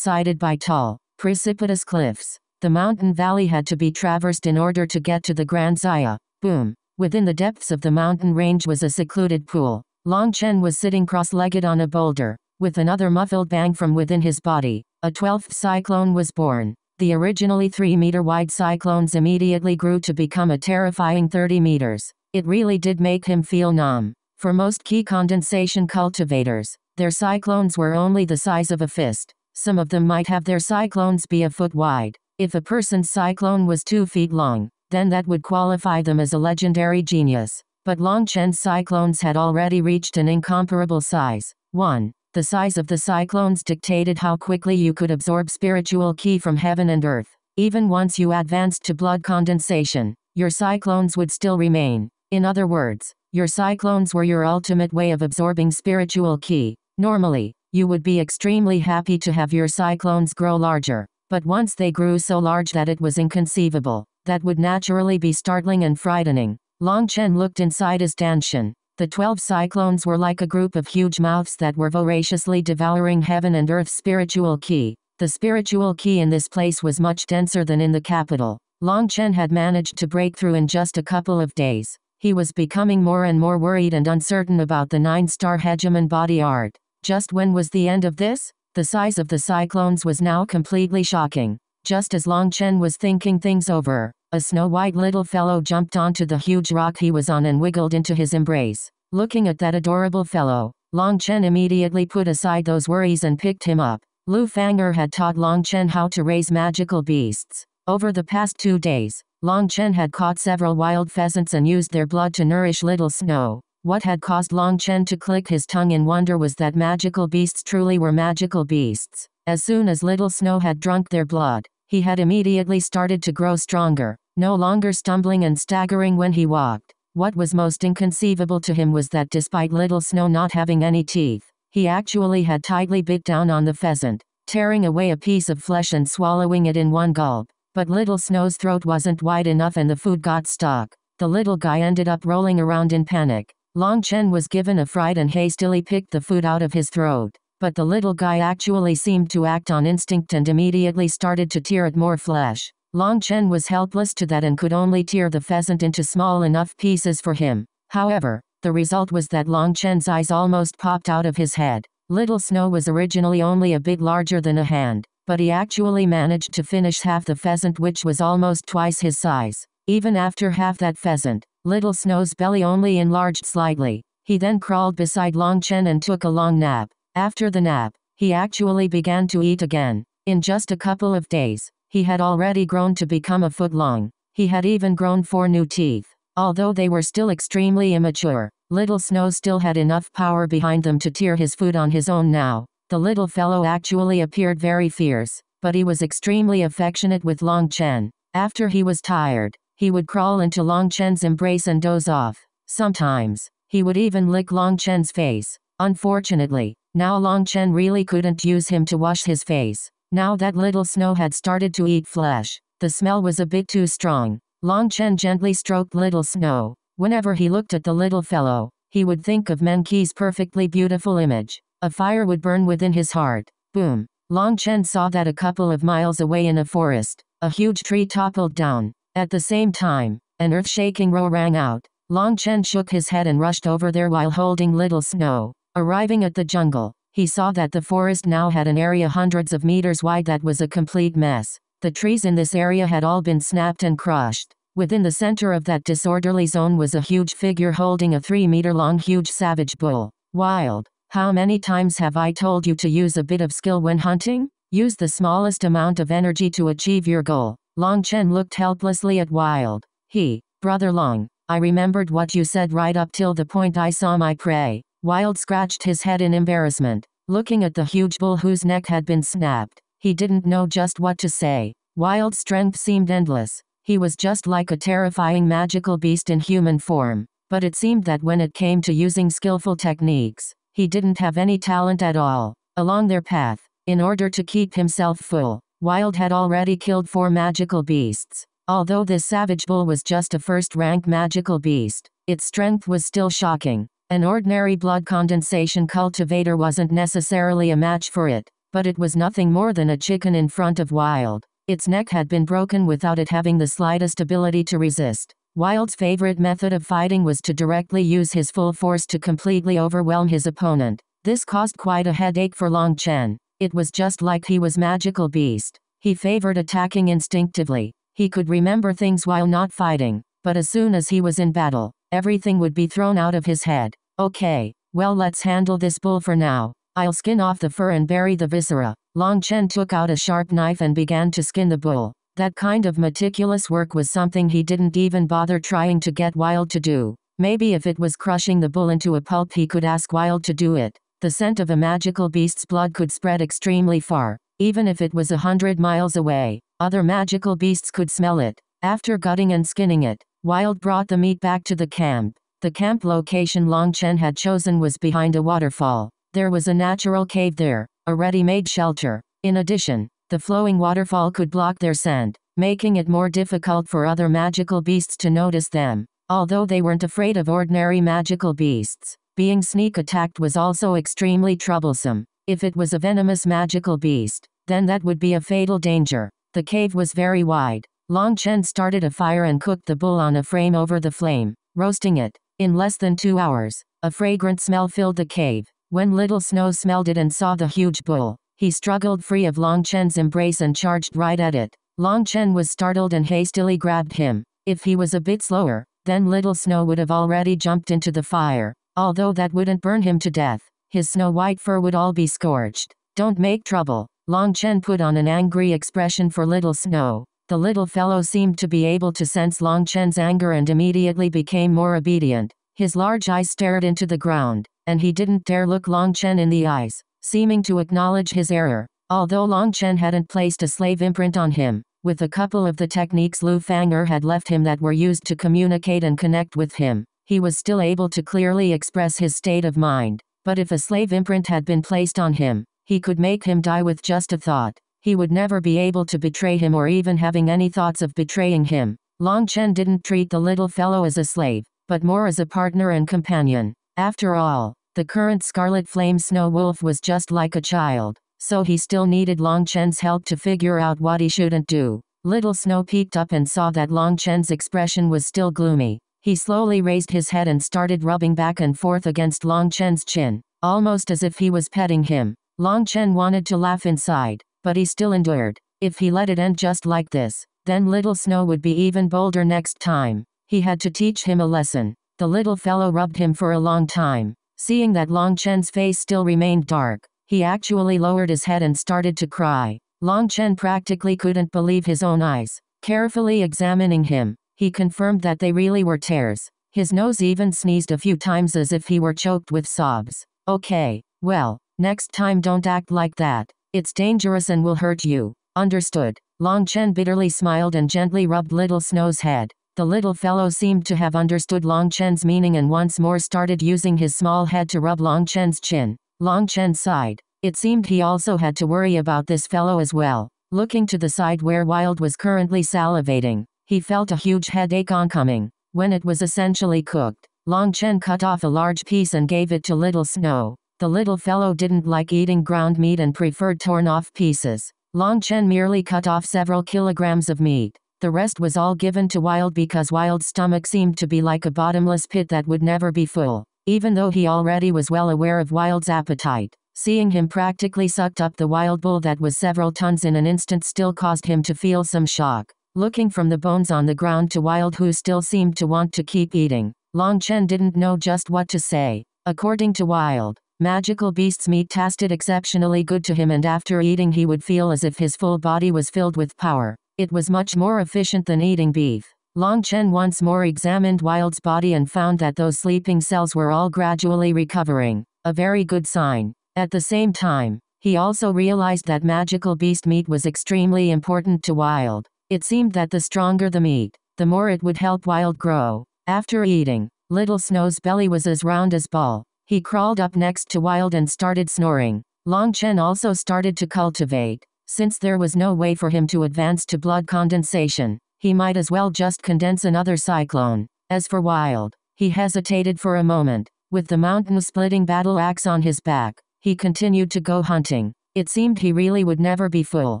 sided by tall, precipitous cliffs. The mountain valley had to be traversed in order to get to the Grand Xia. Boom. Within the depths of the mountain range was a secluded pool. Long Chen was sitting cross-legged on a boulder. With another muffled bang from within his body, a twelfth cyclone was born. The originally 3 meter wide cyclones immediately grew to become a terrifying 30 meters. It really did make him feel numb. For most qi condensation cultivators, their cyclones were only the size of a fist. Some of them might have their cyclones be a foot wide. If a person's cyclone was two feet long, then that would qualify them as a legendary genius. But Long Chen's cyclones had already reached an incomparable size. 1. The size of the cyclones dictated how quickly you could absorb spiritual ki from heaven and earth. Even once you advanced to blood condensation, your cyclones would still remain. In other words, your cyclones were your ultimate way of absorbing spiritual ki. Normally, you would be extremely happy to have your cyclones grow larger. But once they grew so large that it was inconceivable, that would naturally be startling and frightening. Long Chen looked inside his dantian. The twelve cyclones were like a group of huge mouths that were voraciously devouring heaven and earth's spiritual ki. The spiritual ki in this place was much denser than in the capital. Long Chen had managed to break through in just a couple of days. He was becoming more and more worried and uncertain about the nine-star hegemon body art. Just when was the end of this? The size of the cyclones was now completely shocking. Just as Long Chen was thinking things over, a snow-white little fellow jumped onto the huge rock he was on and wiggled into his embrace. Looking at that adorable fellow, Long Chen immediately put aside those worries and picked him up. Lu Fang'er had taught Long Chen how to raise magical beasts. Over the past two days, Long Chen had caught several wild pheasants and used their blood to nourish Little Snow. What had caused Long Chen to click his tongue in wonder was that magical beasts truly were magical beasts. As soon as Little Snow had drunk their blood, he had immediately started to grow stronger, no longer stumbling and staggering when he walked. What was most inconceivable to him was that despite Little Snow not having any teeth, he actually had tightly bit down on the pheasant, tearing away a piece of flesh and swallowing it in one gulp. But Little Snow's throat wasn't wide enough and the food got stuck. The little guy ended up rolling around in panic. Long Chen was given a fright and hastily picked the food out of his throat. But the little guy actually seemed to act on instinct and immediately started to tear at more flesh. Long Chen was helpless to that and could only tear the pheasant into small enough pieces for him. However, the result was that Long Chen's eyes almost popped out of his head. Little Snow was originally only a bit larger than a hand, but he actually managed to finish half the pheasant which was almost twice his size. Even after half that pheasant, Little Snow's belly only enlarged slightly. He then crawled beside Long Chen and took a long nap. After the nap, he actually began to eat again. In just a couple of days, he had already grown to become a foot long. He had even grown four new teeth. Although they were still extremely immature, Little Snow still had enough power behind them to tear his food on his own now. The little fellow actually appeared very fierce, but he was extremely affectionate with Long Chen. After he was tired, he would crawl into Long Chen's embrace and doze off. Sometimes, he would even lick Long Chen's face. Unfortunately, now Long Chen really couldn't use him to wash his face. Now that little Snow had started to eat flesh, the smell was a bit too strong. Long Chen gently stroked little Snow. Whenever he looked at the little fellow, he would think of Meng Qi's perfectly beautiful image. A fire would burn within his heart. Boom. Long Chen saw that a couple of miles away in a forest, a huge tree toppled down. At the same time, an earth-shaking roar rang out. Long Chen shook his head and rushed over there while holding Little Snow. Arriving at the jungle, he saw that the forest now had an area hundreds of meters wide that was a complete mess. The trees in this area had all been snapped and crushed. Within the center of that disorderly zone was a huge figure holding a three meter long huge savage bull. Wild. How many times have I told you to use a bit of skill when hunting? Use the smallest amount of energy to achieve your goal. Long Chen looked helplessly at Wild. He, Brother Long, I remembered what you said right up till the point I saw my prey. Wild scratched his head in embarrassment, looking at the huge bull whose neck had been snapped. He didn't know just what to say. Wild's strength seemed endless. He was just like a terrifying magical beast in human form. But it seemed that when it came to using skillful techniques, he didn't have any talent at all. Along their path, in order to keep himself full, Wild had already killed four magical beasts. Although this savage bull was just a first-rank magical beast, its strength was still shocking. An ordinary blood condensation cultivator wasn't necessarily a match for it, but it was nothing more than a chicken in front of Wild. Its neck had been broken without it having the slightest ability to resist. Wild's favorite method of fighting was to directly use his full force to completely overwhelm his opponent. This caused quite a headache for Long Chen. It was just like he was magical beast. He favored attacking instinctively, he could remember things while not fighting, but as soon as he was in battle, everything would be thrown out of his head. Okay, well let's handle this bull for now. I'll skin off the fur and bury the viscera. Long Chen took out a sharp knife and began to skin the bull. That kind of meticulous work was something he didn't even bother trying to get Wild to do. Maybe if it was crushing the bull into a pulp he could ask Wild to do it. The scent of a magical beast's blood could spread extremely far, even if it was a hundred miles away. Other magical beasts could smell it. After gutting and skinning it, Wild brought the meat back to the camp. The camp location Long Chen had chosen was behind a waterfall. There was a natural cave there, a ready-made shelter. In addition, the flowing waterfall could block their scent, making it more difficult for other magical beasts to notice them. Although they weren't afraid of ordinary magical beasts, being sneak attacked was also extremely troublesome. If it was a venomous magical beast, then that would be a fatal danger. The cave was very wide. Long Chen started a fire and cooked the bull on a frame over the flame, roasting it. In less than two hours, a fragrant smell filled the cave. When Little Snow smelled it and saw the huge bull, he struggled free of Long Chen's embrace and charged right at it. Long Chen was startled and hastily grabbed him. If he was a bit slower, then Little Snow would have already jumped into the fire. Although that wouldn't burn him to death, his snow-white fur would all be scorched. Don't make trouble. Long Chen put on an angry expression for Little Snow. The little fellow seemed to be able to sense Long Chen's anger and immediately became more obedient. His large eyes stared into the ground, and he didn't dare look Long Chen in the eyes, seeming to acknowledge his error. Although Long Chen hadn't placed a slave imprint on him, with a couple of the techniques Lu Fang'er had left him that were used to communicate and connect with him, he was still able to clearly express his state of mind. But if a slave imprint had been placed on him, he could make him die with just a thought. He would never be able to betray him or even having any thoughts of betraying him. Long Chen didn't treat the little fellow as a slave, but more as a partner and companion. After all, the current Scarlet Flame Snow Wolf was just like a child, so he still needed Long Chen's help to figure out what he shouldn't do. Little Snow peeked up and saw that Long Chen's expression was still gloomy. He slowly raised his head and started rubbing back and forth against Long Chen's chin, almost as if he was petting him. Long Chen wanted to laugh inside, but he still endured. If he let it end just like this, then Little Snow would be even bolder next time. He had to teach him a lesson. The little fellow rubbed him for a long time. Seeing that Long Chen's face still remained dark, he actually lowered his head and started to cry. Long Chen practically couldn't believe his own eyes. Carefully examining him, he confirmed that they really were tears. His nose even sneezed a few times as if he were choked with sobs. Okay, well, Next time don't act like that. It's dangerous and will hurt you. Understood. Long Chen bitterly smiled and gently rubbed Little Snow's head. The little fellow seemed to have understood Long Chen's meaning and once more started using his small head to rub Long Chen's chin. Long Chen sighed. It seemed he also had to worry about this fellow as well. Looking to the side where Wild was currently salivating, he felt a huge headache oncoming. When it was essentially cooked, Long Chen cut off a large piece and gave it to Little Snow. The little fellow didn't like eating ground meat and preferred torn off pieces. Long Chen merely cut off several kilograms of meat. The rest was all given to Wild because Wild's stomach seemed to be like a bottomless pit that would never be full. Even though he already was well aware of Wild's appetite, seeing him practically sucked up the wild bull that was several tons in an instant still caused him to feel some shock. Looking from the bones on the ground to Wild who still seemed to want to keep eating, Long Chen didn't know just what to say. According to Wild, Magical beast's meat tasted exceptionally good to him and after eating he would feel as if his full body was filled with power. It was much more efficient than eating beef. Long Chen once more examined Wild's body and found that those sleeping cells were all gradually recovering, a very good sign. At the same time, he also realized that magical beast meat was extremely important to Wild. It seemed that the stronger the meat, the more it would help Wild grow. After eating, Little Snow's belly was as round as ball. He crawled up next to Wild and started snoring. Long Chen also started to cultivate. Since there was no way for him to advance to blood condensation, he might as well just condense another cyclone. As for Wild, he hesitated for a moment. With the mountain-splitting battle axe on his back, he continued to go hunting. It seemed he really would never be full.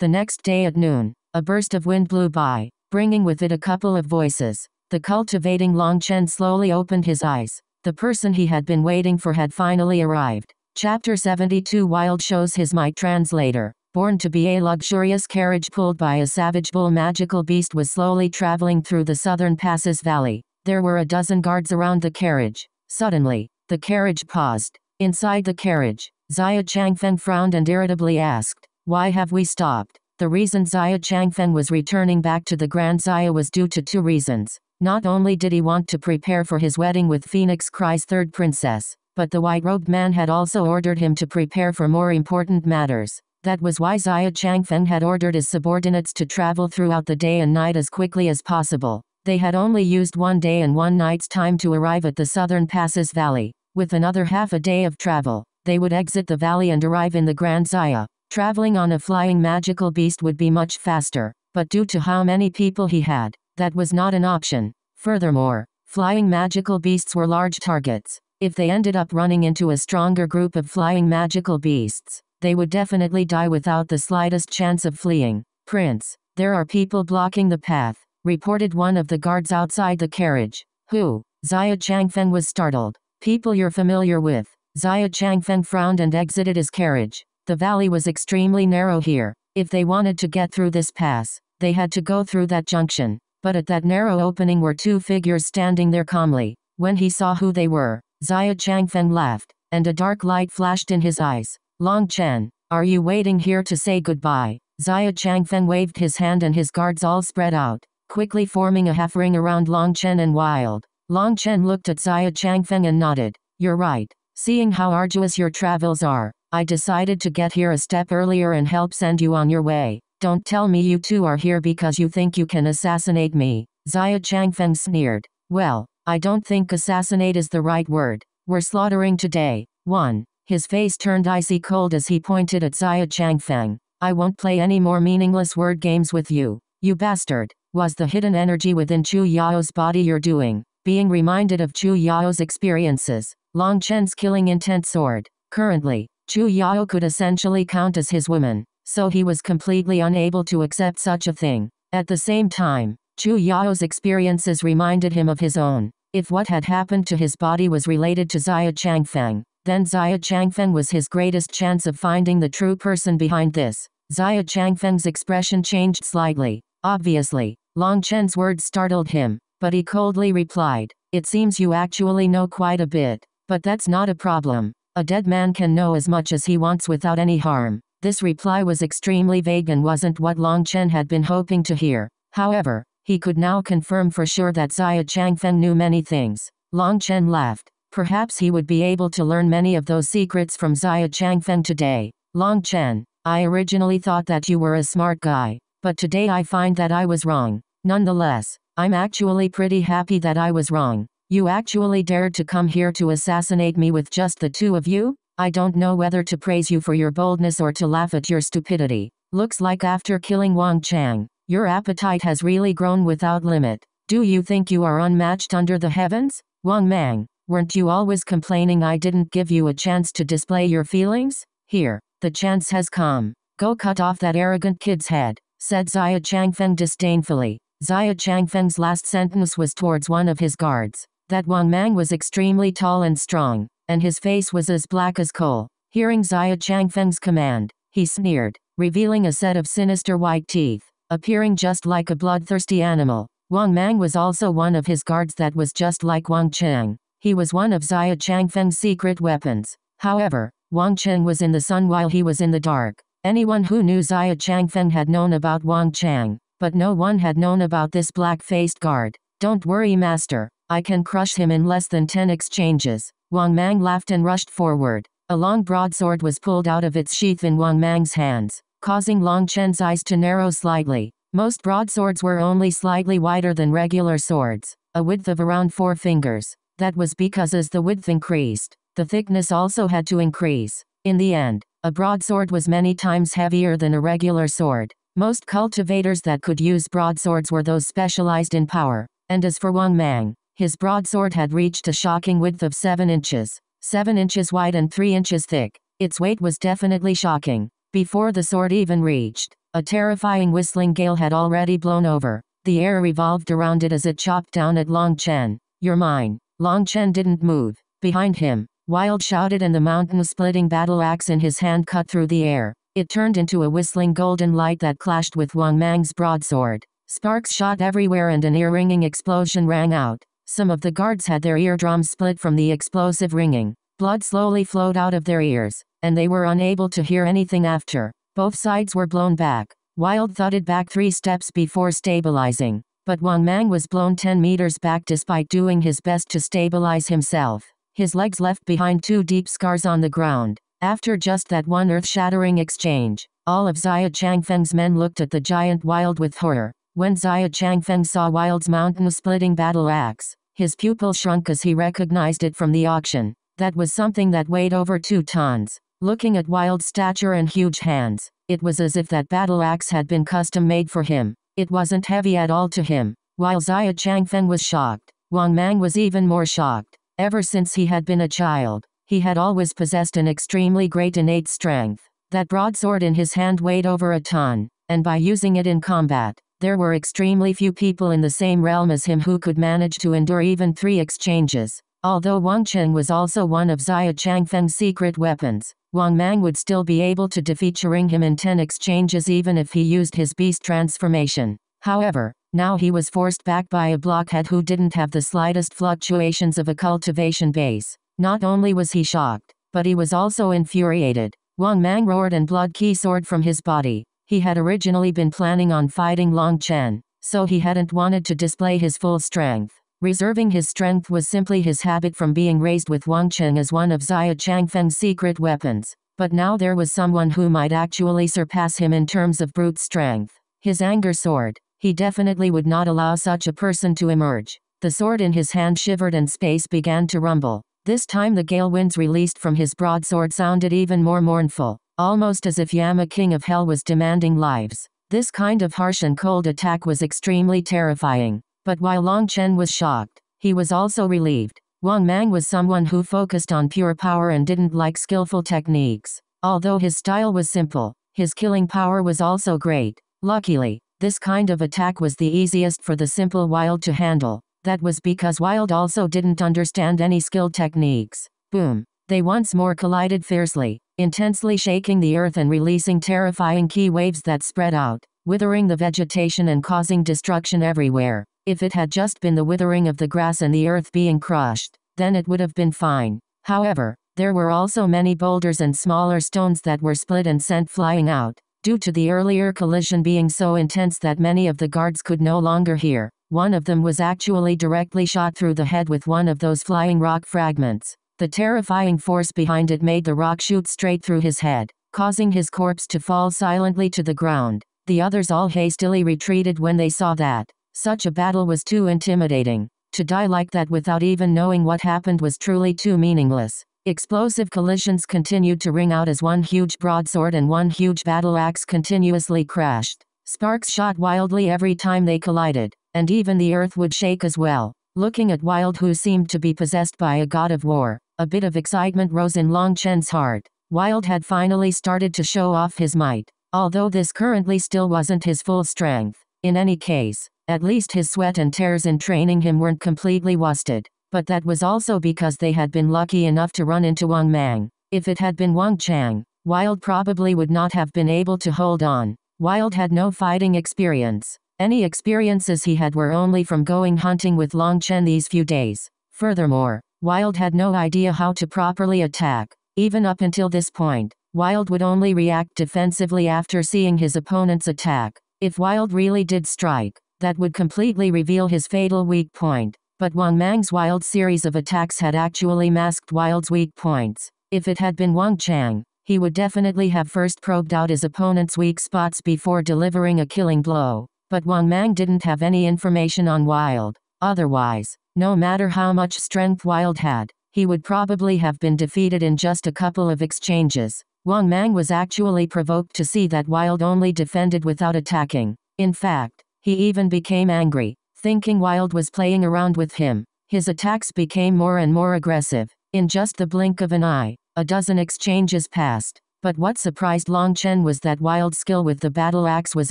The next day at noon, a burst of wind blew by, bringing with it a couple of voices. The cultivating Long Chen slowly opened his eyes. The person he had been waiting for had finally arrived. Chapter 72 Wild shows his might translator. BornToBe a luxurious carriage pulled by a savage bull magical beast was slowly traveling through the southern passes valley. There were a dozen guards around the carriage. Suddenly, the carriage paused. Inside the carriage, Xia Changfeng frowned and irritably asked, Why have we stopped? The reason Xia Changfeng was returning back to the Grand Xia was due to two reasons. Not only did he want to prepare for his wedding with Phoenix Cry's third princess, but the white-robed man had also ordered him to prepare for more important matters. That was why Xia Changfeng had ordered his subordinates to travel throughout the day and night as quickly as possible. They had only used one day and one night's time to arrive at the southern Passes Valley. With another half a day of travel, they would exit the valley and arrive in the Grand Xia. Traveling on a flying magical beast would be much faster, but due to how many people he had, that was not an option. Furthermore, flying magical beasts were large targets. If they ended up running into a stronger group of flying magical beasts, they would definitely die without the slightest chance of fleeing. Prince, there are people blocking the path, reported one of the guards outside the carriage. Who? Xia Changfeng was startled. People you're familiar with. Xia Changfeng frowned and exited his carriage. The valley was extremely narrow here. If they wanted to get through this pass, they had to go through that junction. But at that narrow opening were two figures standing there calmly. When he saw who they were, Xia Changfeng laughed, and a dark light flashed in his eyes. Long Chen, are you waiting here to say goodbye? Xia Changfeng waved his hand and his guards all spread out, quickly forming a half ring around Long Chen and Wild. Long Chen looked at Xia Changfeng and nodded. You're right. Seeing how arduous your travels are, I decided to get here a step earlier and help send you on your way. Don't tell me you two are here because you think you can assassinate me. Xia Changfeng sneered. Well, I don't think assassinate is the right word. We're slaughtering today. 1. His face turned icy cold as he pointed at Xia Changfeng. I won't play any more meaningless word games with you. You bastard. Was the hidden energy within Chu Yao's body you're doing? Being reminded of Chu Yao's experiences. Long Chen's killing intent sword. Currently, Chu Yao could essentially count as his woman, so he was completely unable to accept such a thing. At the same time, Chu Yao's experiences reminded him of his own. If what had happened to his body was related to Xia Changfeng, then Xia Changfeng was his greatest chance of finding the true person behind this. Xia Changfeng's expression changed slightly. Obviously, Long Chen's words startled him, but he coldly replied, It seems you actually know quite a bit. But that's not a problem. A dead man can know as much as he wants without any harm. This reply was extremely vague and wasn't what Long Chen had been hoping to hear. However, he could now confirm for sure that Xia Changfeng knew many things. Long Chen laughed. Perhaps he would be able to learn many of those secrets from Xia Changfeng today. Long Chen, I originally thought that you were a smart guy, but today I find that I was wrong. Nonetheless, I'm actually pretty happy that I was wrong. You actually dared to come here to assassinate me with just the two of you? I don't know whether to praise you for your boldness or to laugh at your stupidity. Looks like after killing Wang Chang, your appetite has really grown without limit. Do you think you are unmatched under the heavens? Wang Mang, Weren't you always complaining I didn't give you a chance to display your feelings? Here, the chance has come. Go cut off that arrogant kid's head, said Xia Changfeng disdainfully. Xia Changfeng's last sentence was towards one of his guards. That Wang Mang was extremely tall and strong, and his face was as black as coal. Hearing Xia Changfeng's command, he sneered, revealing a set of sinister white teeth, appearing just like a bloodthirsty animal. Wang Mang was also one of his guards that was just like Wang Cheng. He was one of Xia Changfeng's secret weapons. However, Wang Cheng was in the sun while he was in the dark. Anyone who knew Xia Changfeng had known about Wang Chang. but no one had known about this black-faced guard. Don't worry master, I can crush him in less than 10 exchanges. Wang Mang laughed and rushed forward. A long broadsword was pulled out of its sheath in Wang Mang's hands, causing Long Chen's eyes to narrow slightly. Most broadswords were only slightly wider than regular swords, a width of around four fingers. That was because as the width increased, the thickness also had to increase. In the end, a broadsword was many times heavier than a regular sword. Most cultivators that could use broadswords were those specialized in power. And as for Wang Mang, his broadsword had reached a shocking width of 7 inches, 7 inches wide and 3 inches thick. Its weight was definitely shocking. Before the sword even reached, a terrifying whistling gale had already blown over. The air revolved around it as it chopped down at Long Chen. You're mine. Long Chen didn't move. Behind him, Wild shouted and the mountain-splitting battle axe in his hand cut through the air. It turned into a whistling golden light that clashed with Wang Mang's broadsword. Sparks shot everywhere and an ear-ringing explosion rang out. Some of the guards had their eardrums split from the explosive ringing. Blood slowly flowed out of their ears, and they were unable to hear anything after. Both sides were blown back. Wild thudded back three steps before stabilizing, but Wang Mang was blown 10 meters back despite doing his best to stabilize himself. His legs left behind two deep scars on the ground. After just that one earth-shattering exchange, all of Xia Changfeng's men looked at the giant Wild with horror. When Xia Changfeng saw Wild's mountain-splitting battle axe, his pupil shrunk as he recognized it from the auction. That was something that weighed over two tons. Looking at Wild's stature and huge hands, it was as if that battle axe had been custom made for him. It wasn't heavy at all to him. While Xia Changfeng was shocked, Wang Mang was even more shocked. Ever since he had been a child, he had always possessed an extremely great innate strength. That broadsword in his hand weighed over a ton, and by using it in combat, there were extremely few people in the same realm as him who could manage to endure even three exchanges. Although Wang Chen was also one of Xia Changfeng's secret weapons, Wang Mang would still be able to defeat him in 10 exchanges even if he used his beast transformation. However, now he was forced back by a blockhead who didn't have the slightest fluctuations of a cultivation base. Not only was he shocked, but he was also infuriated. Wang Mang roared and blood ki soared from his body. He had originally been planning on fighting Long Chen, so he hadn't wanted to display his full strength. Reserving his strength was simply his habit from being raised with Wang Chen as one of Xia Changfeng's secret weapons. But now there was someone who might actually surpass him in terms of brute strength. His anger soared. He definitely would not allow such a person to emerge. The sword in his hand shivered and space began to rumble. This time the gale winds released from his broadsword sounded even more mournful almost as if Yama King of Hell was demanding lives. This kind of harsh and cold attack was extremely terrifying. But while Long Chen was shocked, he was also relieved. Wang Mang was someone who focused on pure power and didn't like skillful techniques. Although his style was simple, his killing power was also great. Luckily, this kind of attack was the easiest for the simple Wild to handle. That was because Wild also didn't understand any skilled techniques. Boom. They once more collided fiercely intensely shaking the earth and releasing terrifying ki waves that spread out, withering the vegetation and causing destruction everywhere. If it had just been the withering of the grass and the earth being crushed, then it would have been fine. However, there were also many boulders and smaller stones that were split and sent flying out, due to the earlier collision being so intense that many of the guards could no longer hear. One of them was actually directly shot through the head with one of those flying rock fragments. The terrifying force behind it made the rock shoot straight through his head, causing his corpse to fall silently to the ground. The others all hastily retreated when they saw that. Such a battle was too intimidating. To die like that without even knowing what happened was truly too meaningless. Explosive collisions continued to ring out as one huge broadsword and one huge battle axe continuously crashed. Sparks shot wildly every time they collided, and even the earth would shake as well. Looking at Wild who seemed to be possessed by a god of war, a bit of excitement rose in Long Chen's heart. Wild had finally started to show off his might, although this currently still wasn't his full strength. In any case, at least his sweat and tears in training him weren't completely wasted. But that was also because they had been lucky enough to run into Wang Mang. If it had been Wang Chang, Wild probably would not have been able to hold on. Wild had no fighting experience. Any experiences he had were only from going hunting with Long Chen these few days. Furthermore, Wild had no idea how to properly attack. Even up until this point, Wild would only react defensively after seeing his opponent's attack. If Wild really did strike, that would completely reveal his fatal weak point. But Wang Mang's Wild series of attacks had actually masked Wild's weak points. If it had been Wang Chang, he would definitely have first probed out his opponent's weak spots before delivering a killing blow. But Wang Mang didn't have any information on Wild. Otherwise, no matter how much strength Wild had, he would probably have been defeated in just a couple of exchanges. Wang Mang was actually provoked to see that Wild only defended without attacking. In fact, he even became angry, thinking Wild was playing around with him. His attacks became more and more aggressive. In just the blink of an eye, a dozen exchanges passed. But what surprised Long Chen was that Wild's skill with the battle axe was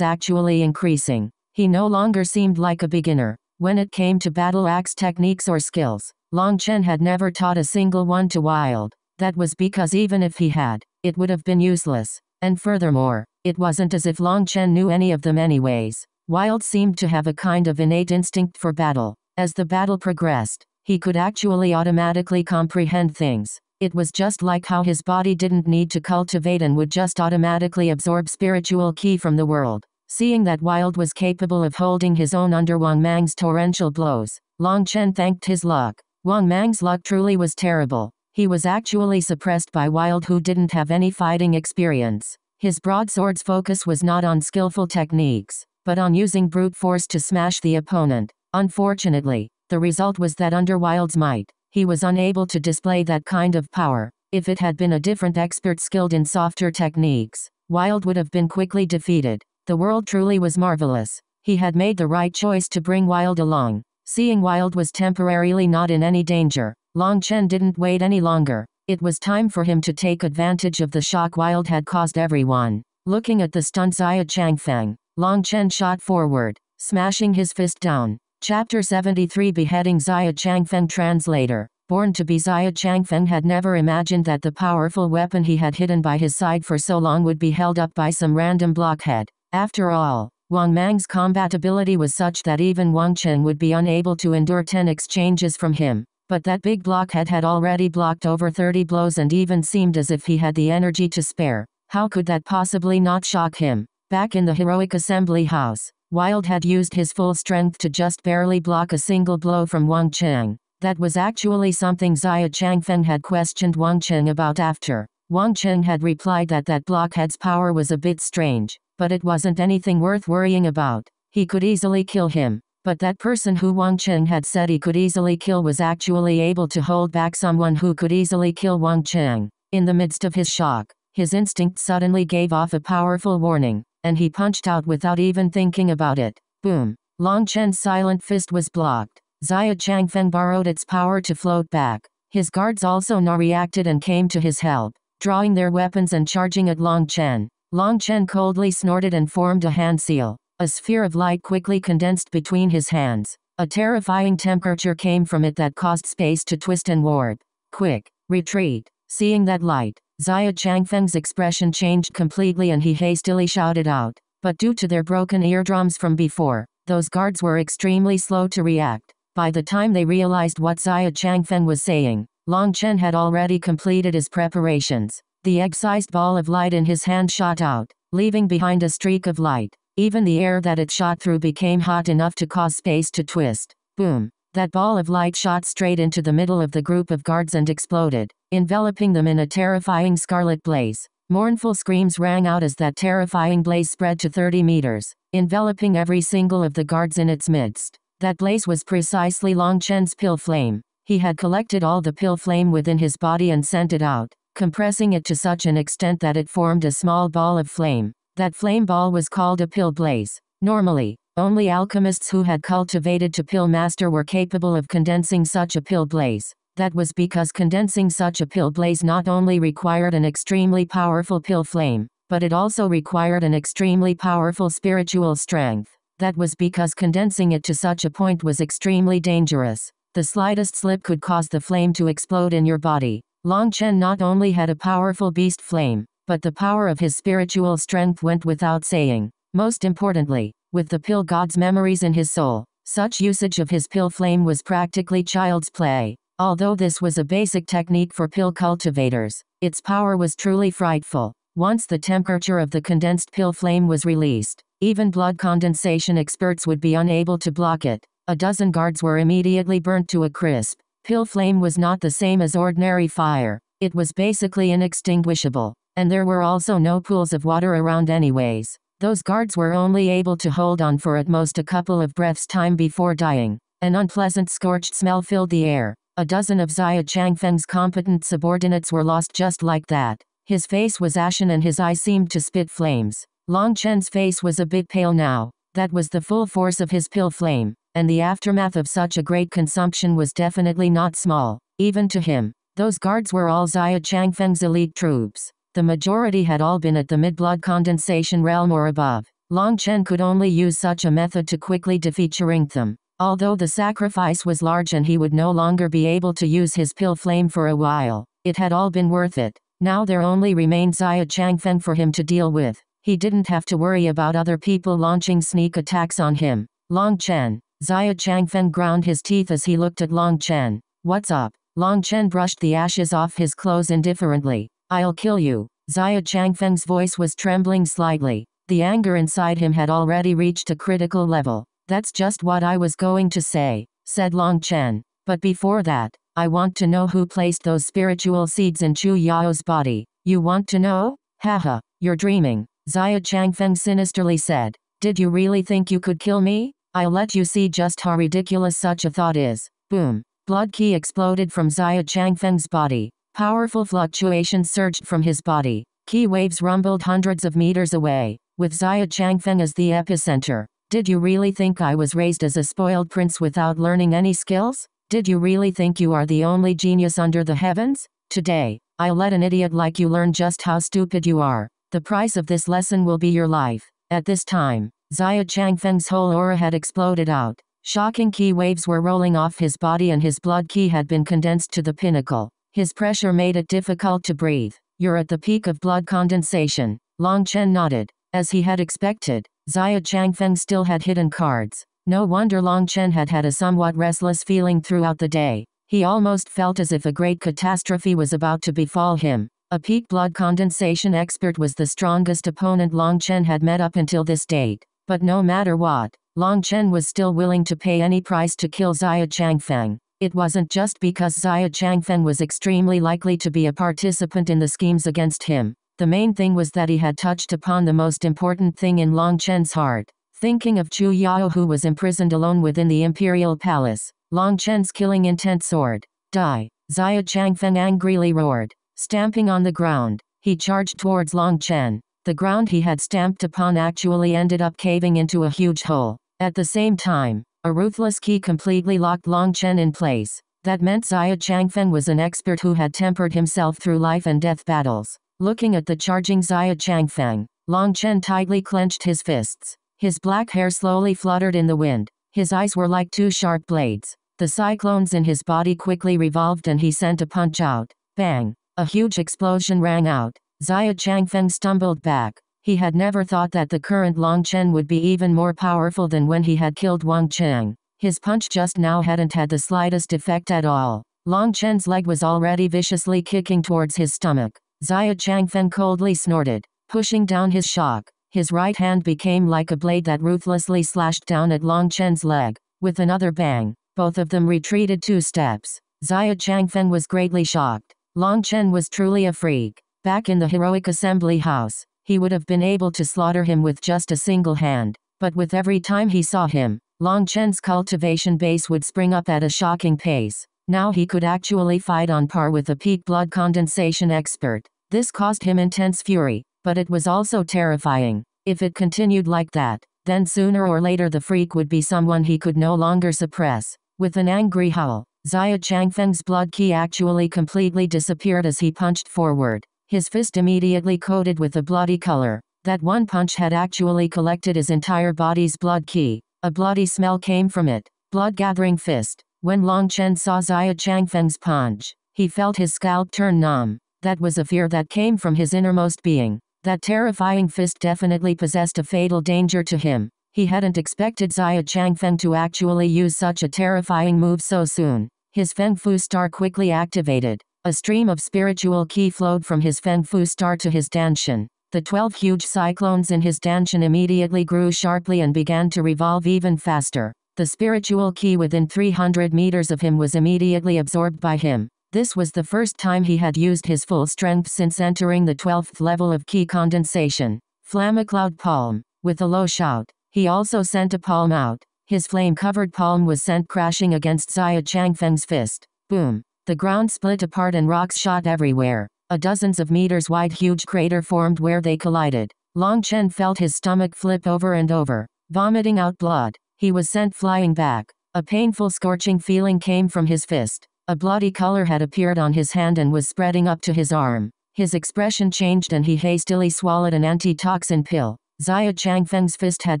actually increasing. He no longer seemed like a beginner. When it came to battle axe techniques or skills, Long Chen had never taught a single one to Wild. That was because even if he had, it would have been useless. And furthermore, it wasn't as if Long Chen knew any of them anyways. Wild seemed to have a kind of innate instinct for battle. As the battle progressed, he could actually automatically comprehend things. It was just like how his body didn't need to cultivate and would just automatically absorb spiritual ki from the world. Seeing that Wild was capable of holding his own under Wang Mang's torrential blows, Long Chen thanked his luck. Wang Mang's luck truly was terrible. He was actually suppressed by Wild who didn't have any fighting experience. His broadsword's focus was not on skillful techniques, but on using brute force to smash the opponent. Unfortunately, the result was that under Wild's might, he was unable to display that kind of power. If it had been a different expert skilled in softer techniques, Wild would have been quickly defeated. The world truly was marvelous. He had made the right choice to bring Wild along. Seeing Wild was temporarily not in any danger, Long Chen didn't wait any longer. It was time for him to take advantage of the shock Wild had caused everyone. Looking at the stunned Xia Changfeng, Long Chen shot forward, smashing his fist down. Chapter 73 Beheading Xia Changfeng Translator BornToBe Xia Changfeng had never imagined that the powerful weapon he had hidden by his side for so long would be held up by some random blockhead. After all, Wang Mang's combat ability was such that even Wang Chen would be unable to endure 10 exchanges from him. But that big blockhead had already blocked over 30 blows and even seemed as if he had the energy to spare. How could that possibly not shock him? Back in the heroic assembly house, Wild had used his full strength to just barely block a single blow from Wang Cheng. That was actually something Xia Changfeng had questioned Wang Cheng about after. Wang Cheng had replied that that blockhead's power was a bit strange. But it wasn't anything worth worrying about. He could easily kill him. But that person who Wang Cheng had said he could easily kill was actually able to hold back someone who could easily kill Wang Cheng. In the midst of his shock, his instinct suddenly gave off a powerful warning, and he punched out without even thinking about it. Boom. Long Chen's silent fist was blocked. Xia Changfeng borrowed its power to float back. His guards also now reacted and came to his help, drawing their weapons and charging at Long Chen. Long Chen coldly snorted and formed a hand seal. A sphere of light quickly condensed between his hands. A terrifying temperature came from it that caused space to twist and warp. Quick, retreat. Seeing that light, Xia Changfeng's expression changed completely and he hastily shouted out. But due to their broken eardrums from before, those guards were extremely slow to react. By the time they realized what Xia Changfeng was saying, Long Chen had already completed his preparations. The egg-sized ball of light in his hand shot out, leaving behind a streak of light. Even the air that it shot through became hot enough to cause space to twist. Boom. That ball of light shot straight into the middle of the group of guards and exploded, enveloping them in a terrifying scarlet blaze. Mournful screams rang out as that terrifying blaze spread to 30 meters, enveloping every single of the guards in its midst. That blaze was precisely Long Chen's pill flame. He had collected all the pill flame within his body and sent it out, compressing it to such an extent that it formed a small ball of flame. That flame ball was called a pill blaze. Normally, only alchemists who had cultivated to pill master were capable of condensing such a pill blaze. That was because condensing such a pill blaze not only required an extremely powerful pill flame, but it also required an extremely powerful spiritual strength. That was because condensing it to such a point was extremely dangerous. The slightest slip could cause the flame to explode in your body. Long Chen not only had a powerful beast flame, but the power of his spiritual strength went without saying. Most importantly, with the pill god's memories in his soul, such usage of his pill flame was practically child's play. Although this was a basic technique for pill cultivators, its power was truly frightful. Once the temperature of the condensed pill flame was released, Even blood condensation experts would be unable to block it. A dozen guards were immediately burnt to a crisp. Pill flame was not the same as ordinary fire. It was basically inextinguishable. And there were also no pools of water around anyways. Those guards were only able to hold on for at most a couple of breaths time before dying. An unpleasant scorched smell filled the air. A dozen of Xia Changfeng's competent subordinates were lost just like that. His face was ashen and his eyes seemed to spit flames. Long Chen's face was a bit pale now. That was the full force of his pill flame, and the aftermath of such a great consumption was definitely not small, even to him. Those guards were all Xia Changfeng's elite troops. The majority had all been at the mid-blood condensation realm or above. Long Chen could only use such a method to quickly defeat Chiringtham. Although the sacrifice was large and he would no longer be able to use his pill flame for a while, it had all been worth it. Now there only remained Xia Changfeng for him to deal with. He didn't have to worry about other people launching sneak attacks on him. Long Chen. Xia Changfeng ground his teeth as he looked at Long Chen. What's up? Long Chen brushed the ashes off his clothes indifferently. I'll kill you. Xia Changfeng's voice was trembling slightly. The anger inside him had already reached a critical level. That's just what I was going to say, said Long Chen. But before that, I want to know who placed those spiritual seeds in Chu Yao's body. You want to know? Haha, you're dreaming. Xia Changfeng sinisterly said. Did you really think you could kill me? I'll let you see just how ridiculous such a thought is. Boom. Blood ki exploded from Xia Changfeng's body. Powerful fluctuations surged from his body. Ki waves rumbled hundreds of meters away, with Xia Changfeng as the epicenter. Did you really think I was raised as a spoiled prince without learning any skills? Did you really think you are the only genius under the heavens? Today, I'll let an idiot like you learn just how stupid you are. The price of this lesson will be your life. At this time, Xia Changfeng's whole aura had exploded out. Shocking ki waves were rolling off his body and his blood ki had been condensed to the pinnacle. His pressure made it difficult to breathe. You're at the peak of blood condensation. Long Chen nodded. As he had expected, Xia Changfeng still had hidden cards. No wonder Long Chen had had a somewhat restless feeling throughout the day. He almost felt as if a great catastrophe was about to befall him. A peak blood condensation expert was the strongest opponent Long Chen had met up until this date. But no matter what, Long Chen was still willing to pay any price to kill Xia Changfeng. It wasn't just because Xia Changfeng was extremely likely to be a participant in the schemes against him. The main thing was that he had touched upon the most important thing in Long Chen's heart. Thinking of Chu Yao who was imprisoned alone within the imperial palace, Long Chen's killing intent soared. Die. Xia Changfeng angrily roared. Stamping on the ground, he charged towards Long Chen. The ground he had stamped upon actually ended up caving into a huge hole. At the same time, a ruthless ki completely locked Long Chen in place. That meant Xia Changfeng was an expert who had tempered himself through life and death battles. Looking at the charging Xia Changfeng, Long Chen tightly clenched his fists. His black hair slowly fluttered in the wind. His eyes were like two sharp blades. The cyclones in his body quickly revolved and he sent a punch out. Bang! A huge explosion rang out. Xia Changfeng stumbled back. He had never thought that the current Long Chen would be even more powerful than when he had killed Wang Cheng. His punch just now hadn't had the slightest effect at all. Long Chen's leg was already viciously kicking towards his stomach. Xia Changfeng coldly snorted, pushing down his shock. His right hand became like a blade that ruthlessly slashed down at Long Chen's leg. With another bang, both of them retreated two steps. Xia Changfeng was greatly shocked. Long Chen was truly a freak. Back in the heroic assembly house, he would have been able to slaughter him with just a single hand. But with every time he saw him, Long Chen's cultivation base would spring up at a shocking pace. Now he could actually fight on par with a peak blood condensation expert. This caused him intense fury, but it was also terrifying. If it continued like that, then sooner or later the freak would be someone he could no longer suppress. With an angry howl, Xia Changfeng's blood ki actually completely disappeared as he punched forward. His fist immediately coated with a bloody color. That one punch had actually collected his entire body's blood ki. A bloody smell came from it. Blood gathering fist. When Long Chen saw Xia Changfeng's punch, he felt his scalp turn numb. That was a fear that came from his innermost being. That terrifying fist definitely possessed a fatal danger to him. He hadn't expected Xia Changfeng to actually use such a terrifying move so soon. His Feng Fu star quickly activated. A stream of spiritual ki flowed from his Feng Fu star to his dantian. The twelve huge cyclones in his dantian immediately grew sharply and began to revolve even faster. The spiritual ki within 300 meters of him was immediately absorbed by him. This was the first time he had used his full strength since entering the 12th level of ki condensation. Flammacloud palm. With a low shout, he also sent a palm out. His flame-covered palm was sent crashing against Xia Changfeng's fist. Boom. The ground split apart and rocks shot everywhere. A dozens of meters wide huge crater formed where they collided. Long Chen felt his stomach flip over and over, vomiting out blood. He was sent flying back. A painful scorching feeling came from his fist. A bloody color had appeared on his hand and was spreading up to his arm. His expression changed and he hastily swallowed an antitoxin pill. Xia Changfeng's fist had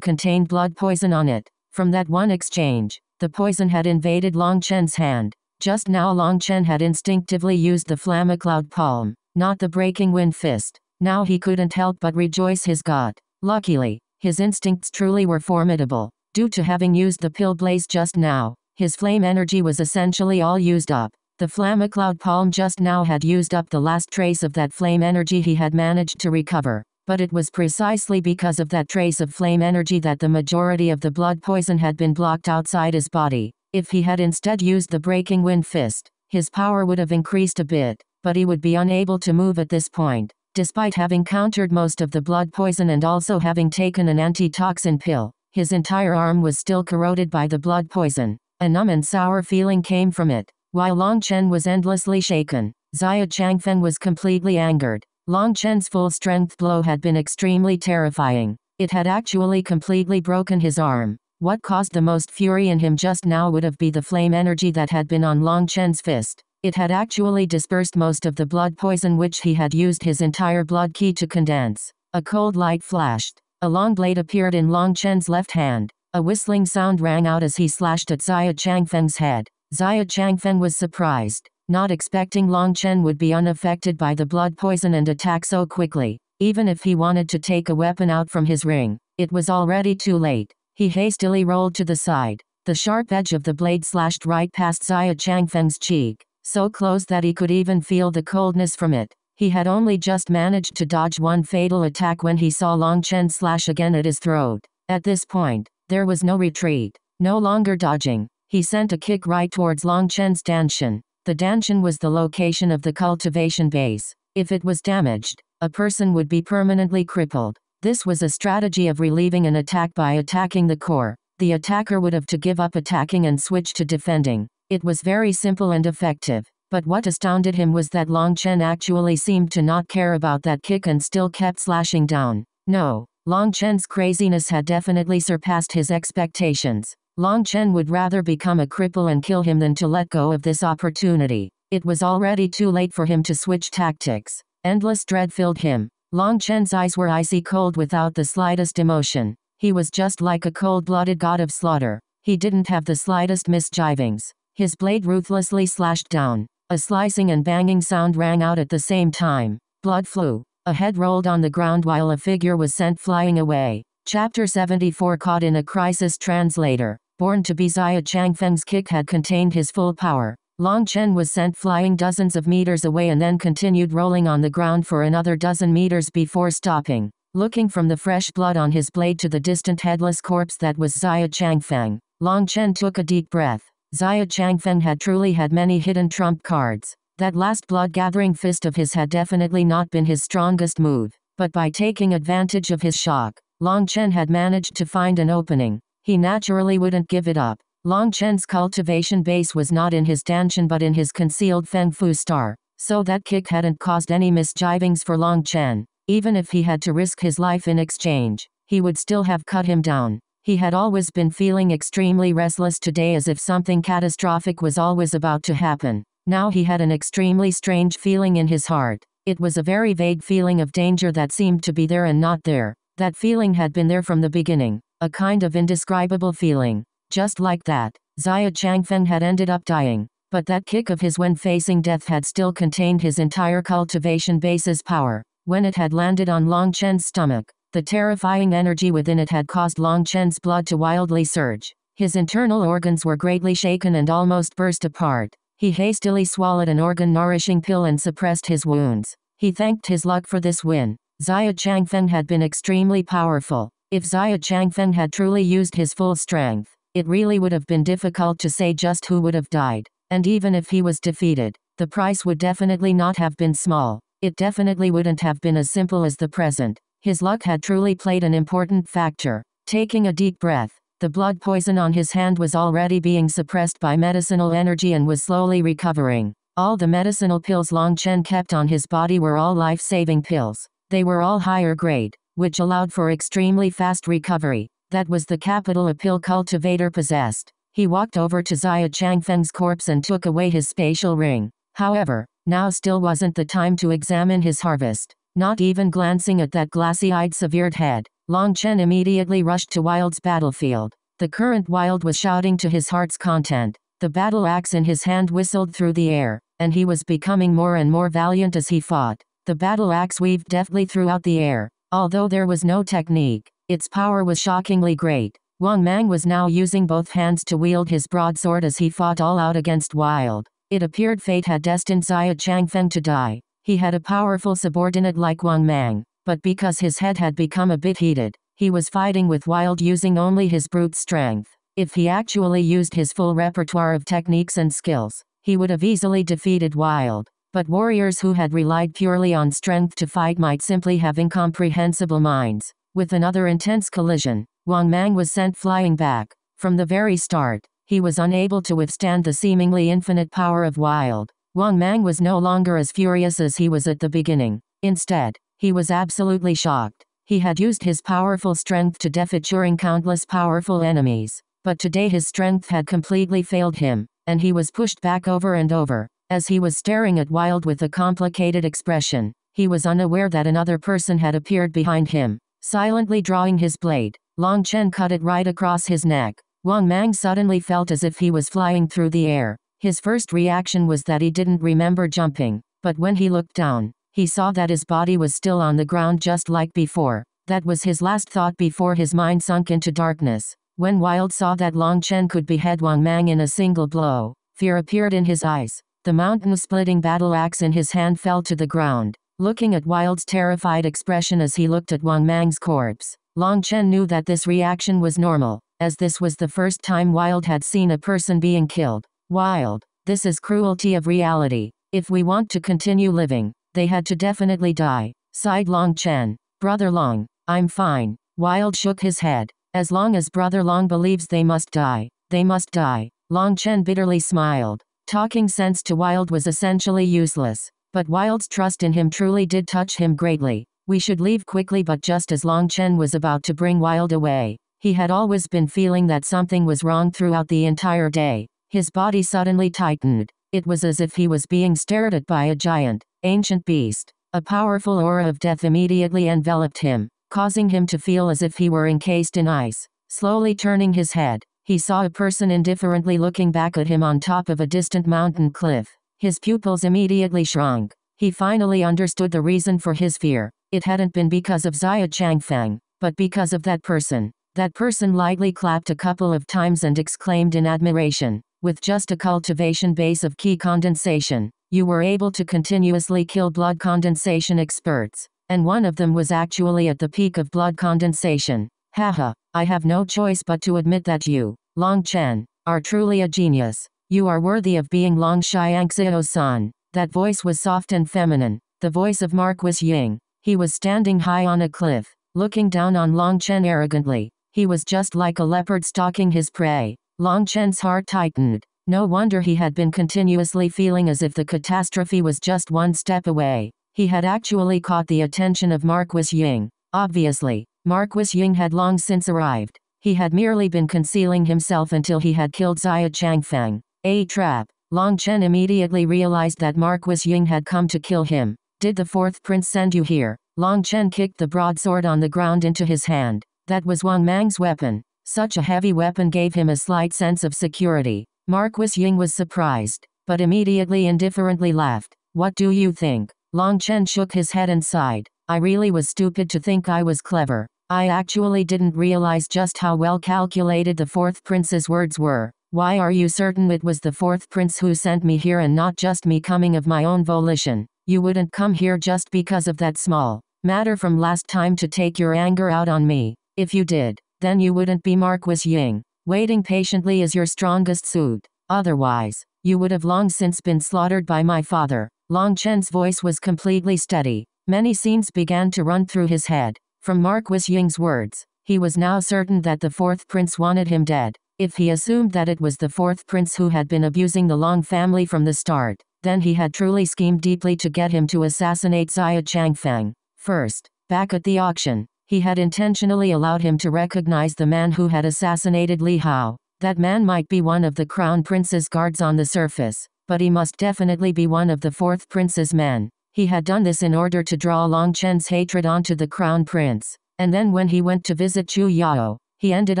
contained blood poison on it. From that one exchange, the poison had invaded Long Chen's hand. Just now Long Chen had instinctively used the Flammacloud palm, not the breaking wind fist. Now he couldn't help but rejoice his god. Luckily, his instincts truly were formidable. Due to having used the pill blaze just now, his flame energy was essentially all used up. The Flammacloud palm just now had used up the last trace of that flame energy he had managed to recover. But it was precisely because of that trace of flame energy that the majority of the blood poison had been blocked outside his body. If he had instead used the breaking wind fist, his power would have increased a bit, but he would be unable to move at this point. Despite having countered most of the blood poison and also having taken an antitoxin pill, his entire arm was still corroded by the blood poison. A numb and sour feeling came from it. While Long Chen was endlessly shaken, Xia Changfeng was completely angered. Long Chen's full strength blow had been extremely terrifying. It had actually completely broken his arm. What caused the most fury in him just now would have been the flame energy that had been on Long Chen's fist. It had actually dispersed most of the blood poison which he had used his entire blood ki to condense. A cold light flashed. A long blade appeared in Long Chen's left hand. A whistling sound rang out as he slashed at Xia Changfeng's head. Xia Changfeng was surprised, not expecting Long Chen would be unaffected by the blood poison and attack so quickly. Even if he wanted to take a weapon out from his ring, it was already too late. He hastily rolled to the side. The sharp edge of the blade slashed right past Xia Changfeng's cheek, so close that he could even feel the coldness from it. He had only just managed to dodge one fatal attack when he saw Long Chen slash again at his throat. At this point, there was no retreat, no longer dodging. He sent a kick right towards Long Chen's dantian. The dantian was the location of the cultivation base. If it was damaged, a person would be permanently crippled. This was a strategy of relieving an attack by attacking the core. The attacker would have to give up attacking and switch to defending. It was very simple and effective. But what astounded him was that Long Chen actually seemed to not care about that kick and still kept slashing down. No, Long Chen's craziness had definitely surpassed his expectations. Long Chen would rather become a cripple and kill him than to let go of this opportunity. It was already too late for him to switch tactics. Endless dread filled him. Long Chen's eyes were icy cold without the slightest emotion. He was just like a cold-blooded god of slaughter. He didn't have the slightest misgivings. His blade ruthlessly slashed down. A slicing and banging sound rang out at the same time. Blood flew. A head rolled on the ground while a figure was sent flying away. Chapter 74 Caught in a Crisis Translator. BornToBe Xia Changfeng's kick had contained his full power. Long Chen was sent flying dozens of meters away and then continued rolling on the ground for another dozen meters before stopping. Looking from the fresh blood on his blade to the distant headless corpse that was Xia Changfeng, Long Chen took a deep breath. Xia Changfeng had truly had many hidden trump cards. That last blood-gathering fist of his had definitely not been his strongest move. But by taking advantage of his shock, Long Chen had managed to find an opening. He naturally wouldn't give it up. Long Chen's cultivation base was not in his dantian but in his concealed Feng Fu star, so that kick hadn't caused any misgivings for Long Chen. Even if he had to risk his life in exchange, he would still have cut him down. He had always been feeling extremely restless today as if something catastrophic was always about to happen. Now he had an extremely strange feeling in his heart. It was a very vague feeling of danger that seemed to be there and not there. That feeling had been there from the beginning. A kind of indescribable feeling. Just like that, Xia Changfeng had ended up dying. But that kick of his when facing death had still contained his entire cultivation base's power. When it had landed on Long Chen's stomach, the terrifying energy within it had caused Long Chen's blood to wildly surge. His internal organs were greatly shaken and almost burst apart. He hastily swallowed an organ nourishing pill and suppressed his wounds. He thanked his luck for this win. Xia Changfeng had been extremely powerful. If Xia Changfeng had truly used his full strength, it really would have been difficult to say just who would have died. And even if he was defeated, the price would definitely not have been small. It definitely wouldn't have been as simple as the present. His luck had truly played an important factor. Taking a deep breath, the blood poison on his hand was already being suppressed by medicinal energy and was slowly recovering. All the medicinal pills Long Chen kept on his body were all life-saving pills. They were all higher grade, which allowed for extremely fast recovery. That was the capital a pill cultivator possessed. He walked over to Xia Changfeng's corpse and took away his spatial ring. However, now still wasn't the time to examine his harvest. Not even glancing at that glassy-eyed severed head, Long Chen immediately rushed to Wild's battlefield. The current Wild was shouting to his heart's content. The battle axe in his hand whistled through the air, and he was becoming more and more valiant as he fought. The battle axe weaved deftly throughout the air. Although there was no technique, its power was shockingly great. Wang Mang was now using both hands to wield his broadsword as he fought all out against Wild. It appeared fate had destined Xia Changfeng to die. He had a powerful subordinate like Wang Mang, but because his head had become a bit heated, he was fighting with Wild using only his brute strength. If he actually used his full repertoire of techniques and skills, he would have easily defeated Wild. But warriors who had relied purely on strength to fight might simply have incomprehensible minds. With another intense collision, Wang Mang was sent flying back. From the very start, he was unable to withstand the seemingly infinite power of Wild. Wang Mang was no longer as furious as he was at the beginning. Instead, he was absolutely shocked. He had used his powerful strength to defeaturing countless powerful enemies. But today his strength had completely failed him, and he was pushed back over and over. As he was staring at Wild with a complicated expression, he was unaware that another person had appeared behind him, silently drawing his blade. Long Chen cut it right across his neck. Wang Mang suddenly felt as if he was flying through the air. His first reaction was that he didn't remember jumping, but when he looked down, he saw that his body was still on the ground just like before. That was his last thought before his mind sunk into darkness. When Wild saw that Long Chen could behead Wang Mang in a single blow, fear appeared in his eyes. The mountain-splitting battle axe in his hand fell to the ground. Looking at Wild's terrified expression as he looked at Wang Mang's corpse, Long Chen knew that this reaction was normal, as this was the first time Wild had seen a person being killed. Wild, this is cruelty of reality. If we want to continue living, they had to definitely die, sighed Long Chen. Brother Long, I'm fine. Wild shook his head. As long as Brother Long believes they must die, they must die. Long Chen bitterly smiled. Talking sense to Wild was essentially useless, but Wild's trust in him truly did touch him greatly. We should leave quickly but just as Long Chen was about to bring Wild away, he had always been feeling that something was wrong throughout the entire day. His body suddenly tightened. It was as if he was being stared at by a giant, ancient beast. A powerful aura of death immediately enveloped him, causing him to feel as if he were encased in ice. Slowly turning his head, he saw a person indifferently looking back at him on top of a distant mountain cliff. His pupils immediately shrunk. He finally understood the reason for his fear. It hadn't been because of Xia Changfeng, but because of that person. That person lightly clapped a couple of times and exclaimed in admiration, with just a cultivation base of Qi condensation, you were able to continuously kill blood condensation experts. And one of them was actually at the peak of blood condensation. Haha, I have no choice but to admit that you, Long Chen, are truly a genius. You are worthy of being Long Tianxiao-san. That voice was soft and feminine, the voice of Marquis Ying. He was standing high on a cliff, looking down on Long Chen arrogantly. He was just like a leopard stalking his prey. Long Chen's heart tightened. No wonder he had been continuously feeling as if the catastrophe was just one step away. He had actually caught the attention of Marquis Ying. Obviously, Marquis Ying had long since arrived. He had merely been concealing himself until he had killed Xia Changfeng. A trap. Long Chen immediately realized that Marquis Ying had come to kill him. Did the fourth prince send you here? Long Chen kicked the broadsword on the ground into his hand. That was Wang Mang's weapon. Such a heavy weapon gave him a slight sense of security. Marquis Ying was surprised, but immediately indifferently laughed. What do you think? Long Chen shook his head and sighed. I really was stupid to think I was clever. I actually didn't realize just how well calculated the fourth prince's words were. Why are you certain it was the fourth prince who sent me here and not just me coming of my own volition? You wouldn't come here just because of that small matter from last time to take your anger out on me. If you did, then you wouldn't be Marquis Ying. Waiting patiently is your strongest suit. Otherwise, you would have long since been slaughtered by my father. Long Chen's voice was completely steady. Many scenes began to run through his head. From Marquis Ying's words, he was now certain that the fourth prince wanted him dead. If he assumed that it was the fourth prince who had been abusing the Long family from the start, then he had truly schemed deeply to get him to assassinate Xia Changfeng. First, back at the auction, he had intentionally allowed him to recognize the man who had assassinated Li Hao. That man might be one of the crown prince's guards on the surface, but he must definitely be one of the fourth prince's men. He had done this in order to draw Long Chen's hatred onto the crown prince. And then when he went to visit Chu Yao, he ended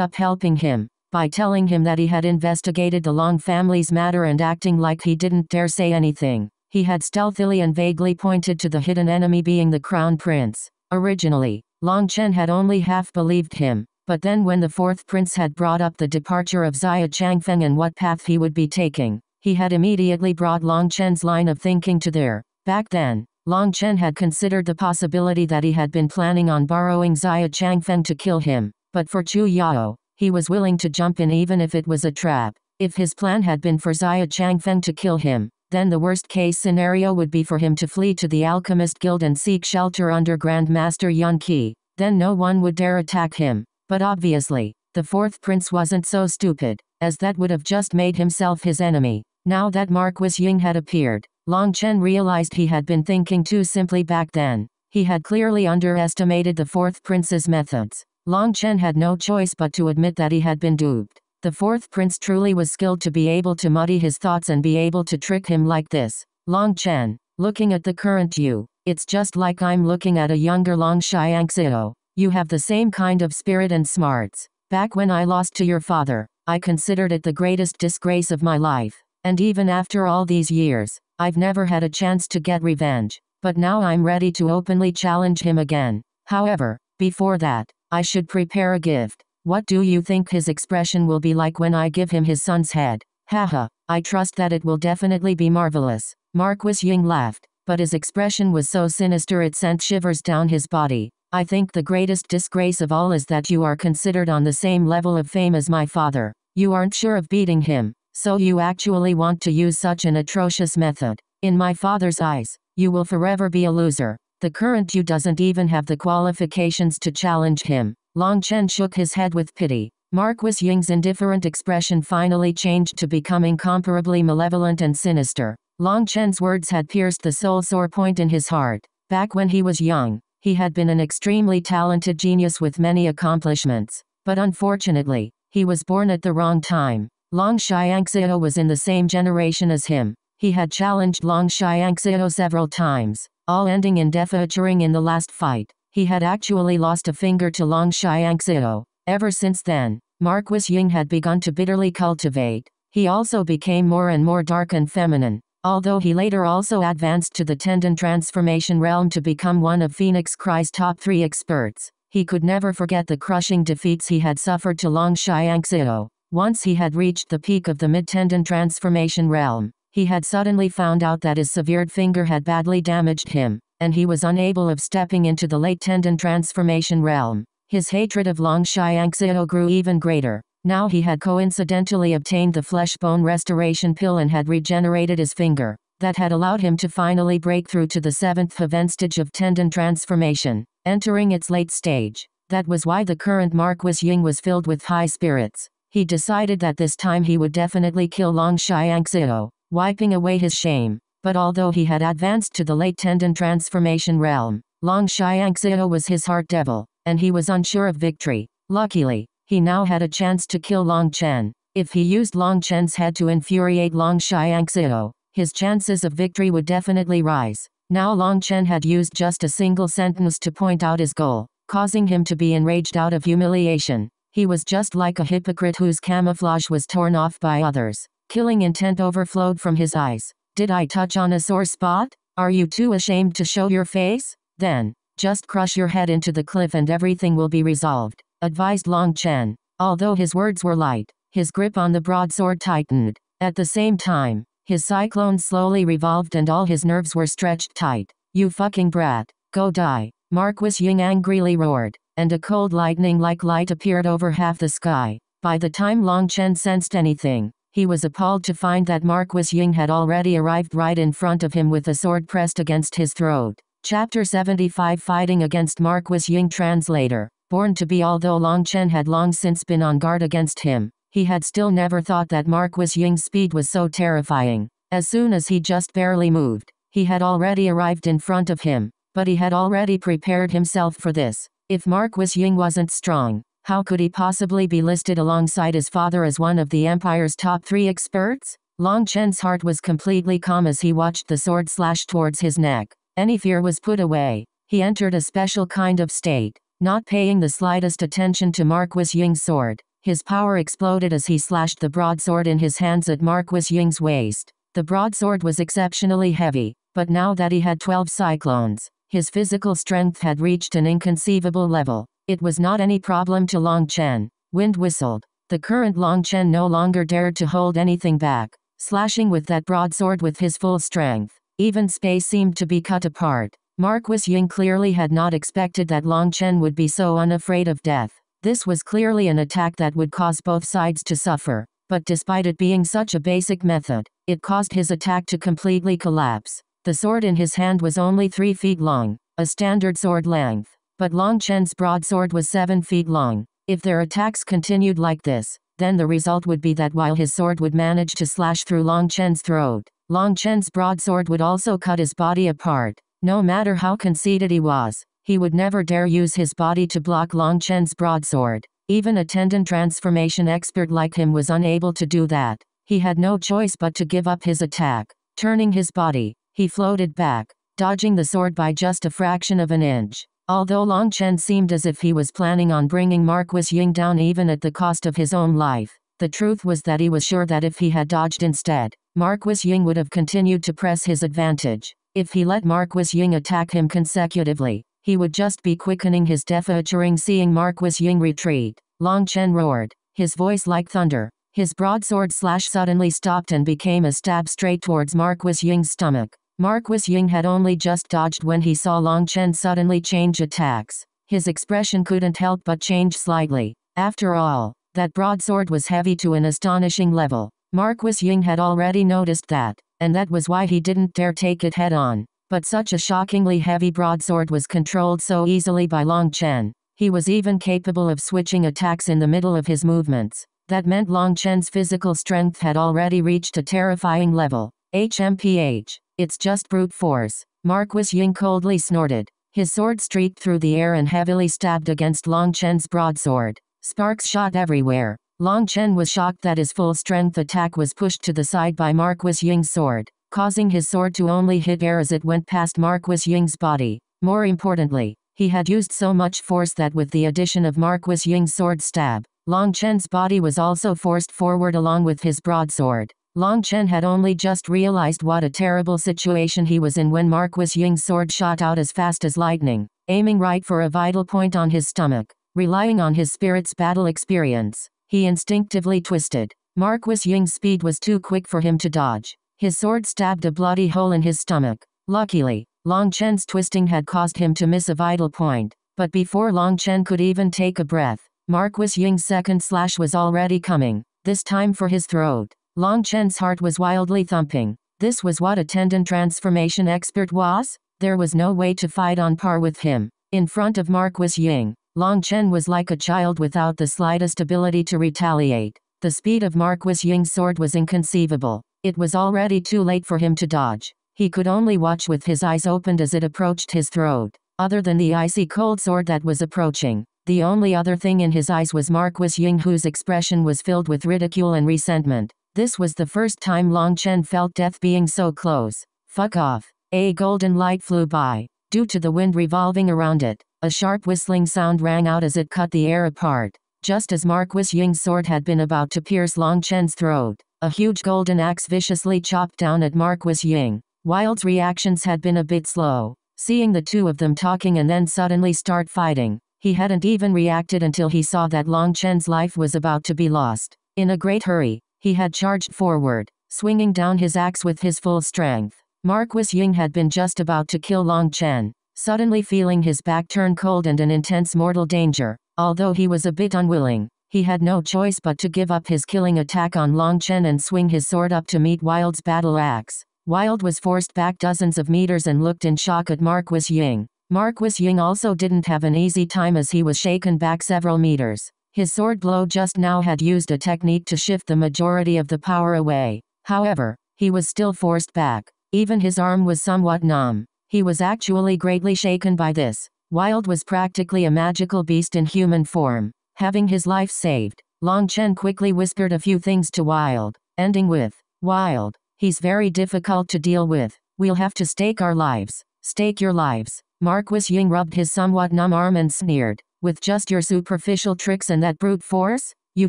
up helping him by telling him that he had investigated the Long family's matter and acting like he didn't dare say anything. He had stealthily and vaguely pointed to the hidden enemy being the crown prince. Originally, Long Chen had only half believed him, but then when the fourth prince had brought up the departure of Xia Changfeng and what path he would be taking, he had immediately brought Long Chen's line of thinking to there. Back then, Long Chen had considered the possibility that he had been planning on borrowing Xia Changfeng to kill him, but for Chu Yao, he was willing to jump in even if it was a trap. If his plan had been for Xia Changfeng to kill him, then the worst case scenario would be for him to flee to the Alchemist Guild and seek shelter under Grandmaster Yun Qi. Then no one would dare attack him. But obviously, the fourth prince wasn't so stupid, as that would have just made himself his enemy. Now that Marquis Ying had appeared, Long Chen realized he had been thinking too simply back then. He had clearly underestimated the fourth prince's methods. Long Chen had no choice but to admit that he had been duped. The fourth prince truly was skilled to be able to muddy his thoughts and be able to trick him like this. Long Chen, looking at the current you, it's just like I'm looking at a younger Long Tianxiao. You have the same kind of spirit and smarts. Back when I lost to your father, I considered it the greatest disgrace of my life. And even after all these years, I've never had a chance to get revenge. But now I'm ready to openly challenge him again. However, before that, I should prepare a gift. What do you think his expression will be like when I give him his son's head? Haha, I trust that it will definitely be marvelous. Marquis Ying laughed, but his expression was so sinister it sent shivers down his body. I think the greatest disgrace of all is that you are considered on the same level of fame as my father. You aren't sure of beating him, so you actually want to use such an atrocious method. In my father's eyes, you will forever be a loser. The current you doesn't even have the qualifications to challenge him. Long Chen shook his head with pity. Marquis Ying's indifferent expression finally changed to become incomparably malevolent and sinister. Long Chen's words had pierced the soul sore point in his heart. Back when he was young, he had been an extremely talented genius with many accomplishments. But unfortunately, he was born at the wrong time. Long Tianxiao was in the same generation as him. He had challenged Long Tianxiao several times, all ending in defeaturing in the last fight. He had actually lost a finger to Long Tianxiao. Ever since then, Marquis Ying had begun to bitterly cultivate. He also became more and more dark and feminine although he later also advanced to the tendon transformation realm to become one of Phoenix Cry's top three experts. He could never forget the crushing defeats he had suffered to Long Tianxiao. Once he had reached the peak of the mid-tendon transformation realm, he had suddenly found out that his severed finger had badly damaged him, and he was unable of stepping into the late tendon transformation realm. His hatred of Long Tianxiao grew even greater. Now he had coincidentally obtained the flesh bone restoration pill and had regenerated his finger. That had allowed him to finally break through to the seventh heaven stage of tendon transformation, entering its late stage. That was why the current Marquis Ying was filled with high spirits. He decided that this time he would definitely kill Long Tianxiao, wiping away his shame. But although he had advanced to the late tendon transformation realm, Long Tianxiao was his heart devil, and he was unsure of victory. Luckily, he now had a chance to kill Long Chen. If he used Long Chen's head to infuriate Long Tianxiao, his chances of victory would definitely rise. Now Long Chen had used just a single sentence to point out his goal, causing him to be enraged out of humiliation. He was just like a hypocrite whose camouflage was torn off by others. Killing intent overflowed from his eyes. Did I touch on a sore spot? Are you too ashamed to show your face? Then, just crush your head into the cliff and everything will be resolved advised Long Chen. Although his words were light, his grip on the broadsword tightened. At the same time, his cyclone slowly revolved and all his nerves were stretched tight. You fucking brat, go die. Marquis Ying angrily roared, and a cold lightning-like light appeared over half the sky. By the time Long Chen sensed anything, he was appalled to find that Marquis Ying had already arrived right in front of him with a sword pressed against his throat. Chapter 75 Fighting against Marquis Ying Translator BornToBe although Long Chen had long since been on guard against him, he had still never thought that Marquis Ying's speed was so terrifying. As soon as he just barely moved, he had already arrived in front of him, but he had already prepared himself for this. If Marquis Ying wasn't strong, how could he possibly be listed alongside his father as one of the Empire's top three experts? Long Chen's heart was completely calm as he watched the sword slash towards his neck. Any fear was put away. He entered a special kind of state, not paying the slightest attention to Marquis Ying's sword. His power exploded as he slashed the broadsword in his hands at Marquis Ying's waist. The broadsword was exceptionally heavy, but now that he had 12 cyclones, his physical strength had reached an inconceivable level. It was not any problem to Long Chen. Wind whistled. The current Long Chen no longer dared to hold anything back, slashing with that broadsword with his full strength. Even space seemed to be cut apart. Marquis Ying clearly had not expected that Long Chen would be so unafraid of death. This was clearly an attack that would cause both sides to suffer. But despite it being such a basic method, it caused his attack to completely collapse. The sword in his hand was only 3 feet long, a standard sword length. But Long Chen's broadsword was 7 feet long. If their attacks continued like this, then the result would be that while his sword would manage to slash through Long Chen's throat, Long Chen's broadsword would also cut his body apart. No matter how conceited he was, he would never dare use his body to block Long Chen's broadsword. Even a tendon transformation expert like him was unable to do that. He had no choice but to give up his attack. Turning his body, he floated back, dodging the sword by just a fraction of an inch. Although Long Chen seemed as if he was planning on bringing Marquis Ying down even at the cost of his own life, the truth was that he was sure that if he had dodged instead, Marquis Ying would have continued to press his advantage. If he let Marquis Ying attack him consecutively, he would just be quickening his death during seeing Marquis Ying retreat. Long Chen roared, his voice like thunder. His broadsword slash suddenly stopped and became a stab straight towards Marquis Ying's stomach. Marquis Ying had only just dodged when he saw Long Chen suddenly change attacks. His expression couldn't help but change slightly. After all, that broadsword was heavy to an astonishing level. Marquis Ying had already noticed that, and that was why he didn't dare take it head on. But such a shockingly heavy broadsword was controlled so easily by Long Chen. He was even capable of switching attacks in the middle of his movements. That meant Long Chen's physical strength had already reached a terrifying level. HMPH. It's just brute force. Marquis Ying coldly snorted. His sword streaked through the air and heavily stabbed against Long Chen's broadsword. Sparks shot everywhere. Long Chen was shocked that his full strength attack was pushed to the side by Marquis Ying's sword causing his sword to only hit air as it went past Marquis Ying's body. More importantly, he had used so much force that with the addition of Marquis Ying's sword stab, Long Chen's body was also forced forward along with his broadsword. Long Chen had only just realized what a terrible situation he was in when Marquis Ying's sword shot out as fast as lightning, aiming right for a vital point on his stomach. Relying on his spirit's battle experience, he instinctively twisted. Marquis Ying's speed was too quick for him to dodge. His sword stabbed a bloody hole in his stomach. Luckily, Long Chen's twisting had caused him to miss a vital point. But before Long Chen could even take a breath, Marquis Ying's second slash was already coming, this time for his throat. Long Chen's heart was wildly thumping. This was what a tendon transformation expert was? There was no way to fight on par with him. In front of Marquis Ying, Long Chen was like a child without the slightest ability to retaliate. The speed of Marquis Ying's sword was inconceivable. It was already too late for him to dodge. He could only watch with his eyes opened as it approached his throat. Other than the icy cold sword that was approaching, the only other thing in his eyes was Marquis Ying whose expression was filled with ridicule and resentment. This was the first time Long Chen felt death being so close. Fuck off. A golden light flew by. Due to the wind revolving around it, a sharp whistling sound rang out as it cut the air apart. Just as Marquis Ying's sword had been about to pierce Long Chen's throat, a huge golden axe viciously chopped down at Marquis Ying. Wild's reactions had been a bit slow. Seeing the two of them talking and then suddenly start fighting, he hadn't even reacted until he saw that Long Chen's life was about to be lost. In a great hurry, he had charged forward, swinging down his axe with his full strength. Marquis Ying had been just about to kill Long Chen, suddenly feeling his back turn cold and an intense mortal danger. Although he was a bit unwilling, he had no choice but to give up his killing attack on Long Chen and swing his sword up to meet Wild's battle axe. Wild was forced back dozens of meters and looked in shock at Marquis Ying. Marquis Ying also didn't have an easy time as he was shaken back several meters. His sword blow just now had used a technique to shift the majority of the power away. However, he was still forced back. Even his arm was somewhat numb. He was actually greatly shaken by this. Wild was practically a magical beast in human form. Having his life saved, Long Chen quickly whispered a few things to Wild, ending with, Wild, he's very difficult to deal with. We'll have to stake our lives. Stake your lives. Marquis Ying rubbed his somewhat numb arm and sneered. With just your superficial tricks and that brute force, you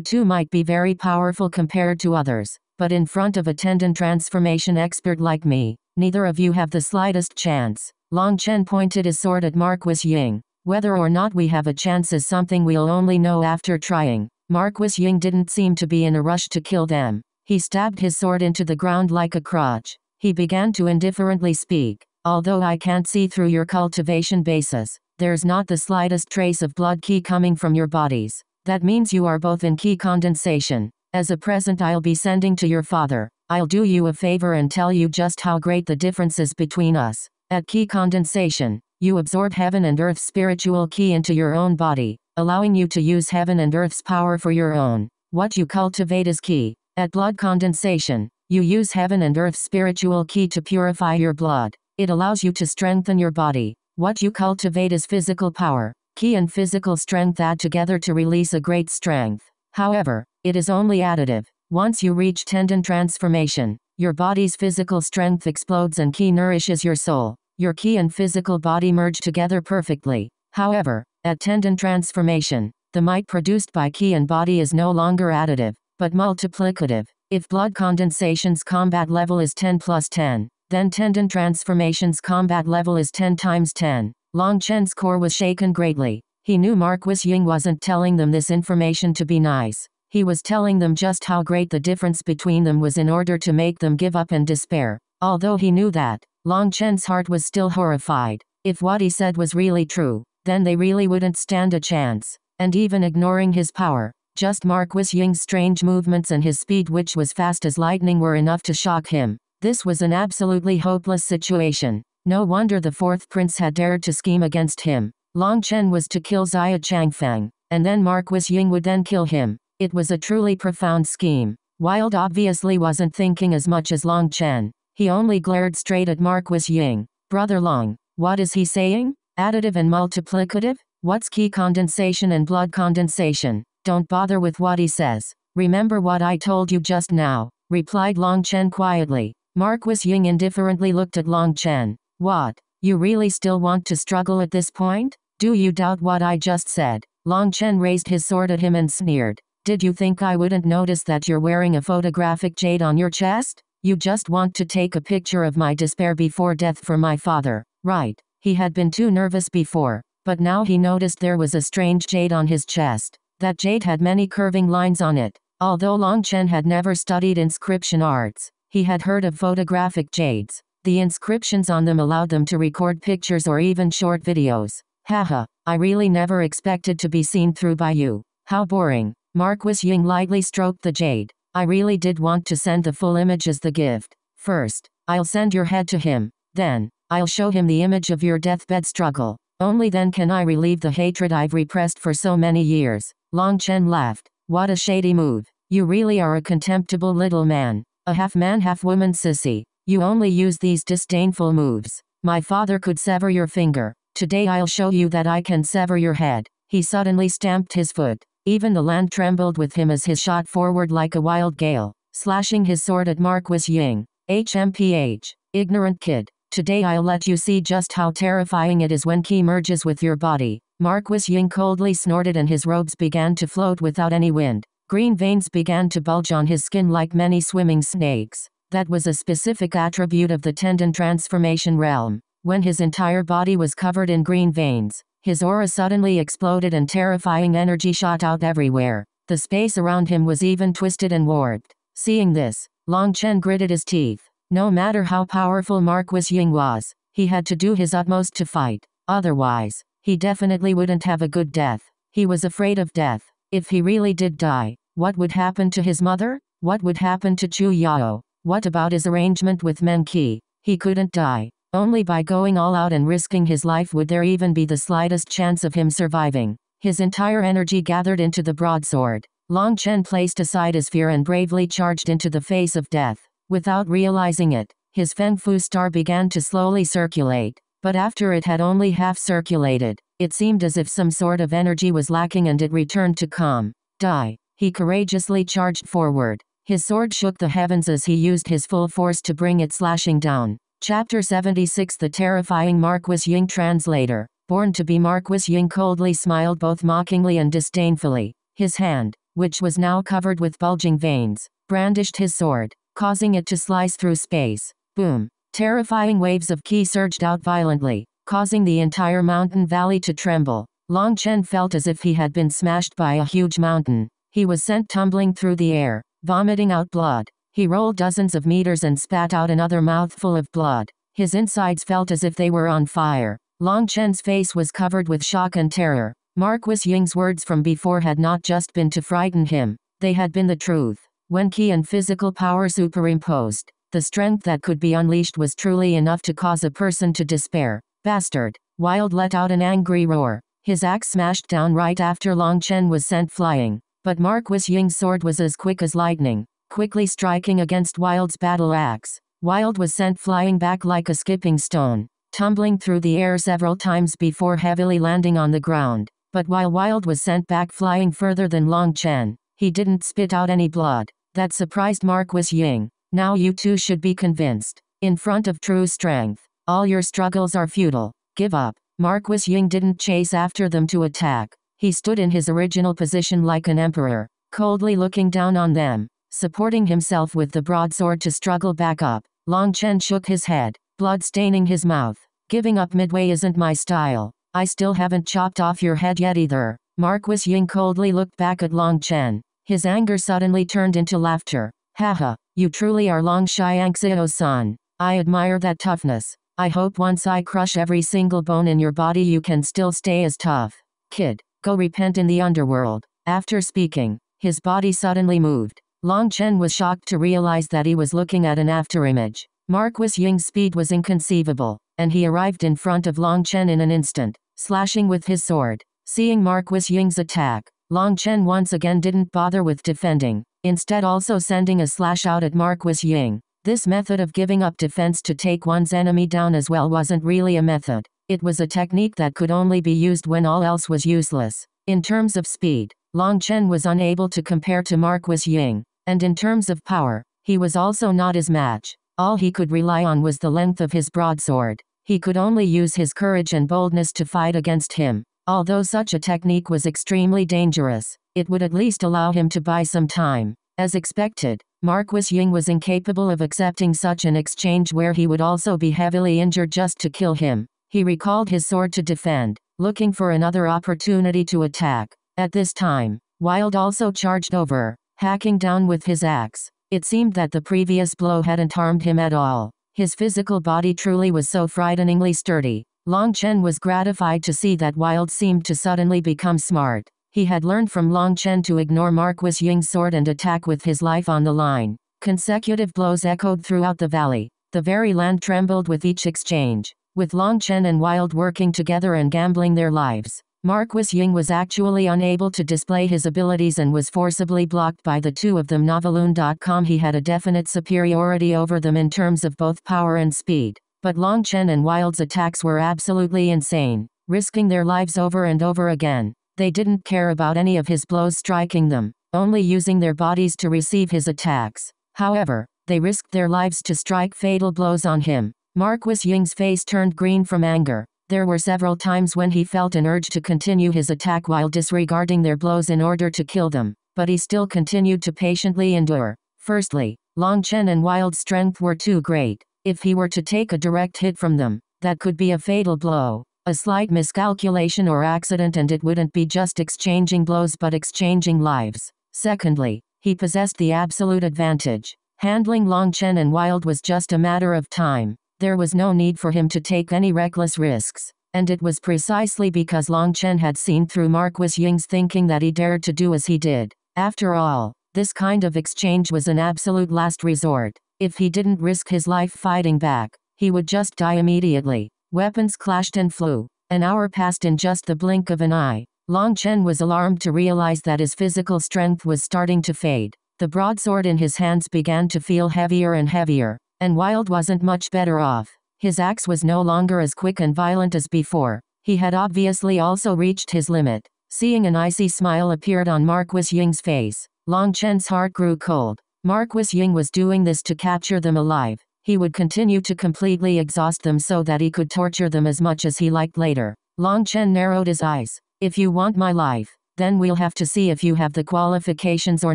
too might be very powerful compared to others, but in front of a tendon transformation expert like me, neither of you have the slightest chance. Long Chen pointed his sword at Marquis Ying. Whether or not we have a chance is something we'll only know after trying. Marquis Ying didn't seem to be in a rush to kill them. He stabbed his sword into the ground like a crotch. He began to indifferently speak. Although I can't see through your cultivation basis, there's not the slightest trace of blood qi coming from your bodies. That means you are both in qi condensation. As a present I'll be sending to your father. I'll do you a favor and tell you just how great the difference is between us. At qi condensation, you absorb heaven and earth's spiritual qi into your own body, allowing you to use heaven and earth's power for your own. What you cultivate is qi. At blood condensation, you use heaven and earth's spiritual qi to purify your blood. It allows you to strengthen your body, what you cultivate is physical power. Qi and physical strength add together to release a great strength. However, it is only additive. Once you reach tendon transformation, your body's physical strength explodes and qi nourishes your soul. Your qi and physical body merge together perfectly. However, at tendon transformation, the might produced by qi and body is no longer additive, but multiplicative. If blood condensation's combat level is 10 plus 10, then tendon transformation's combat level is 10 times 10. Long Chen's core was shaken greatly. He knew Marquis Ying wasn't telling them this information to be nice. He was telling them just how great the difference between them was in order to make them give up and despair. Although he knew that, Long Chen's heart was still horrified. If what he said was really true, then they really wouldn't stand a chance. And even ignoring his power, just Marquis Ying's strange movements and his speed which was fast as lightning were enough to shock him. This was an absolutely hopeless situation. No wonder the fourth prince had dared to scheme against him. Long Chen was to kill Xia Changfeng, and then Marquis Ying would then kill him. It was a truly profound scheme. Wild obviously wasn't thinking as much as Long Chen. He only glared straight at Marquis Ying. Brother Long, what is he saying? Additive and multiplicative? What's qi condensation and blood condensation? Don't bother with what he says. Remember what I told you just now, replied Long Chen quietly. Marquis Ying indifferently looked at Long Chen. What? You really still want to struggle at this point? Do you doubt what I just said? Long Chen raised his sword at him and sneered. Did you think I wouldn't notice that you're wearing a photographic jade on your chest? You just want to take a picture of my despair before death for my father, right? He had been too nervous before, but now he noticed there was a strange jade on his chest. That jade had many curving lines on it. Although Long Chen had never studied inscription arts, he had heard of photographic jades. The inscriptions on them allowed them to record pictures or even short videos. Haha, I really never expected to be seen through by you. How boring. Marquis Ying lightly stroked the jade. I really did want to send the full image as the gift. First, I'll send your head to him. Then, I'll show him the image of your deathbed struggle. Only then can I relieve the hatred I've repressed for so many years. Long Chen laughed. What a shady move. You really are a contemptible little man. A half-man half-woman sissy. You only use these disdainful moves. My father could sever your finger. Today I'll show you that I can sever your head. He suddenly stamped his foot. Even the land trembled with him as he shot forward like a wild gale, slashing his sword at Marquis Ying. HMPH. Ignorant kid. Today I'll let you see just how terrifying it is when Qi merges with your body. Marquis Ying coldly snorted and his robes began to float without any wind. Green veins began to bulge on his skin like many swimming snakes. That was a specific attribute of the tendon transformation realm. When his entire body was covered in green veins, his aura suddenly exploded and terrifying energy shot out everywhere. The space around him was even twisted and warped. Seeing this, Long Chen gritted his teeth. No matter how powerful Marquis Ying was, he had to do his utmost to fight. Otherwise, he definitely wouldn't have a good death. He was afraid of death. If he really did die, what would happen to his mother? What would happen to Chu Yao? What about his arrangement with Meng Qi? He couldn't die. Only by going all out and risking his life would there even be the slightest chance of him surviving. His entire energy gathered into the broadsword. Long Chen placed aside his fear and bravely charged into the face of death. Without realizing it, his Feng Fu star began to slowly circulate. But after it had only half circulated, it seemed as if some sort of energy was lacking and it returned to calm. Die. He courageously charged forward. His sword shook the heavens as he used his full force to bring it slashing down. Chapter 76 The Terrifying Marquis Ying Translator BornToBe Marquis Ying coldly smiled both mockingly and disdainfully. His hand, which was now covered with bulging veins, brandished his sword, causing it to slice through space. Boom. Terrifying waves of ki surged out violently, causing the entire mountain valley to tremble. Long Chen felt as if he had been smashed by a huge mountain. He was sent tumbling through the air, vomiting out blood. He rolled dozens of meters and spat out another mouthful of blood. His insides felt as if they were on fire. Long Chen's face was covered with shock and terror. Marquis Ying's words from before had not just been to frighten him, they had been the truth. When ki and physical power superimposed, the strength that could be unleashed was truly enough to cause a person to despair. Bastard! Wild let out an angry roar. His axe smashed down right after Long Chen was sent flying. But Marquis Ying's sword was as quick as lightning, quickly striking against Wild's battle axe. Wild was sent flying back like a skipping stone, tumbling through the air several times before heavily landing on the ground. But while Wild was sent back flying further than Long Chen, he didn't spit out any blood. That surprised Marquis Ying. Now you too should be convinced. In front of true strength, all your struggles are futile. Give up. Marquis Ying didn't chase after them to attack. He stood in his original position like an emperor, coldly looking down on them, supporting himself with the broadsword to struggle back up. Long Chen shook his head, blood staining his mouth. Giving up midway isn't my style. I still haven't chopped off your head yet either. Marquis Ying coldly looked back at Long Chen. His anger suddenly turned into laughter. Haha, you truly are Long Tianxiao-san. I admire that toughness. I hope once I crush every single bone in your body you can still stay as tough. Kid, Go repent in the underworld. After speaking, his body suddenly moved. Long Chen was shocked to realize that he was looking at an afterimage. Marquis Ying's speed was inconceivable, and he arrived in front of Long Chen in an instant, slashing with his sword. Seeing Marquis Ying's attack, Long Chen once again didn't bother with defending, instead also sending a slash out at Marquis Ying. This method of giving up defense to take one's enemy down as well wasn't really a method. It was a technique that could only be used when all else was useless. In terms of speed, Long Chen was unable to compare to Marquis Ying, and in terms of power, he was also not his match. All he could rely on was the length of his broadsword. He could only use his courage and boldness to fight against him. Although such a technique was extremely dangerous, it would at least allow him to buy some time. As expected, Marquis Ying was incapable of accepting such an exchange where he would also be heavily injured just to kill him. He recalled his sword to defend, looking for another opportunity to attack. At this time, Wild also charged over, hacking down with his axe. It seemed that the previous blow hadn't harmed him at all. His physical body truly was so frighteningly sturdy. Long Chen was gratified to see that Wild seemed to suddenly become smart. He had learned from Long Chen to ignore Marquis Ying's sword and attack with his life on the line. Consecutive blows echoed throughout the valley. The very land trembled with each exchange. With Long Chen and Wild working together and gambling their lives, Marquis Ying was actually unable to display his abilities and was forcibly blocked by the two of them. Noveloon.com He had a definite superiority over them in terms of both power and speed, but Long Chen and Wild's attacks were absolutely insane, risking their lives over and over again. They didn't care about any of his blows striking them, only using their bodies to receive his attacks. However, they risked their lives to strike fatal blows on him. Marquis Ying's face turned green from anger. There were several times when he felt an urge to continue his attack while disregarding their blows in order to kill them, but he still continued to patiently endure. Firstly, Long Chen and Wild's strength were too great. If he were to take a direct hit from them, that could be a fatal blow. A slight miscalculation or accident and it wouldn't be just exchanging blows but exchanging lives. Secondly, he possessed the absolute advantage. Handling Long Chen and Wild was just a matter of time. There was no need for him to take any reckless risks. And it was precisely because Long Chen had seen through Marquis Ying's thinking that he dared to do as he did. After all, this kind of exchange was an absolute last resort. If he didn't risk his life fighting back, he would just die immediately. Weapons clashed and flew. An hour passed in just the blink of an eye. Long Chen was alarmed to realize that his physical strength was starting to fade. The broadsword in his hands began to feel heavier and heavier, and Wild wasn't much better off. His axe was no longer as quick and violent as before. He had obviously also reached his limit. Seeing an icy smile appeared on Marquis Ying's face, Long Chen's heart grew cold. Marquis Ying was doing this to capture them alive. He would continue to completely exhaust them so that he could torture them as much as he liked later. Long Chen narrowed his eyes. If you want my life, then we'll have to see if you have the qualifications or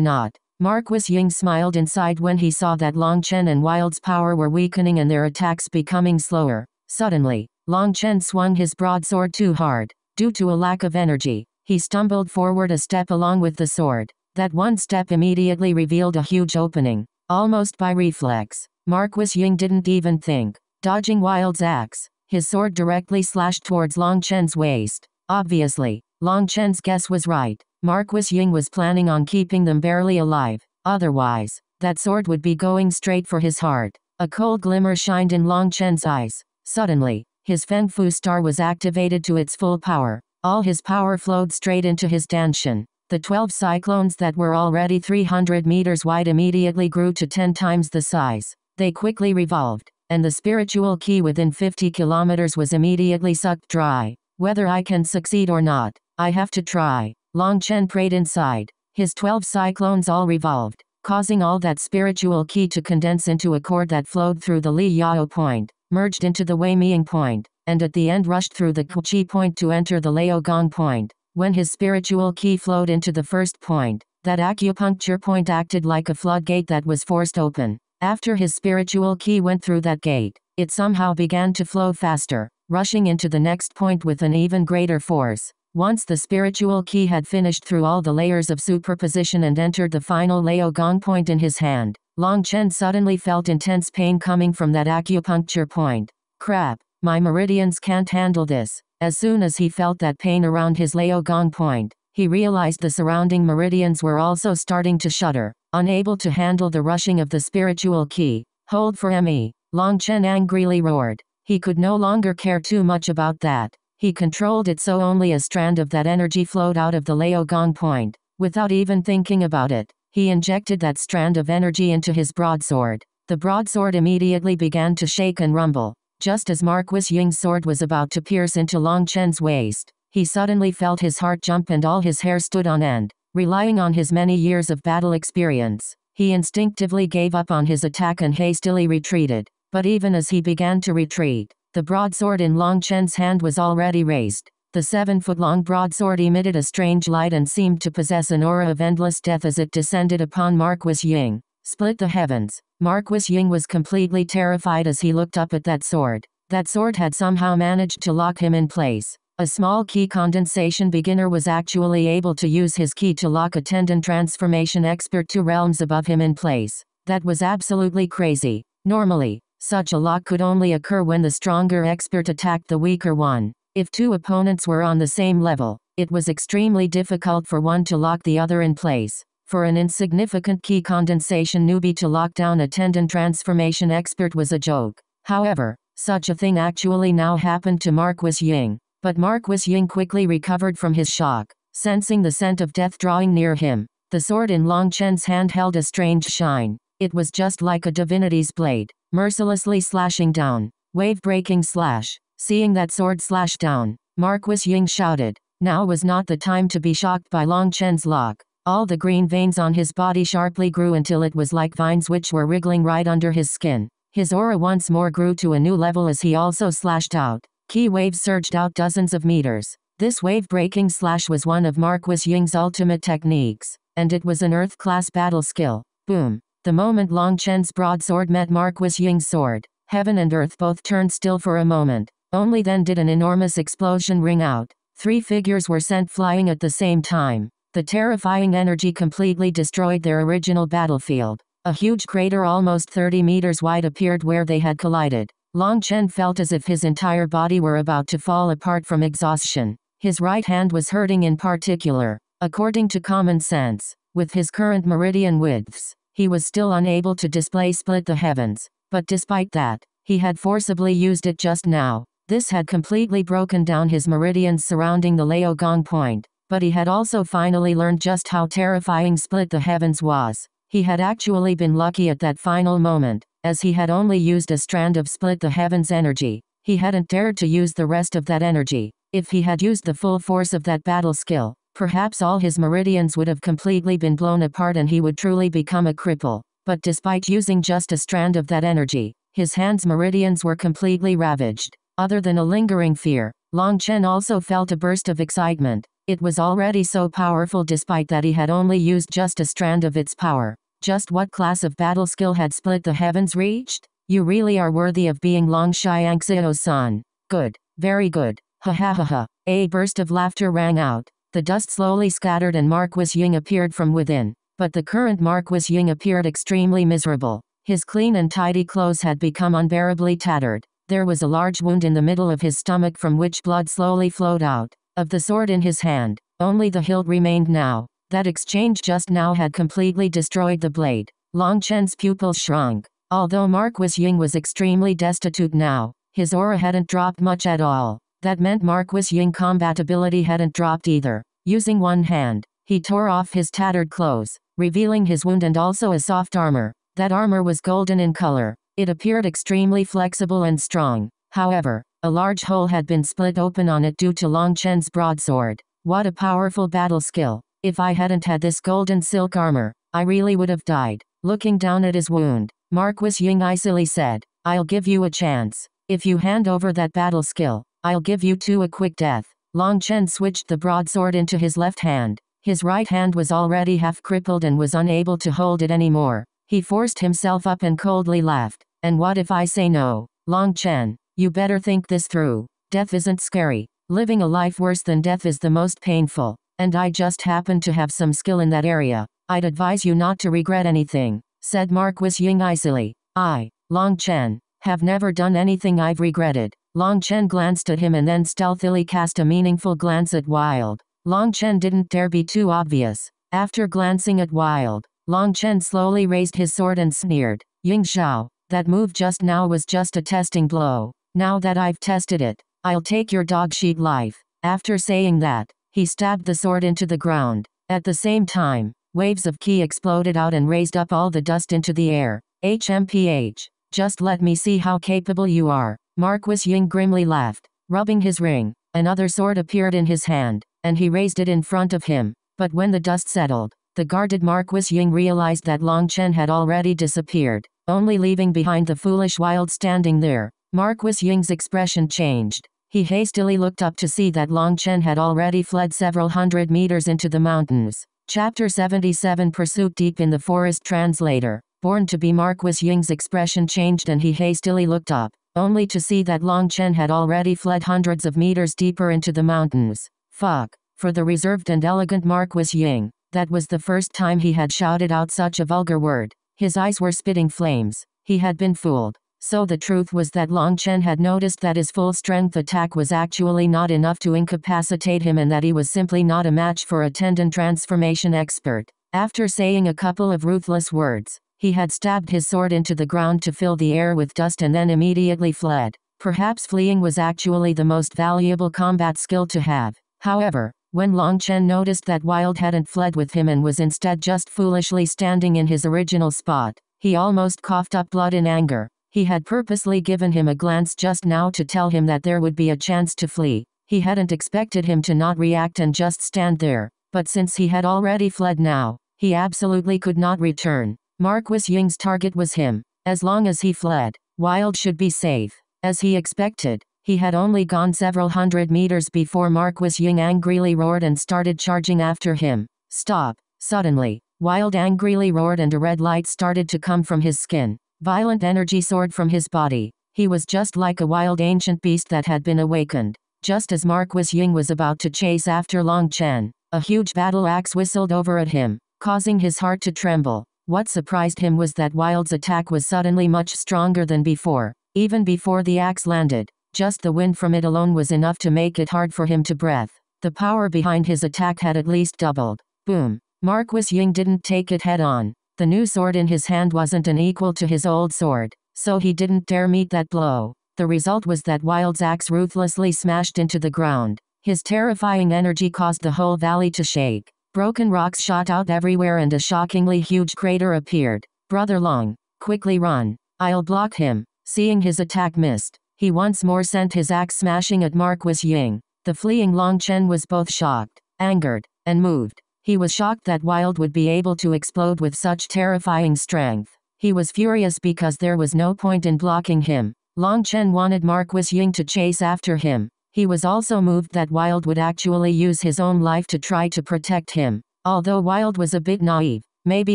not. Marquis Ying smiled inside when he saw that Long Chen and Wild's power were weakening and their attacks becoming slower. Suddenly, Long Chen swung his broadsword too hard. Due to a lack of energy, he stumbled forward a step along with the sword. That one step immediately revealed a huge opening. Almost by reflex, Marquis Ying didn't even think. Dodging Wild's axe, his sword directly slashed towards Long Chen's waist. Obviously, Long Chen's guess was right. Marquis Ying was planning on keeping them barely alive. Otherwise, that sword would be going straight for his heart. A cold glimmer shined in Long Chen's eyes. Suddenly, his Feng Fu star was activated to its full power. All his power flowed straight into his dantian. The 12 cyclones that were already 300 meters wide immediately grew to 10 times the size. They quickly revolved, and the spiritual ki within 50 kilometers was immediately sucked dry. Whether I can succeed or not, I have to try. Long Chen prayed inside. His twelve cyclones all revolved, causing all that spiritual ki to condense into a cord that flowed through the Li Yao point, merged into the Wei Ming point, and at the end rushed through the Kuchi point to enter the Lao Gong point. When his spiritual ki flowed into the first point, that acupuncture point acted like a floodgate that was forced open. After his spiritual ki went through that gate, it somehow began to flow faster, rushing into the next point with an even greater force. Once the spiritual ki had finished through all the layers of superposition and entered the final Lao Gong point in his hand, Long Chen suddenly felt intense pain coming from that acupuncture point. Crap, my meridians can't handle this. As soon as he felt that pain around his Lao Gong point, he realized the surrounding meridians were also starting to shudder, unable to handle the rushing of the spiritual ki. Hold for me, Long Chen angrily roared. He could no longer care too much about that. He controlled it so only a strand of that energy flowed out of the Lao Gong point. Without even thinking about it, he injected that strand of energy into his broadsword. The broadsword immediately began to shake and rumble. Just as Marquis Ying's sword was about to pierce into Long Chen's waist, he suddenly felt his heart jump and all his hair stood on end. Relying on his many years of battle experience, he instinctively gave up on his attack and hastily retreated. But even as he began to retreat, the broadsword in Long Chen's hand was already raised. The seven-foot-long broadsword emitted a strange light and seemed to possess an aura of endless death as it descended upon Marquis Ying. Split the heavens. Marquis Ying was completely terrified as he looked up at that sword. That sword had somehow managed to lock him in place. A small qi condensation beginner was actually able to use his ki to lock a tendon transformation expert two realms above him in place. That was absolutely crazy. Normally, such a lock could only occur when the stronger expert attacked the weaker one. If two opponents were on the same level, it was extremely difficult for one to lock the other in place. For an insignificant qi condensation newbie to lock down a tendon transformation expert was a joke. However, such a thing actually now happened to Marquis Ying. But Marquis Ying quickly recovered from his shock, sensing the scent of death drawing near him. The sword in Long Chen's hand held a strange shine. It was just like a divinity's blade mercilessly slashing down. Wave-breaking slash. Seeing that sword slash down, Marquis Ying shouted. Now was not the time to be shocked by Long Chen's lock. All the green veins on his body sharply grew until it was like vines which were wriggling right under his skin. His aura once more grew to a new level as he also slashed out. Ki waves surged out dozens of meters. This wave-breaking slash was one of Marquis Ying's ultimate techniques, and it was an Earth-class battle skill. Boom. The moment Long Chen's broadsword met Marquis Ying's sword, heaven and earth both turned still for a moment. Only then did an enormous explosion ring out. Three figures were sent flying at the same time. The terrifying energy completely destroyed their original battlefield. A huge crater almost 30 meters wide appeared where they had collided. Long Chen felt as if his entire body were about to fall apart from exhaustion. His right hand was hurting in particular. According to common sense, with his current meridian widths, he was still unable to display split the heavens. But despite that, he had forcibly used it just now. This had completely broken down his meridians surrounding the Laogong point, but he had also finally learned just how terrifying split the heavens was. He had actually been lucky at that final moment, as he had only used a strand of split the heavens energy. He hadn't dared to use the rest of that energy. If he had used the full force of that battle skill, perhaps all his meridians would have completely been blown apart and he would truly become a cripple. But despite using just a strand of that energy, his hand's meridians were completely ravaged. Other than a lingering fear, Long Chen also felt a burst of excitement. It was already so powerful despite that he had only used just a strand of its power. Just what class of battle skill had split the heavens reached? You really are worthy of being Long Tianxiao-san. Good. Very good. Ha ha ha ha. A burst of laughter rang out. The dust slowly scattered and Marquis Ying appeared from within. But the current Marquis Ying appeared extremely miserable. His clean and tidy clothes had become unbearably tattered. There was a large wound in the middle of his stomach from which blood slowly flowed out. Of the sword in his hand, only the hilt remained now. That exchange just now had completely destroyed the blade. Long Chen's pupils shrunk. Although Marquis Ying was extremely destitute now, his aura hadn't dropped much at all. That meant Marquis Ying combatability hadn't dropped either. Using one hand, he tore off his tattered clothes, revealing his wound and also a soft armor. That armor was golden in color. It appeared extremely flexible and strong. However, a large hole had been split open on it due to Long Chen's broadsword. What a powerful battle skill. If I hadn't had this golden silk armor, I really would have died. Looking down at his wound, Marquis Ying icily said, I'll give you a chance. If you hand over that battle skill, I'll give you two a quick death. Long Chen switched the broadsword into his left hand. His right hand was already half crippled and was unable to hold it anymore. He forced himself up and coldly laughed. And what if I say no? Long Chen, you better think this through. Death isn't scary. Living a life worse than death is the most painful. And I just happen to have some skill in that area. I'd advise you not to regret anything, said Marquis Ying icily. I, Long Chen, have never done anything I've regretted. Long Chen glanced at him and then stealthily cast a meaningful glance at Wild. Long Chen didn't dare be too obvious. After glancing at Wild, Long Chen slowly raised his sword and sneered. Ying Xiao, that move just now was just a testing blow. Now that I've tested it, I'll take your dog sheet life. After saying that, he stabbed the sword into the ground. At the same time, waves of ki exploded out and raised up all the dust into the air. HMPH. Just let me see how capable you are. Marquis Ying grimly laughed. Rubbing his ring, another sword appeared in his hand, and he raised it in front of him. But when the dust settled, the guarded Marquis Ying realized that Long Chen had already disappeared, only leaving behind the foolish Wild standing there. Marquis Ying's expression changed. He hastily looked up to see that Long Chen had already fled several hundred meters into the mountains. Chapter 77 Pursuit Deep in the Forest Translator. BornToBe Marquis Ying's expression changed and he hastily looked up only to see that Long Chen had already fled hundreds of meters deeper into the mountains. Fuck. For the reserved and elegant Marquis Ying, that was the first time he had shouted out such a vulgar word. His eyes were spitting flames. He had been fooled. So the truth was that Long Chen had noticed that his full strength attack was actually not enough to incapacitate him and that he was simply not a match for a tendon transformation expert. After saying a couple of ruthless words, he had stabbed his sword into the ground to fill the air with dust and then immediately fled. Perhaps fleeing was actually the most valuable combat skill to have. However, when Long Chen noticed that Wild hadn't fled with him and was instead just foolishly standing in his original spot, he almost coughed up blood in anger. He had purposely given him a glance just now to tell him that there would be a chance to flee. He hadn't expected him to not react and just stand there, but since he had already fled now, he absolutely could not return. Marquis Ying's target was him. As long as he fled, Wild should be safe. As he expected, he had only gone several hundred meters before Marquis Ying angrily roared and started charging after him. Stop. Suddenly, Wild angrily roared and a red light started to come from his skin. Violent energy soared from his body. He was just like a wild ancient beast that had been awakened. Just as Marquis Ying was about to chase after Long Chen, a huge battle axe whistled over at him, causing his heart to tremble. What surprised him was that Wild's attack was suddenly much stronger than before. even before the axe landed. Just the wind from it alone was enough to make it hard for him to breath. The power behind his attack had at least doubled. Boom. Marquis Ying didn't take it head on. The new sword in his hand wasn't an equal to his old sword, so he didn't dare meet that blow. The result was that Wild's axe ruthlessly smashed into the ground. His terrifying energy caused the whole valley to shake. Broken rocks shot out everywhere and a shockingly huge crater appeared. Brother Long, quickly run. I'll block him. Seeing his attack missed, he once more sent his axe smashing at Marquis Ying. The fleeing Long Chen was both shocked, angered, and moved. He was shocked that Wild would be able to explode with such terrifying strength. He was furious because there was no point in blocking him. Long Chen wanted Marquis Ying to chase after him. He was also moved that Wild would actually use his own life to try to protect him. Although Wild was a bit naive, maybe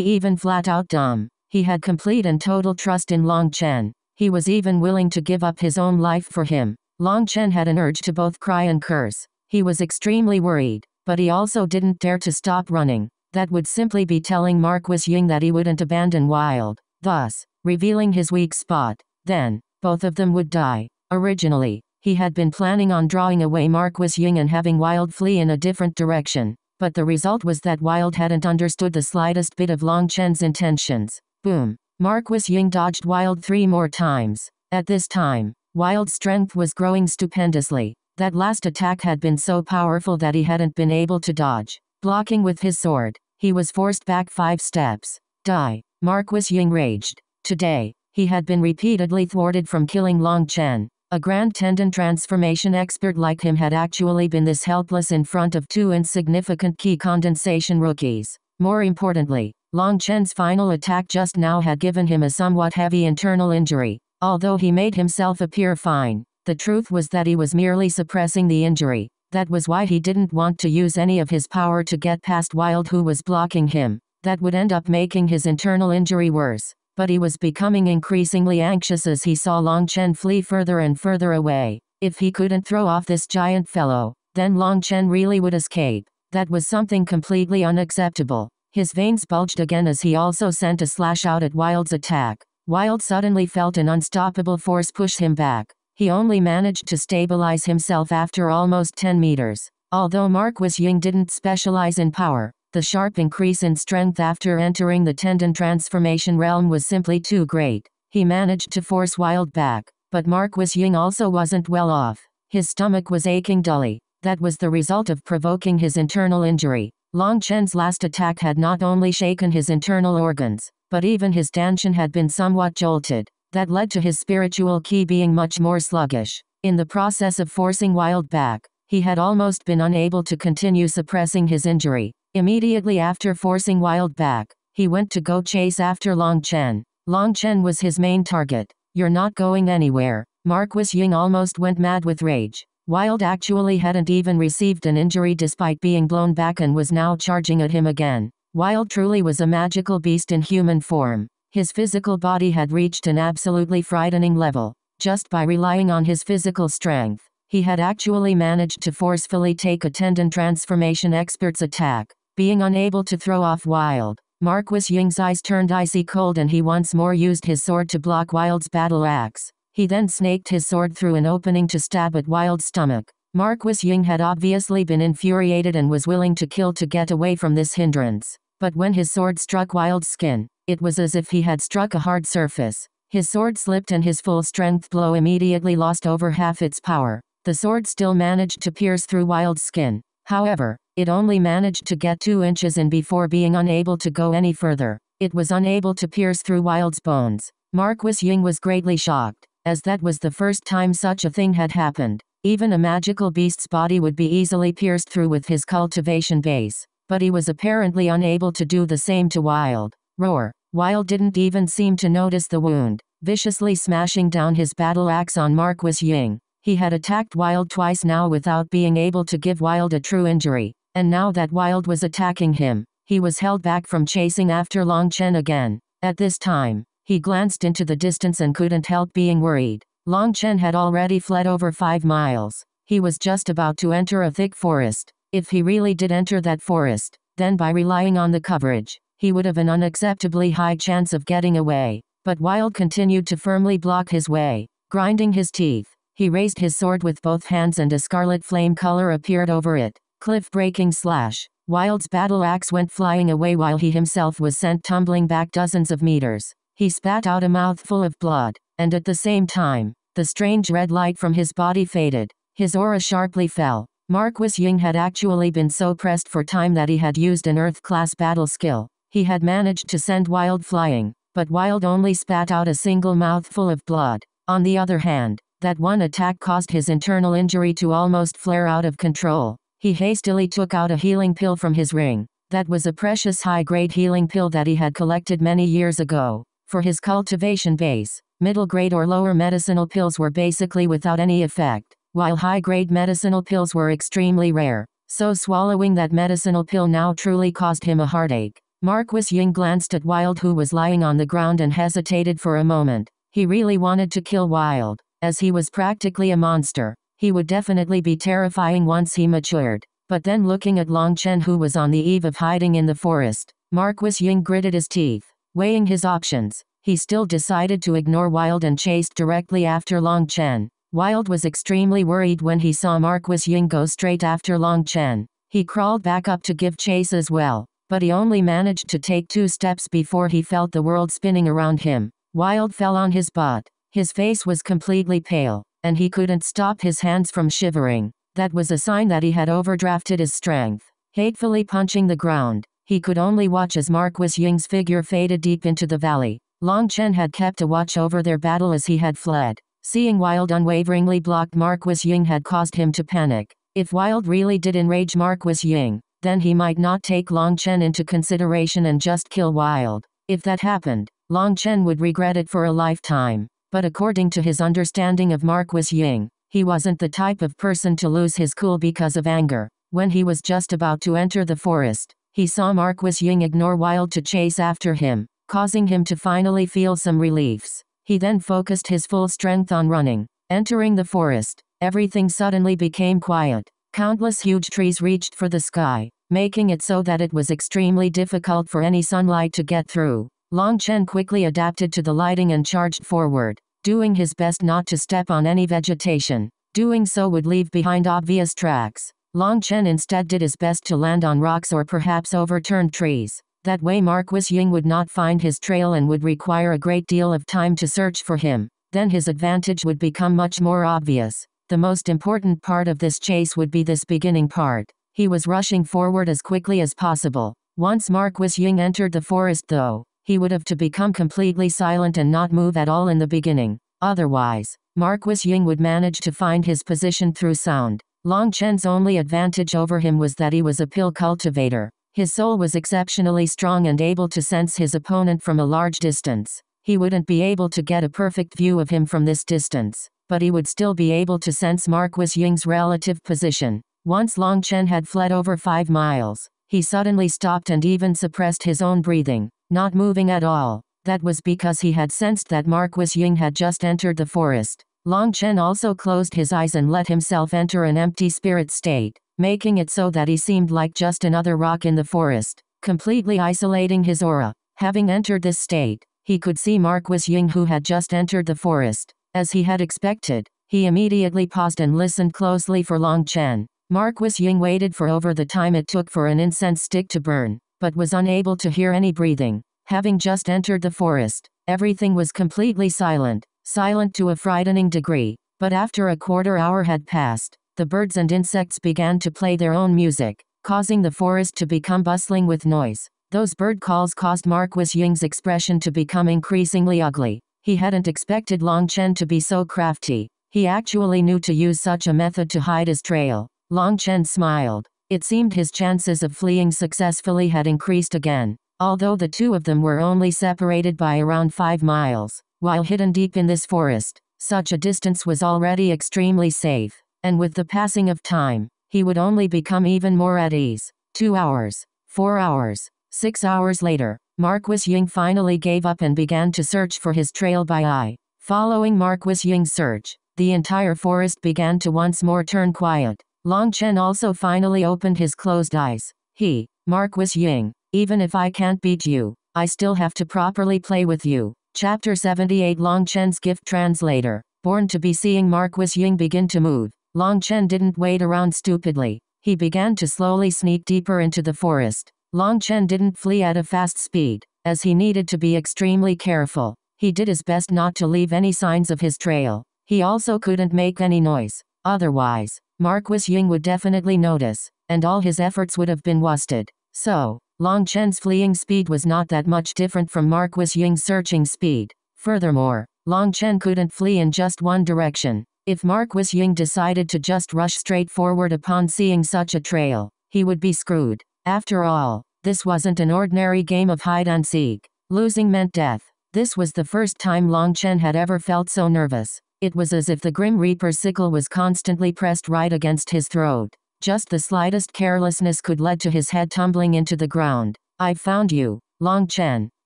even flat out dumb, he had complete and total trust in Long Chen. He was even willing to give up his own life for him. Long Chen had an urge to both cry and curse. He was extremely worried, but he also didn't dare to stop running. That would simply be telling Marquis Ying that he wouldn't abandon Wild, thus, revealing his weak spot. Then, both of them would die. Originally, he had been planning on drawing away Marquis Ying and having Wild flee in a different direction, but the result was that Wild hadn't understood the slightest bit of Long Chen's intentions. Boom. Marquis Ying dodged Wild three more times. At this time, Wild's strength was growing stupendously. That last attack had been so powerful that he hadn't been able to dodge. Blocking with his sword, he was forced back five steps. Die. Marquis Ying raged. Today, he had been repeatedly thwarted from killing Long Chen. A grand tendon transformation expert like him had actually been this helpless in front of two insignificant qi condensation rookies. More importantly, Long Chen's final attack just now had given him a somewhat heavy internal injury. Although he made himself appear fine, the truth was that he was merely suppressing the injury. That was why he didn't want to use any of his power to get past Wild who was blocking him. That would end up making his internal injury worse. But he was becoming increasingly anxious as he saw Long Chen flee further and further away. If he couldn't throw off this giant fellow, then Long Chen really would escape. That was something completely unacceptable. His veins bulged again as he also sent a slash out at Wild's attack. Wild suddenly felt an unstoppable force push him back. He only managed to stabilize himself after almost 10 meters. Although Marquis Ying didn't specialize in power, the sharp increase in strength after entering the tendon transformation realm was simply too great. He managed to force Wild back, but Marquis Ying also wasn't well off. His stomach was aching dully. That was the result of provoking his internal injury. Long Chen's last attack had not only shaken his internal organs, but even his dantian had been somewhat jolted that led to his spiritual ki being much more sluggish. In the process of forcing Wild back, he had almost been unable to continue suppressing his injury. Immediately after forcing Wild back, he went to go chase after Long Chen. Long Chen was his main target. You're not going anywhere. Marquis Ying almost went mad with rage. Wild actually hadn't even received an injury despite being blown back and was now charging at him again. Wild truly was a magical beast in human form. His physical body had reached an absolutely frightening level. Just by relying on his physical strength, he had actually managed to forcefully take a tendon transformation expert's attack. Being unable to throw off Wild, Marquis Ying's eyes turned icy cold and he once more used his sword to block Wild's battle axe. He then snaked his sword through an opening to stab at Wild's stomach. Marquis Ying had obviously been infuriated and was willing to kill to get away from this hindrance. But when his sword struck Wild's skin, it was as if he had struck a hard surface. His sword slipped and his full strength blow immediately lost over half its power. The sword still managed to pierce through Wild's skin. However, it only managed to get two inches in before being unable to go any further. It was unable to pierce through Wild's bones. Marquis Ying was greatly shocked, as that was the first time such a thing had happened. Even a magical beast's body would be easily pierced through with his cultivation base, but he was apparently unable to do the same to Wild. Roar. Wild didn't even seem to notice the wound, viciously smashing down his battle axe on Marquis Ying. He had attacked Wild twice now without being able to give Wild a true injury, and now that Wild was attacking him, he was held back from chasing after Long Chen again. At this time, he glanced into the distance and couldn't help being worried. Long Chen had already fled over five miles. He was just about to enter a thick forest. If he really did enter that forest, then by relying on the coverage, he would have an unacceptably high chance of getting away. But Wild continued to firmly block his way. Grinding his teeth, he raised his sword with both hands and a scarlet flame color appeared over it. Cliff-breaking slash. Wild's battle axe went flying away while he himself was sent tumbling back dozens of meters. He spat out a mouthful of blood, and at the same time, the strange red light from his body faded. His aura sharply fell. Marquis Ying had actually been so pressed for time that he had used an Earth-class battle skill. He had managed to send Wild flying, but Wild only spat out a single mouthful of blood. On the other hand, that one attack caused his internal injury to almost flare out of control. He hastily took out a healing pill from his ring. That was a precious high-grade healing pill that he had collected many years ago. For his cultivation base, middle-grade or lower medicinal pills were basically without any effect, while high-grade medicinal pills were extremely rare. So swallowing that medicinal pill now truly caused him a heartache. Marquis Ying glanced at Wild who was lying on the ground and hesitated for a moment. He really wanted to kill Wild, as he was practically a monster. He would definitely be terrifying once he matured. But then looking at Long Chen who was on the eve of hiding in the forest, Marquis Ying gritted his teeth. Weighing his options, he still decided to ignore Wild and chased directly after Long Chen. Wild was extremely worried when he saw Marquis Ying go straight after Long Chen. He crawled back up to give chase as well, but he only managed to take two steps before he felt the world spinning around him. Wild fell on his butt. His face was completely pale and he couldn't stop his hands from shivering. That was a sign that he had overdrafted his strength. Hatefully punching the ground, he could only watch as Marquis Ying's figure faded deep into the valley. Long Chen had kept a watch over their battle as he had fled. Seeing Wild unwaveringly blocked Marquis Ying had caused him to panic. If Wild really did enrage Marquis Ying, then he might not take Long Chen into consideration and just kill Wild. If that happened, Long Chen would regret it for a lifetime. But according to his understanding of Marquis Ying, he wasn't the type of person to lose his cool because of anger. When he was just about to enter the forest, he saw Marquis Ying ignore Wild to chase after him, causing him to finally feel some reliefs. He then focused his full strength on running. Entering the forest, everything suddenly became quiet. Countless huge trees reached for the sky, making it so that it was extremely difficult for any sunlight to get through. Long Chen quickly adapted to the lighting and charged forward, doing his best not to step on any vegetation. Doing so would leave behind obvious tracks. Long Chen instead did his best to land on rocks or perhaps overturned trees. That way Marquis Ying would not find his trail and would require a great deal of time to search for him. Then his advantage would become much more obvious. The most important part of this chase would be this beginning part. He was rushing forward as quickly as possible. Once Marquis Ying entered the forest though, he would have to become completely silent and not move at all in the beginning. Otherwise, Marquis Ying would manage to find his position through sound. Long Chen's only advantage over him was that he was a pill cultivator. His soul was exceptionally strong and able to sense his opponent from a large distance. He wouldn't be able to get a perfect view of him from this distance, but he would still be able to sense Marquis Ying's relative position. Once Long Chen had fled over five miles, he suddenly stopped and even suppressed his own breathing not moving at all. That was because he had sensed that Marquis Ying had just entered the forest. Long Chen also closed his eyes and let himself enter an empty spirit state, making it so that he seemed like just another rock in the forest, completely isolating his aura. Having entered this state, he could see Marquis Ying who had just entered the forest. As he had expected, he immediately paused and listened closely for Long Chen. Marquis Ying waited for over the time it took for an incense stick to burn but was unable to hear any breathing. Having just entered the forest, everything was completely silent, silent to a frightening degree. But after a quarter hour had passed, the birds and insects began to play their own music, causing the forest to become bustling with noise. Those bird calls caused Marquis Ying's expression to become increasingly ugly. He hadn't expected Long Chen to be so crafty. He actually knew to use such a method to hide his trail. Long Chen smiled. It seemed his chances of fleeing successfully had increased again, although the two of them were only separated by around five miles. While hidden deep in this forest, such a distance was already extremely safe, and with the passing of time, he would only become even more at ease. Two hours, four hours, six hours later, Marquis Ying finally gave up and began to search for his trail by eye. Following Marquis Ying's search, the entire forest began to once more turn quiet. Long Chen also finally opened his closed eyes. He, Marquis Ying, even if I can't beat you, I still have to properly play with you. Chapter 78 Long Chen's Gift Translator BornToBe seeing Marquis Ying begin to move. Long Chen didn't wait around stupidly. He began to slowly sneak deeper into the forest. Long Chen didn't flee at a fast speed, as he needed to be extremely careful. He did his best not to leave any signs of his trail. He also couldn't make any noise. Otherwise, Marquis Ying would definitely notice, and all his efforts would have been wasted. So, Long Chen's fleeing speed was not that much different from Marquis Ying's searching speed. Furthermore, Long Chen couldn't flee in just one direction. If Marquis Ying decided to just rush straight forward upon seeing such a trail, he would be screwed. After all, this wasn't an ordinary game of hide and seek. Losing meant death. This was the first time Long Chen had ever felt so nervous. It was as if the Grim Reaper's sickle was constantly pressed right against his throat. Just the slightest carelessness could lead to his head tumbling into the ground. I've found you, Long Chen.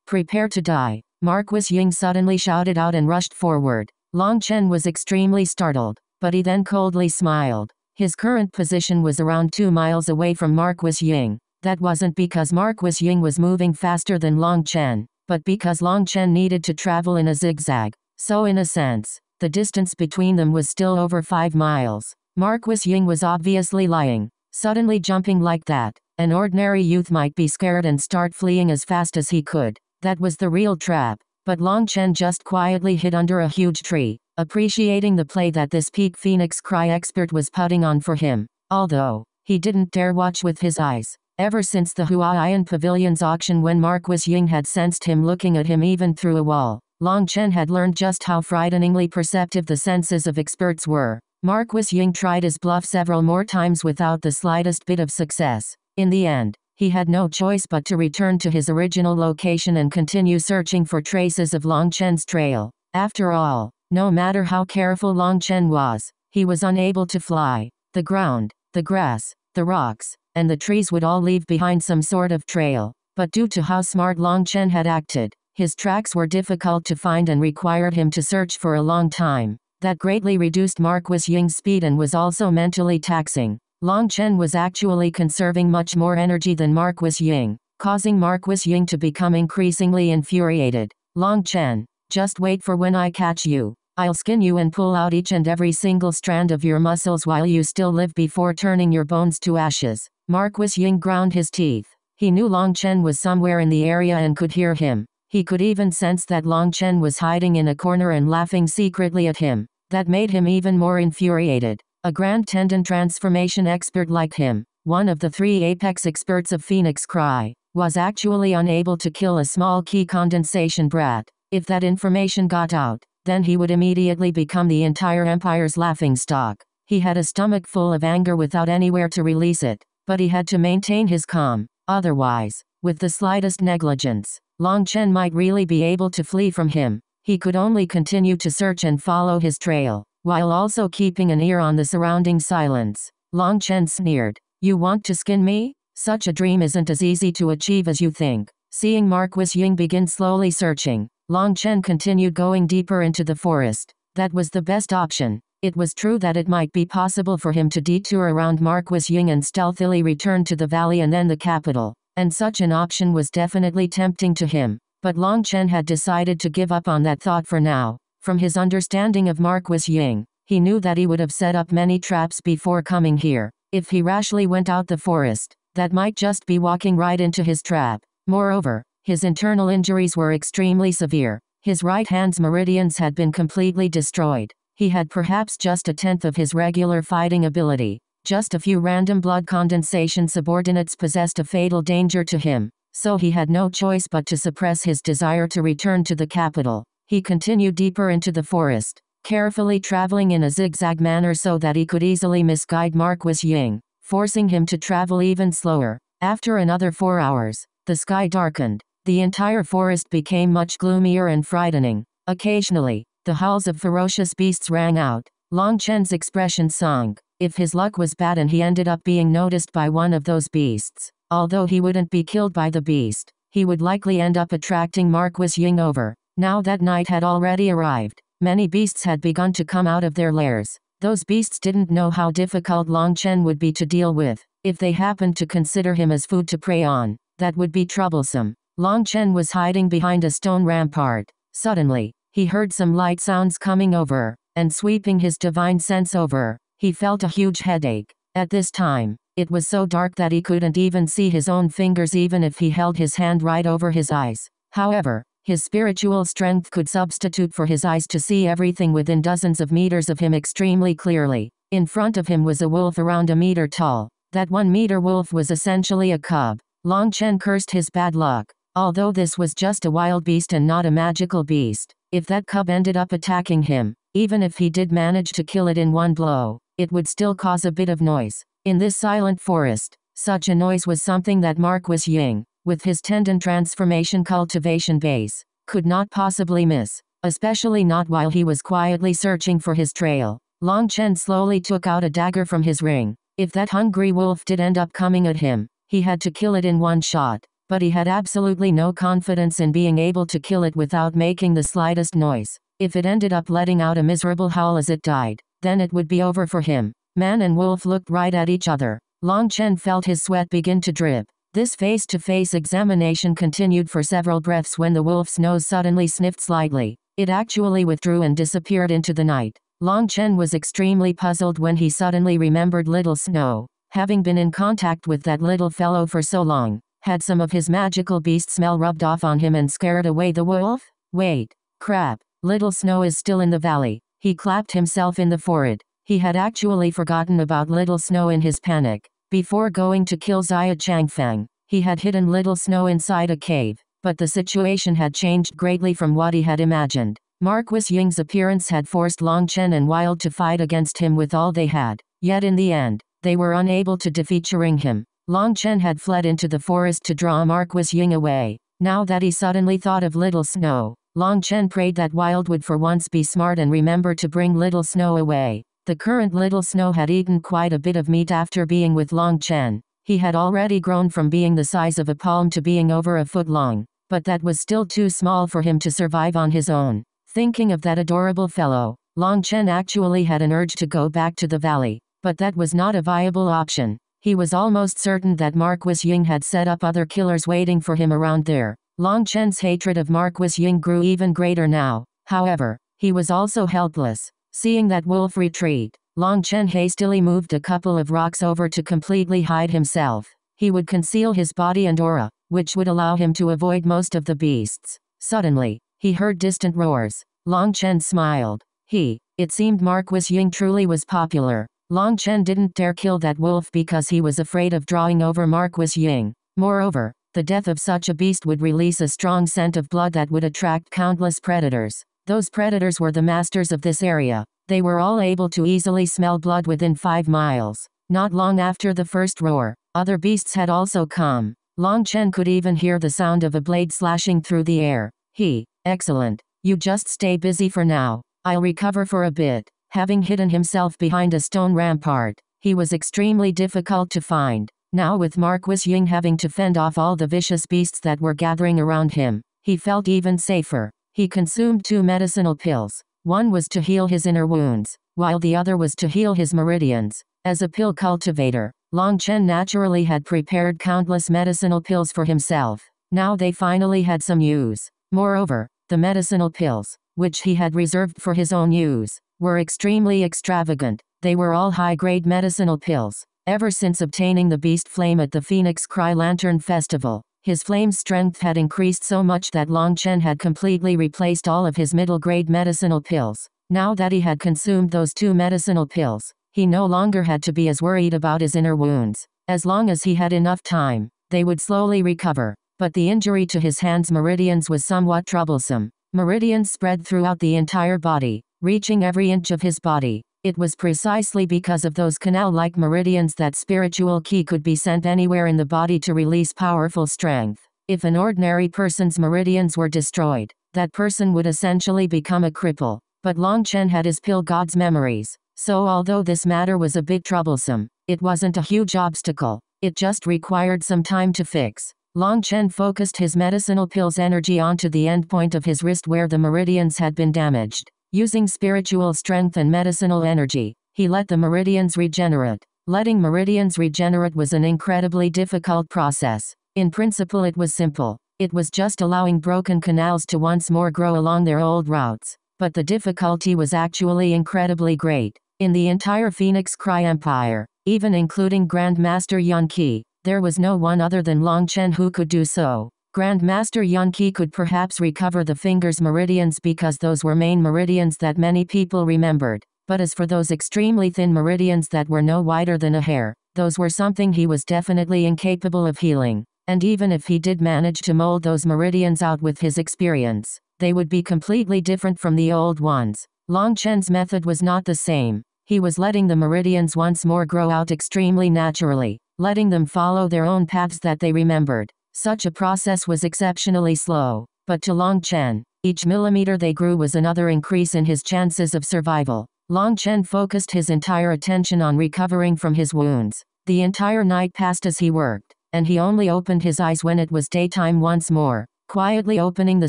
Prepare to die. Marquis Ying suddenly shouted out and rushed forward. Long Chen was extremely startled, but he then coldly smiled. His current position was around two miles away from Marquis Ying. That wasn't because Marquis Ying was moving faster than Long Chen, but because Long Chen needed to travel in a zigzag. So in a sense, the distance between them was still over five miles. Marquis Ying was obviously lying. Suddenly jumping like that, an ordinary youth might be scared and start fleeing as fast as he could. That was the real trap. But Long Chen just quietly hid under a huge tree, appreciating the play that this peak phoenix cry expert was putting on for him. Although, he didn't dare watch with his eyes. Ever since the Huaiyan Pavilion's auction when Marquis Ying had sensed him looking at him even through a wall, Long Chen had learned just how frighteningly perceptive the senses of experts were. Marquis Ying tried his bluff several more times without the slightest bit of success. In the end, he had no choice but to return to his original location and continue searching for traces of Long Chen's trail. After all, no matter how careful Long Chen was, he was unable to fly. The ground, the grass, the rocks, and the trees would all leave behind some sort of trail. But due to how smart Long Chen had acted, his tracks were difficult to find and required him to search for a long time. That greatly reduced Marquis Ying's speed and was also mentally taxing. Long Chen was actually conserving much more energy than Marquis Ying, causing Marquis Ying to become increasingly infuriated. Long Chen, just wait for when I catch you. I'll skin you and pull out each and every single strand of your muscles while you still live before turning your bones to ashes. Marquis Ying ground his teeth. He knew Long Chen was somewhere in the area and could hear him. He could even sense that Long Chen was hiding in a corner and laughing secretly at him. That made him even more infuriated. A grand tendon transformation expert like him, one of the three apex experts of Phoenix Cry, was actually unable to kill a small qi condensation brat. If that information got out, then he would immediately become the entire empire's laughing stock. He had a stomach full of anger without anywhere to release it, but he had to maintain his calm. Otherwise, with the slightest negligence, Long Chen might really be able to flee from him. He could only continue to search and follow his trail, while also keeping an ear on the surrounding silence. Long Chen sneered. You want to skin me? Such a dream isn't as easy to achieve as you think. Seeing Marquis Ying begin slowly searching, Long Chen continued going deeper into the forest. That was the best option. It was true that it might be possible for him to detour around Marquis Ying and stealthily return to the valley and then the capital, and such an option was definitely tempting to him. But Long Chen had decided to give up on that thought for now. From his understanding of Marquis Ying, he knew that he would have set up many traps before coming here. If he rashly went out the forest, that might just be walking right into his trap. Moreover, his internal injuries were extremely severe. His right hand's meridians had been completely destroyed. He had perhaps just a tenth of his regular fighting ability. Just a few random blood condensation subordinates possessed a fatal danger to him so he had no choice but to suppress his desire to return to the capital. He continued deeper into the forest, carefully traveling in a zigzag manner so that he could easily misguide Marquis Ying, forcing him to travel even slower. After another four hours, the sky darkened. The entire forest became much gloomier and frightening. Occasionally, the howls of ferocious beasts rang out. Long Chen's expression sunk. If his luck was bad and he ended up being noticed by one of those beasts, Although he wouldn't be killed by the beast, he would likely end up attracting Marquis Ying over. Now that night had already arrived, many beasts had begun to come out of their lairs. Those beasts didn't know how difficult Long Chen would be to deal with. If they happened to consider him as food to prey on, that would be troublesome. Long Chen was hiding behind a stone rampart. Suddenly, he heard some light sounds coming over. and sweeping his divine sense over, he felt a huge headache. At this time, it was so dark that he couldn't even see his own fingers even if he held his hand right over his eyes. However, his spiritual strength could substitute for his eyes to see everything within dozens of meters of him extremely clearly. In front of him was a wolf around a meter tall. That one meter wolf was essentially a cub. Long Chen cursed his bad luck. Although this was just a wild beast and not a magical beast, if that cub ended up attacking him, even if he did manage to kill it in one blow, it would still cause a bit of noise. In this silent forest, such a noise was something that Marquis Ying, with his tendon transformation cultivation base, could not possibly miss, especially not while he was quietly searching for his trail. Long Chen slowly took out a dagger from his ring. If that hungry wolf did end up coming at him, he had to kill it in one shot, but he had absolutely no confidence in being able to kill it without making the slightest noise. If it ended up letting out a miserable howl as it died, then it would be over for him. Man and wolf looked right at each other. Long Chen felt his sweat begin to drip. This face-to-face examination continued for several breaths when the wolf's nose suddenly sniffed slightly. It actually withdrew and disappeared into the night. Long Chen was extremely puzzled when he suddenly remembered Little Snow. Having been in contact with that little fellow for so long, had some of his magical beast smell rubbed off on him and scared away the wolf? Wait. Crap. Little Snow is still in the valley. He clapped himself in the forehead. He had actually forgotten about Little Snow in his panic. Before going to kill Xia Changfeng, he had hidden Little Snow inside a cave, but the situation had changed greatly from what he had imagined. Marquis Ying's appearance had forced Long Chen and Wild to fight against him with all they had, yet in the end, they were unable to defeat Him. Long Chen had fled into the forest to draw Marquis Ying away. Now that he suddenly thought of Little Snow, Long Chen prayed that Wild would for once be smart and remember to bring Little Snow away. The current Little Snow had eaten quite a bit of meat after being with Long Chen. He had already grown from being the size of a palm to being over a foot long, but that was still too small for him to survive on his own. Thinking of that adorable fellow, Long Chen actually had an urge to go back to the valley, but that was not a viable option. He was almost certain that Marquis Ying had set up other killers waiting for him around there. Long Chen's hatred of Marquis Ying grew even greater now. However, he was also helpless. Seeing that wolf retreat, Long Chen hastily moved a couple of rocks over to completely hide himself. He would conceal his body and aura, which would allow him to avoid most of the beasts. Suddenly, he heard distant roars. Long Chen smiled. He, it seemed Marquis Ying truly was popular. Long Chen didn't dare kill that wolf because he was afraid of drawing over Marquis Ying. Moreover, the death of such a beast would release a strong scent of blood that would attract countless predators. Those predators were the masters of this area. They were all able to easily smell blood within five miles. Not long after the first roar, other beasts had also come. Long Chen could even hear the sound of a blade slashing through the air. He, excellent. You just stay busy for now. I'll recover for a bit. Having hidden himself behind a stone rampart, he was extremely difficult to find. Now with Marquis Ying having to fend off all the vicious beasts that were gathering around him, he felt even safer. He consumed two medicinal pills. One was to heal his inner wounds, while the other was to heal his meridians. As a pill cultivator, Long Chen naturally had prepared countless medicinal pills for himself. Now they finally had some use. Moreover, the medicinal pills, which he had reserved for his own use, were extremely extravagant. They were all high-grade medicinal pills. Ever since obtaining the beast flame at the Phoenix Cry Lantern Festival, his flame's strength had increased so much that Long Chen had completely replaced all of his middle-grade medicinal pills. Now that he had consumed those two medicinal pills, he no longer had to be as worried about his inner wounds. As long as he had enough time, they would slowly recover. But the injury to his hand's meridians was somewhat troublesome. Meridians spread throughout the entire body, reaching every inch of his body. It was precisely because of those canal-like meridians that spiritual ki could be sent anywhere in the body to release powerful strength. If an ordinary person's meridians were destroyed, that person would essentially become a cripple. But Long Chen had his pill god's memories. So although this matter was a bit troublesome, it wasn't a huge obstacle. It just required some time to fix. Long Chen focused his medicinal pill's energy onto the endpoint of his wrist where the meridians had been damaged. Using spiritual strength and medicinal energy, he let the meridians regenerate. Letting meridians regenerate was an incredibly difficult process. In principle, it was simple. It was just allowing broken canals to once more grow along their old routes. but the difficulty was actually incredibly great. In the entire Phoenix Cry Empire, even including Grandmaster Yun Qi, there was no one other than Long Chen who could do so. Grandmaster Yun Qi could perhaps recover the finger's meridians because those were main meridians that many people remembered. But as for those extremely thin meridians that were no wider than a hair, those were something he was definitely incapable of healing. And even if he did manage to mold those meridians out with his experience, they would be completely different from the old ones. Long Chen's method was not the same. He was letting the meridians once more grow out extremely naturally, letting them follow their own paths that they remembered. Such a process was exceptionally slow, but to Long Chen, each millimeter they grew was another increase in his chances of survival. Long Chen focused his entire attention on recovering from his wounds. The entire night passed as he worked and he only opened his eyes when it was daytime once more. Quietly opening the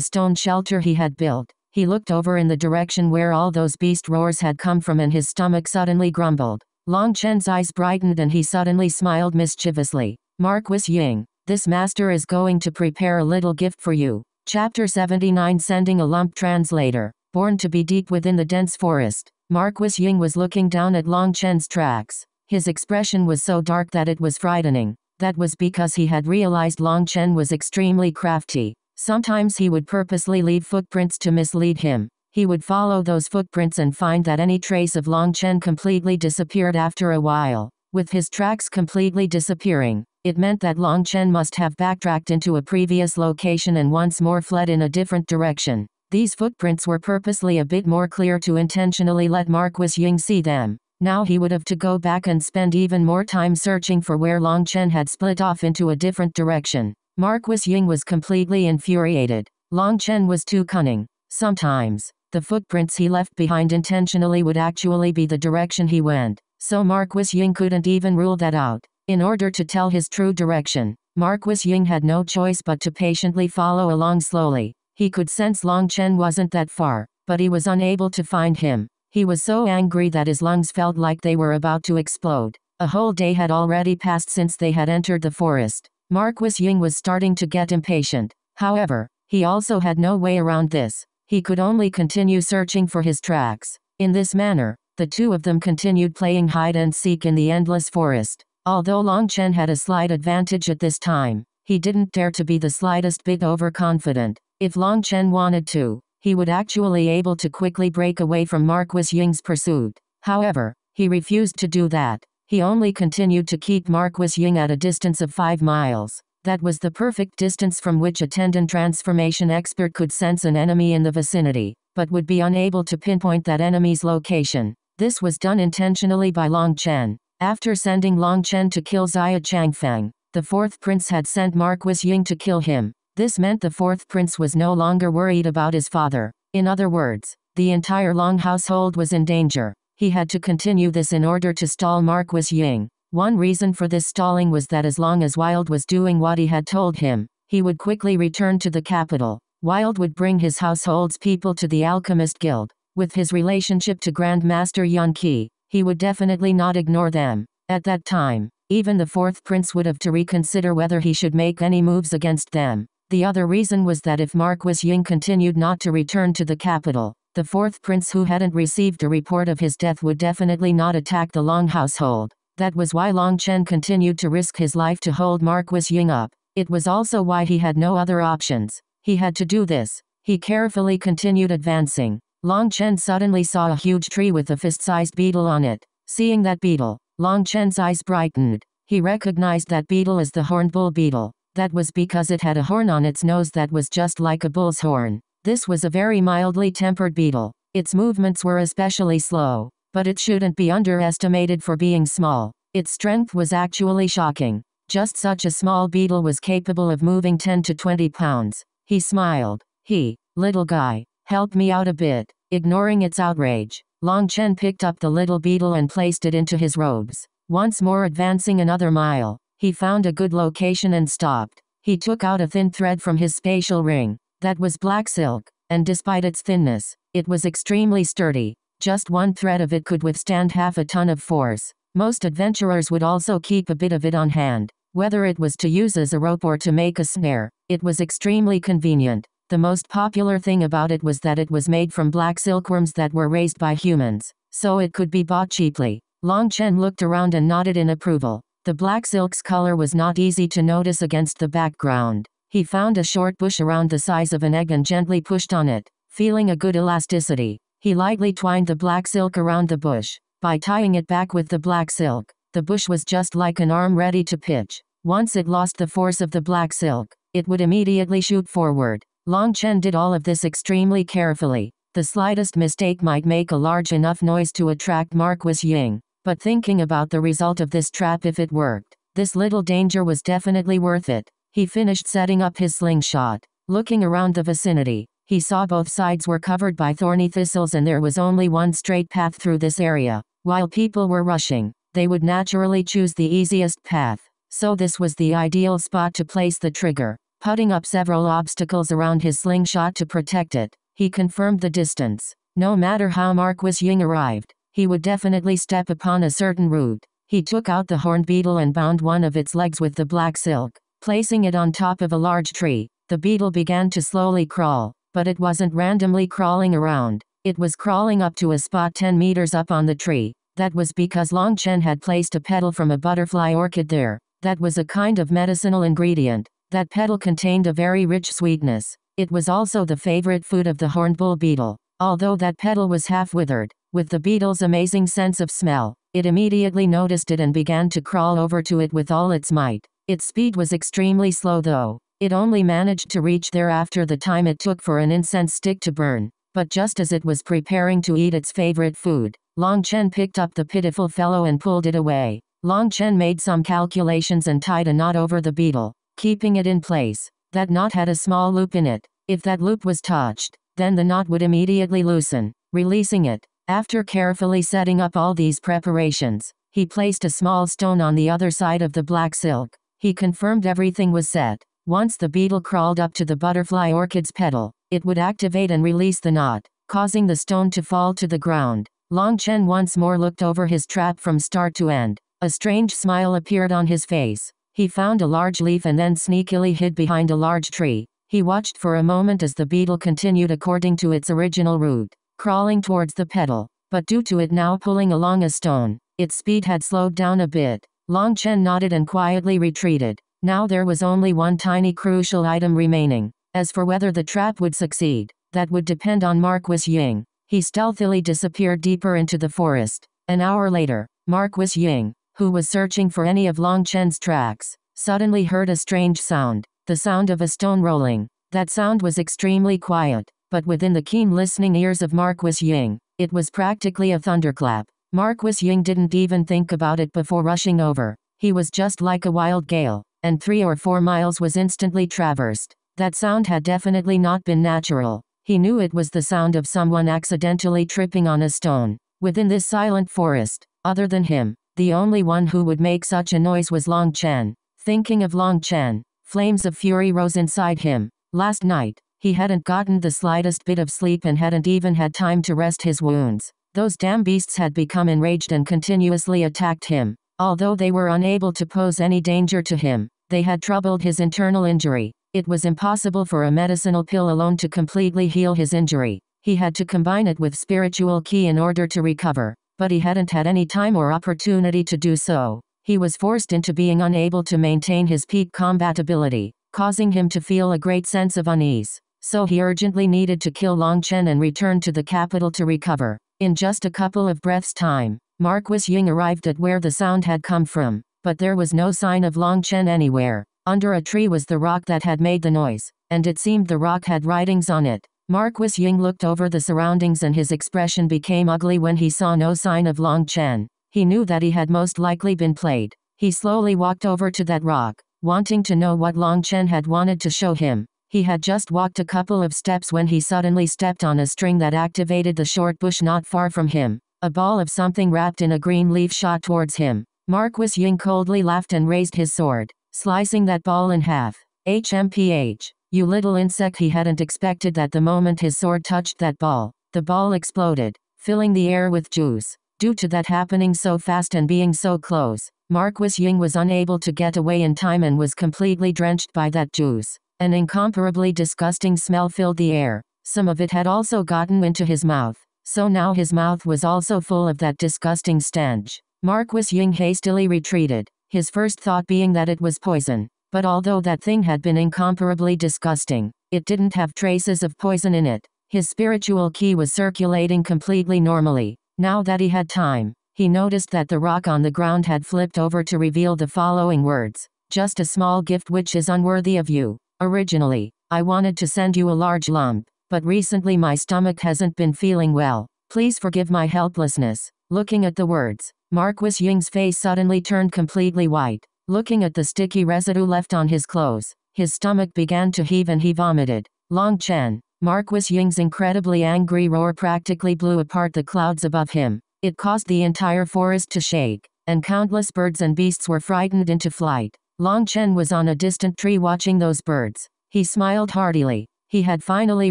stone shelter he had built, he looked over in the direction where all those beast roars had come from and his stomach suddenly grumbled. Long Chen's eyes brightened and he suddenly smiled mischievously. Marquis Ying, this master is going to prepare a little gift for you. Chapter 79 Sending a Lump Translator. BornToBe deep within the dense forest, Marquis Ying was looking down at Long Chen's tracks. His expression was so dark that it was frightening. That was because he had realized Long Chen was extremely crafty. Sometimes he would purposely leave footprints to mislead him. He would follow those footprints and find that any trace of Long Chen completely disappeared after a while. With his tracks completely disappearing, it meant that Long Chen must have backtracked into a previous location and once more fled in a different direction. These footprints were purposely a bit more clear to intentionally let Marquis Ying see them. Now he would have to go back and spend even more time searching for where Long Chen had split off into a different direction. Marquis Ying was completely infuriated. Long Chen was too cunning. Sometimes, the footprints he left behind intentionally would actually be the direction he went. So Marquis Ying couldn't even rule that out. In order to tell his true direction, Marquis Ying had no choice but to patiently follow along slowly. He could sense Long Chen wasn't that far, but he was unable to find him. He was so angry that his lungs felt like they were about to explode. A whole day had already passed since they had entered the forest. Marquis Ying was starting to get impatient. However, he also had no way around this. He could only continue searching for his tracks. In this manner, the two of them continued playing hide and seek in the endless forest. Although Long Chen had a slight advantage at this time, he didn't dare to be the slightest bit overconfident. If Long Chen wanted to, he would actually able to quickly break away from Marquis Ying's pursuit. However, he refused to do that. He only continued to keep Marquis Ying at a distance of 5 miles. That was the perfect distance from which a tendon transformation expert could sense an enemy in the vicinity, but would be unable to pinpoint that enemy's location. This was done intentionally by Long Chen. After sending Long Chen to kill Xia Changfeng, the fourth prince had sent Marquis Ying to kill him. This meant the fourth prince was no longer worried about his father. In other words, the entire Long household was in danger. He had to continue this in order to stall Marquis Ying. One reason for this stalling was that as long as Wild was doing what he had told him, he would quickly return to the capital. Wild would bring his household's people to the Alchemist Guild. With his relationship to Grandmaster Yun Qi, he would definitely not ignore them. At that time, even the fourth prince would have to reconsider whether he should make any moves against them. The other reason was that if Marquis Ying continued not to return to the capital, the fourth prince who hadn't received a report of his death would definitely not attack the Long household. That was why Long Chen continued to risk his life to hold Marquis Ying up. It was also why he had no other options. He had to do this. He carefully continued advancing. Long Chen suddenly saw a huge tree with a fist-sized beetle on it. Seeing that beetle, Long Chen's eyes brightened. He recognized that beetle as the horned bull beetle. That was because it had a horn on its nose that was just like a bull's horn. This was a very mildly tempered beetle. Its movements were especially slow, but it shouldn't be underestimated for being small. Its strength was actually shocking. Just such a small beetle was capable of moving 10 to 20 pounds. He smiled. He, little guy, help me out a bit. Ignoring its outrage, Long Chen picked up the little beetle and placed it into his robes. Once more advancing another mile, he found a good location and stopped. He took out a thin thread from his spatial ring. That was black silk, and despite its thinness, it was extremely sturdy. Just one thread of it could withstand half a ton of force. Most adventurers would also keep a bit of it on hand. Whether it was to use as a rope or to make a snare, it was extremely convenient. The most popular thing about it was that it was made from black silkworms that were raised by humans, so it could be bought cheaply. Long Chen looked around and nodded in approval. The black silk's color was not easy to notice against the background. He found a short bush around the size of an egg and gently pushed on it, feeling a good elasticity. He lightly twined the black silk around the bush. By tying it back with the black silk, the bush was just like an arm ready to pitch. Once it lost the force of the black silk, it would immediately shoot forward. Long Chen did all of this extremely carefully. The slightest mistake might make a large enough noise to attract Marquis Ying. But thinking about the result of this trap if it worked, this little danger was definitely worth it. He finished setting up his slingshot. Looking around the vicinity, he saw both sides were covered by thorny thistles and there was only one straight path through this area. While people were rushing, they would naturally choose the easiest path. So this was the ideal spot to place the trigger. Putting up several obstacles around his slingshot to protect it, he confirmed the distance. No matter how Marquis Ying arrived, he would definitely step upon a certain route. He took out the horned beetle and bound one of its legs with the black silk. Placing it on top of a large tree, the beetle began to slowly crawl, but it wasn't randomly crawling around. It was crawling up to a spot 10 meters up on the tree. That was because Long Chen had placed a petal from a butterfly orchid there. That was a kind of medicinal ingredient. That petal contained a very rich sweetness. It was also the favorite food of the horned bull beetle. Although that petal was half withered, with the beetle's amazing sense of smell, it immediately noticed it and began to crawl over to it with all its might. Its speed was extremely slow though. It only managed to reach there after the time it took for an incense stick to burn. But just as it was preparing to eat its favorite food, Long Chen picked up the pitiful fellow and pulled it away. Long Chen made some calculations and tied a knot over the beetle, keeping it in place. That knot had a small loop in it. If that loop was touched, then the knot would immediately loosen, releasing it. After carefully setting up all these preparations, he placed a small stone on the other side of the black silk. He confirmed everything was set. Once the beetle crawled up to the butterfly orchid's petal, it would activate and release the knot, causing the stone to fall to the ground. Long Chen once more looked over his trap from start to end. A strange smile appeared on his face. He found a large leaf and then sneakily hid behind a large tree. He watched for a moment as the beetle continued according to its original route crawling towards the petal. but due to it now pulling along a stone, its speed had slowed down a bit. Long Chen nodded and quietly retreated. Now there was only one tiny crucial item remaining. As for whether the trap would succeed, that would depend on Marquis Ying. He stealthily disappeared deeper into the forest. An hour later, Marquis Ying, who was searching for any of Long Chen's tracks, suddenly heard a strange sound, the sound of a stone rolling. That sound was extremely quiet, but within the keen listening ears of Marquis Ying, it was practically a thunderclap. Marquis Ying didn't even think about it before rushing over. He was just like a wild gale, and three or four miles was instantly traversed. That sound had definitely not been natural. He knew it was the sound of someone accidentally tripping on a stone. Within this silent forest, other than him, the only one who would make such a noise was Long Chen. Thinking of Long Chen, flames of fury rose inside him. Last night, he hadn't gotten the slightest bit of sleep and hadn't even had time to rest his wounds. Those damn beasts had become enraged and continuously attacked him. Although they were unable to pose any danger to him, they had troubled his internal injury. It was impossible for a medicinal pill alone to completely heal his injury. He had to combine it with spiritual ki in order to recover. But he hadn't had any time or opportunity to do so. He was forced into being unable to maintain his peak combat ability, causing him to feel a great sense of unease so he urgently needed to kill Long Chen and return to the capital to recover. In just a couple of breaths' time, Marquis Ying arrived at where the sound had come from, but there was no sign of Long Chen anywhere. Under a tree was the rock that had made the noise, and it seemed the rock had writings on it. Marquis Ying looked over the surroundings and his expression became ugly when he saw no sign of Long Chen. He knew that he had most likely been played. He slowly walked over to that rock, wanting to know what Long Chen had wanted to show him. He had just walked a couple of steps when he suddenly stepped on a string that activated the short bush not far from him. A ball of something wrapped in a green leaf shot towards him. Marquis Ying coldly laughed and raised his sword, slicing that ball in half. HMPH. You little insect he hadn't expected that the moment his sword touched that ball, the ball exploded, filling the air with juice. Due to that happening so fast and being so close, Marquis Ying was unable to get away in time and was completely drenched by that juice. An incomparably disgusting smell filled the air. Some of it had also gotten into his mouth. So now his mouth was also full of that disgusting stench. Marquis Ying hastily retreated, his first thought being that it was poison. But although that thing had been incomparably disgusting, it didn't have traces of poison in it. His spiritual ki was circulating completely normally. Now that he had time, he noticed that the rock on the ground had flipped over to reveal the following words Just a small gift which is unworthy of you. Originally, I wanted to send you a large lump, but recently my stomach hasn't been feeling well. Please forgive my helplessness. Looking at the words, Marquis Ying's face suddenly turned completely white. Looking at the sticky residue left on his clothes, his stomach began to heave and he vomited. Long Chen, Marquis Ying's incredibly angry roar practically blew apart the clouds above him. It caused the entire forest to shake, and countless birds and beasts were frightened into flight. Long Chen was on a distant tree watching those birds. He smiled heartily. He had finally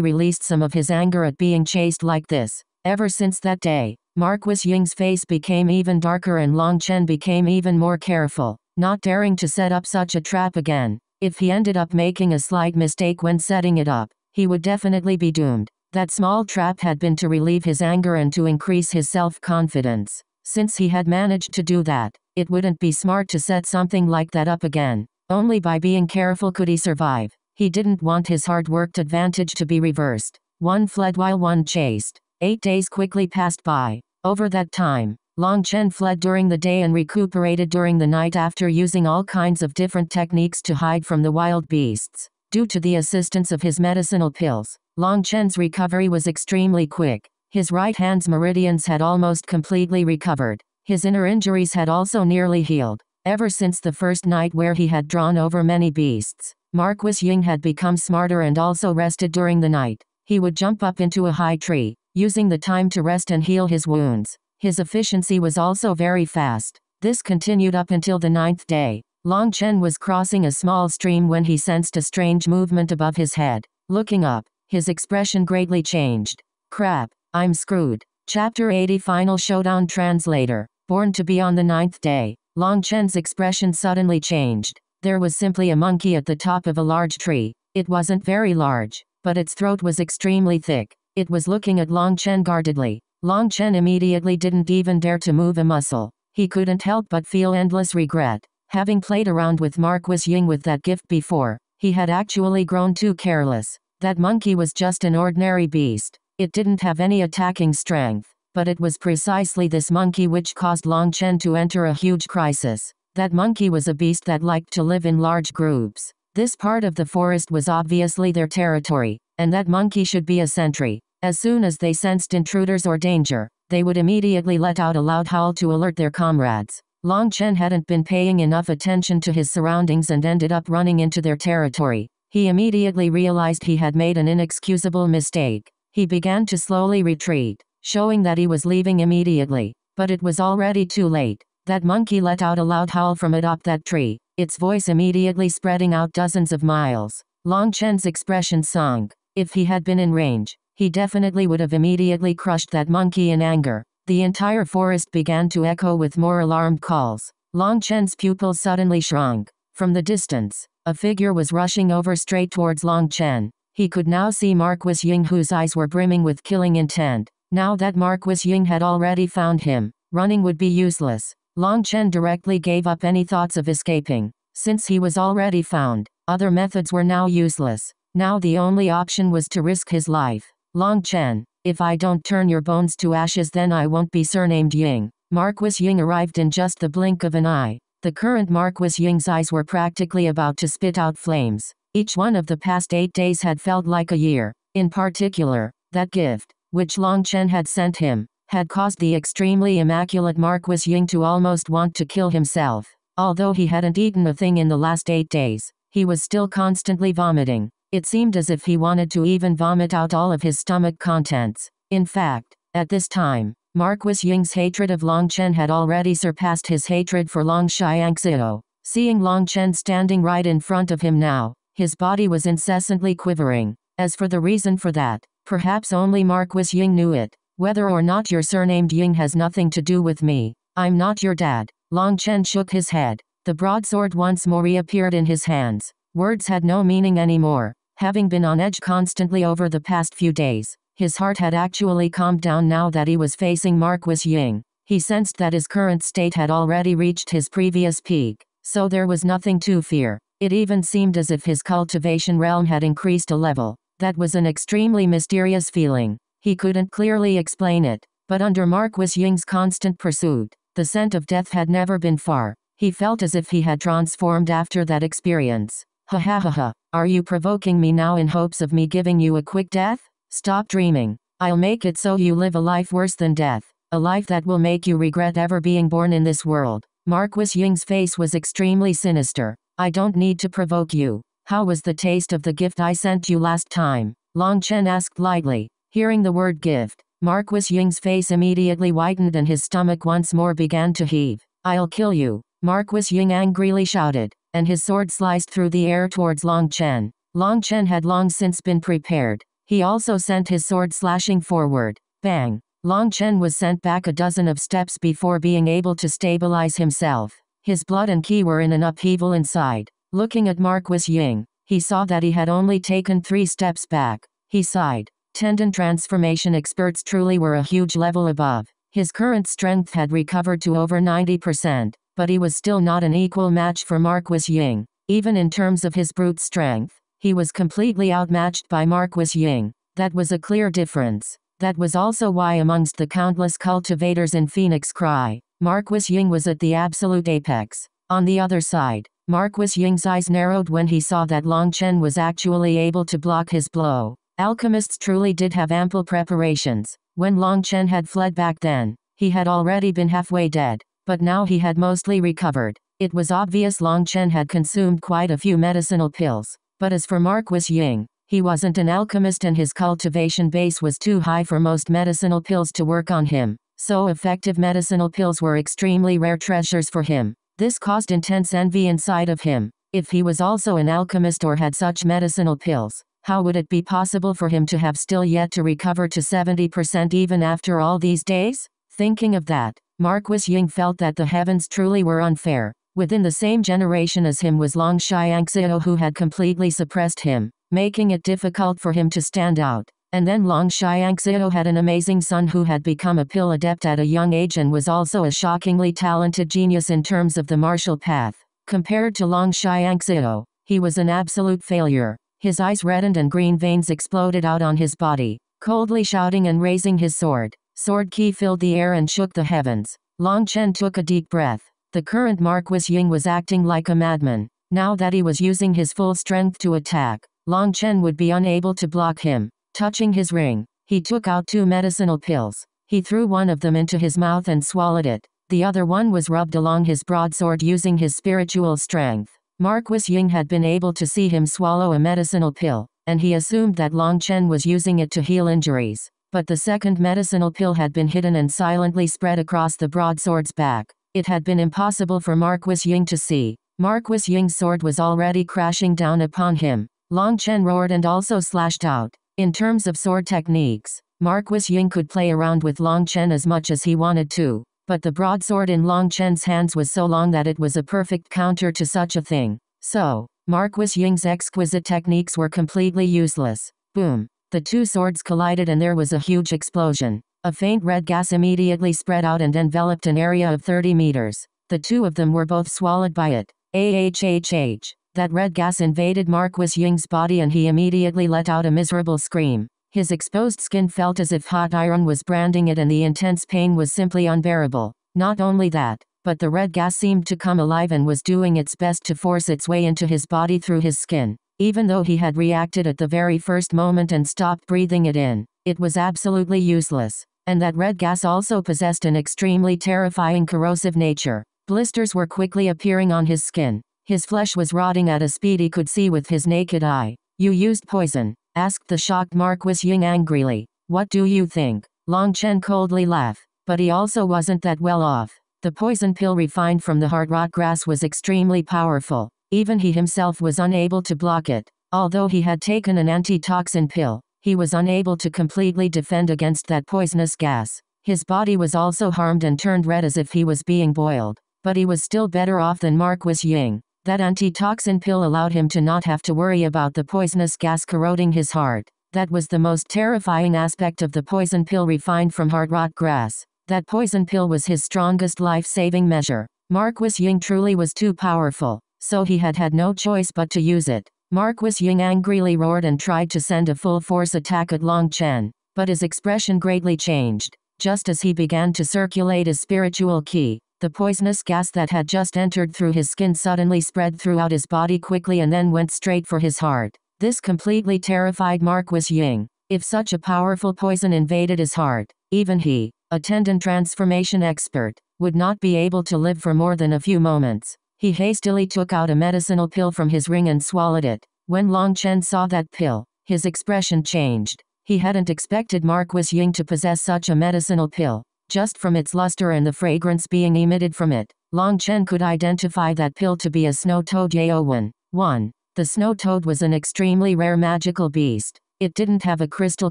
released some of his anger at being chased like this. Ever since that day, Marquis Ying's face became even darker and Long Chen became even more careful, not daring to set up such a trap again. If he ended up making a slight mistake when setting it up, he would definitely be doomed. That small trap had been to relieve his anger and to increase his self-confidence. Since he had managed to do that, it wouldn't be smart to set something like that up again. Only by being careful could he survive. He didn't want his hard-worked advantage to be reversed. One fled while one chased. Eight days quickly passed by. Over that time, Long Chen fled during the day and recuperated during the night after using all kinds of different techniques to hide from the wild beasts. Due to the assistance of his medicinal pills, Long Chen's recovery was extremely quick. His right hand's meridians had almost completely recovered. His inner injuries had also nearly healed. Ever since the first night where he had drawn over many beasts, Marquis Ying had become smarter and also rested during the night. He would jump up into a high tree, using the time to rest and heal his wounds. His efficiency was also very fast. This continued up until the ninth day. Long Chen was crossing a small stream when he sensed a strange movement above his head. Looking up, his expression greatly changed. Crap, I'm screwed. Chapter 80 Final Showdown Translator. BornToBe on the ninth day, Long Chen's expression suddenly changed. There was simply a monkey at the top of a large tree. It wasn't very large, but its throat was extremely thick. It was looking at Long Chen guardedly. Long Chen immediately didn't even dare to move a muscle. He couldn't help but feel endless regret. Having played around with Marquis Ying with that gift before, he had actually grown too careless. That monkey was just an ordinary beast. It didn't have any attacking strength. But it was precisely this monkey which caused Long Chen to enter a huge crisis. That monkey was a beast that liked to live in large groups. This part of the forest was obviously their territory, and that monkey should be a sentry. As soon as they sensed intruders or danger, they would immediately let out a loud howl to alert their comrades. Long Chen hadn't been paying enough attention to his surroundings and ended up running into their territory. He immediately realized he had made an inexcusable mistake. He began to slowly retreat, showing that he was leaving immediately. But it was already too late. That monkey let out a loud howl from atop that tree, its voice immediately spreading out dozens of miles. Long Chen's expression sunk. If he had been in range, he definitely would have immediately crushed that monkey in anger. The entire forest began to echo with more alarmed calls. Long Chen's pupils suddenly shrunk. From the distance, a figure was rushing over straight towards Long Chen. He could now see Marquis Ying whose eyes were brimming with killing intent. Now that Marquis Ying had already found him, running would be useless. Long Chen directly gave up any thoughts of escaping. Since he was already found, other methods were now useless. Now the only option was to risk his life. Long Chen, if I don't turn your bones to ashes then I won't be surnamed Ying. Marquis Ying arrived in just the blink of an eye. The current Marquis Ying's eyes were practically about to spit out flames. Each one of the past eight days had felt like a year. In particular, that gift, which Long Chen had sent him, had caused the extremely immaculate Marquis Ying to almost want to kill himself. Although he hadn't eaten a thing in the last eight days, he was still constantly vomiting. It seemed as if he wanted to even vomit out all of his stomach contents. In fact, at this time, Marquis Ying's hatred of Long Chen had already surpassed his hatred for Long Tianxiao. Seeing Long Chen standing right in front of him now, his body was incessantly quivering. As for the reason for that, perhaps only Marquis Ying knew it. Whether or not you're surnamed Ying has nothing to do with me. I'm not your dad. Long Chen shook his head. The broadsword once more reappeared in his hands. Words had no meaning anymore. Having been on edge constantly over the past few days, his heart had actually calmed down now that he was facing Marquis Ying. He sensed that his current state had already reached his previous peak, so there was nothing to fear. It even seemed as if his cultivation realm had increased a level. That was an extremely mysterious feeling. He couldn't clearly explain it, but under Marquis Ying's constant pursuit, the scent of death had never been far. He felt as if he had transformed after that experience. Ha ha ha ha, are you provoking me now in hopes of me giving you a quick death? Stop dreaming. I'll make it so you live a life worse than death, a life that will make you regret ever being born in this world. Marquis Ying's face was extremely sinister. I don't need to provoke you. How was the taste of the gift I sent you last time? Long Chen asked lightly. Hearing the word gift, Marquis Ying's face immediately whitened and his stomach once more began to heave. I'll kill you. Marquis Ying angrily shouted and his sword sliced through the air towards Long Chen. Long Chen had long since been prepared. He also sent his sword slashing forward. Bang! Long Chen was sent back a dozen of steps before being able to stabilize himself. His blood and ki were in an upheaval inside. Looking at Marquis Ying, he saw that he had only taken three steps back. He sighed. Tendon transformation experts truly were a huge level above. His current strength had recovered to over 90% but he was still not an equal match for Marquis Ying. Even in terms of his brute strength, he was completely outmatched by Marquis Ying. That was a clear difference. That was also why amongst the countless cultivators in Phoenix Cry, Marquis Ying was at the absolute apex. On the other side, Marquis Ying's eyes narrowed when he saw that Long Chen was actually able to block his blow. Alchemists truly did have ample preparations. When Long Chen had fled back then, he had already been halfway dead. But now he had mostly recovered. It was obvious Long Chen had consumed quite a few medicinal pills. But as for Marquis Ying, he wasn't an alchemist and his cultivation base was too high for most medicinal pills to work on him. So effective medicinal pills were extremely rare treasures for him. This caused intense envy inside of him. If he was also an alchemist or had such medicinal pills, how would it be possible for him to have still yet to recover to 70% even after all these days? Thinking of that, Marquis Ying felt that the heavens truly were unfair. Within the same generation as him was Long Tianxiao who had completely suppressed him, making it difficult for him to stand out. And then Long Tianxiao had an amazing son who had become a pill adept at a young age and was also a shockingly talented genius in terms of the martial path. Compared to Long Tianxiao, he was an absolute failure. His eyes reddened and green veins exploded out on his body. Coldly shouting and raising his sword, Sword Qi filled the air and shook the heavens. Long Chen took a deep breath. The current Marquis Ying was acting like a madman. Now that he was using his full strength to attack, Long Chen would be unable to block him. Touching his ring, he took out two medicinal pills. He threw one of them into his mouth and swallowed it. The other one was rubbed along his broadsword using his spiritual strength. Marquis Ying had been able to see him swallow a medicinal pill, and he assumed that Long Chen was using it to heal injuries but the second medicinal pill had been hidden and silently spread across the broadsword's back. It had been impossible for Marquis Ying to see. Marquis Ying's sword was already crashing down upon him. Long Chen roared and also slashed out. In terms of sword techniques, Marquis Ying could play around with Long Chen as much as he wanted to, but the broadsword in Long Chen's hands was so long that it was a perfect counter to such a thing. So, Marquis Ying's exquisite techniques were completely useless. Boom. The two swords collided and there was a huge explosion. A faint red gas immediately spread out and enveloped an area of 30 meters. The two of them were both swallowed by it. AHHH. That red gas invaded Marquis Ying's body and he immediately let out a miserable scream. His exposed skin felt as if hot iron was branding it and the intense pain was simply unbearable. Not only that, but the red gas seemed to come alive and was doing its best to force its way into his body through his skin. Even though he had reacted at the very first moment and stopped breathing it in, it was absolutely useless. And that red gas also possessed an extremely terrifying corrosive nature. Blisters were quickly appearing on his skin. His flesh was rotting at a speed he could see with his naked eye. You used poison, asked the shocked Marquis Ying angrily. What do you think? Long Chen coldly laughed, but he also wasn't that well off. The poison pill refined from the heart rot grass was extremely powerful. Even he himself was unable to block it. Although he had taken an antitoxin pill, he was unable to completely defend against that poisonous gas. His body was also harmed and turned red as if he was being boiled. But he was still better off than Marquis Ying. That antitoxin pill allowed him to not have to worry about the poisonous gas corroding his heart. That was the most terrifying aspect of the poison pill refined from heart rot grass. That poison pill was his strongest life-saving measure. Marquis Ying truly was too powerful, so he had had no choice but to use it. Marquis Ying angrily roared and tried to send a full force attack at Long Chen, but his expression greatly changed. Just as he began to circulate his spiritual ki, the poisonous gas that had just entered through his skin suddenly spread throughout his body quickly and then went straight for his heart. This completely terrified Marquis Ying. If such a powerful poison invaded his heart, even he, a tendon transformation expert, would not be able to live for more than a few moments. He hastily took out a medicinal pill from his ring and swallowed it. When Long Chen saw that pill, his expression changed. He hadn't expected Marquis Ying to possess such a medicinal pill. Just from its luster and the fragrance being emitted from it, Long Chen could identify that pill to be a snow toad Yaowen. 1. The snow toad was an extremely rare magical beast. It didn't have a crystal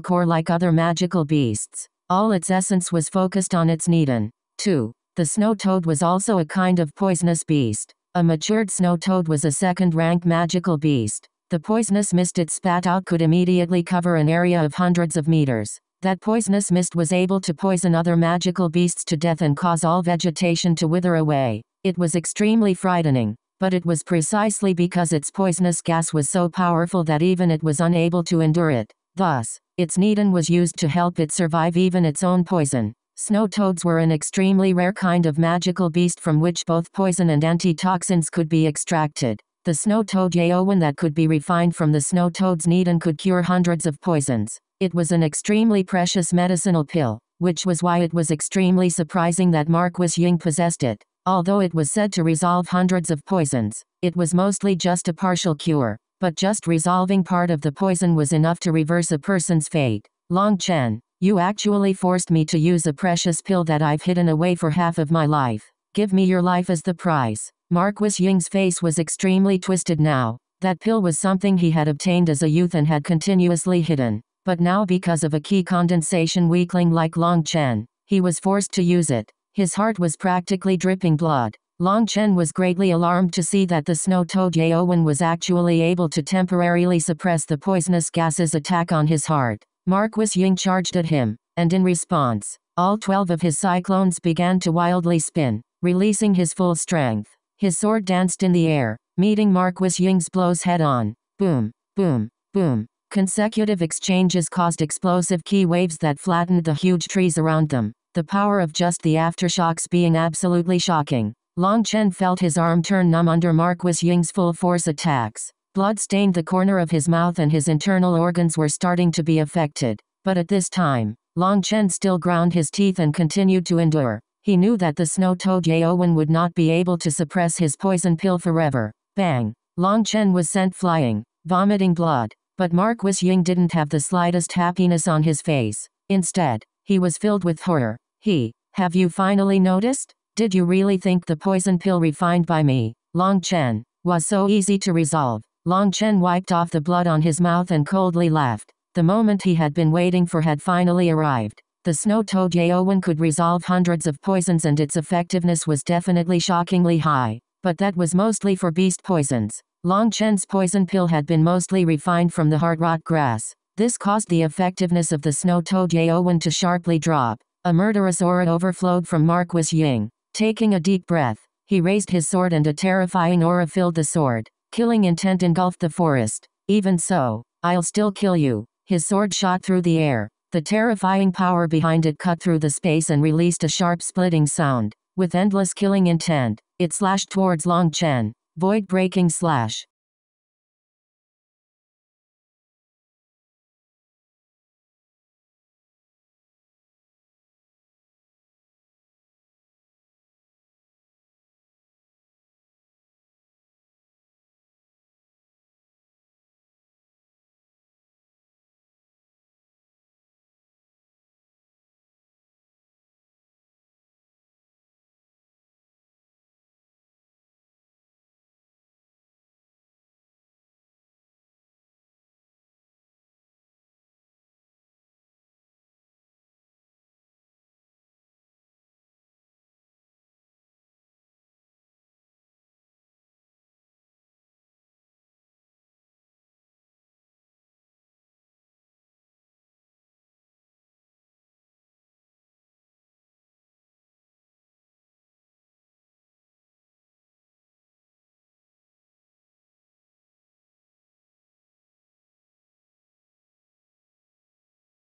core like other magical beasts. All its essence was focused on its neidan. 2. The snow toad was also a kind of poisonous beast. A matured snow toad was a second-rank magical beast. The poisonous mist it spat out could immediately cover an area of hundreds of meters. That poisonous mist was able to poison other magical beasts to death and cause all vegetation to wither away. It was extremely frightening but it was precisely because its poisonous gas was so powerful that even it was unable to endure it. Thus, its neidan was used to help it survive even its own poison. Snow toads were an extremely rare kind of magical beast from which both poison and antitoxins could be extracted. The snow toad Yaowen that could be refined from the snow toad's need and could cure hundreds of poisons. It was an extremely precious medicinal pill, which was why it was extremely surprising that Marquis Ying possessed it. Although it was said to resolve hundreds of poisons, it was mostly just a partial cure, but just resolving part of the poison was enough to reverse a person's fate. Long Chen, you actually forced me to use a precious pill that I've hidden away for half of my life. Give me your life as the price. Marquis Ying's face was extremely twisted now. That pill was something he had obtained as a youth and had continuously hidden. But now because of a Qi Condensation weakling like Long Chen, he was forced to use it. His heart was practically dripping blood. Long Chen was greatly alarmed to see that the snow toad Yaowen was actually able to temporarily suppress the poisonous gas's attack on his heart. Marquis Ying charged at him, and in response, all twelve of his cyclones began to wildly spin, releasing his full strength. His sword danced in the air, meeting Marquis Ying's blows head on. Boom, boom, boom. Consecutive exchanges caused explosive ki waves that flattened the huge trees around them the power of just the aftershocks being absolutely shocking. Long Chen felt his arm turn numb under Marquis Ying's full force attacks. Blood stained the corner of his mouth and his internal organs were starting to be affected. But at this time, Long Chen still ground his teeth and continued to endure. He knew that the snow toad Yaowen would not be able to suppress his poison pill forever. Bang! Long Chen was sent flying, vomiting blood. But Marquis Ying didn't have the slightest happiness on his face. Instead, he was filled with horror. He, have you finally noticed? Did you really think the poison pill refined by me, Long Chen, was so easy to resolve? Long Chen wiped off the blood on his mouth and coldly laughed. The moment he had been waiting for had finally arrived. The snow toad Yaowen could resolve hundreds of poisons and its effectiveness was definitely shockingly high. But that was mostly for beast poisons. Long Chen's poison pill had been mostly refined from the heart rot grass. This caused the effectiveness of the snow toad Yaowen to sharply drop. A murderous aura overflowed from Marquis Ying. Taking a deep breath, he raised his sword and a terrifying aura filled the sword. Killing intent engulfed the forest. Even so, I'll still kill you. His sword shot through the air. The terrifying power behind it cut through the space and released a sharp splitting sound. With endless killing intent, it slashed towards Long Chen. Void breaking slash.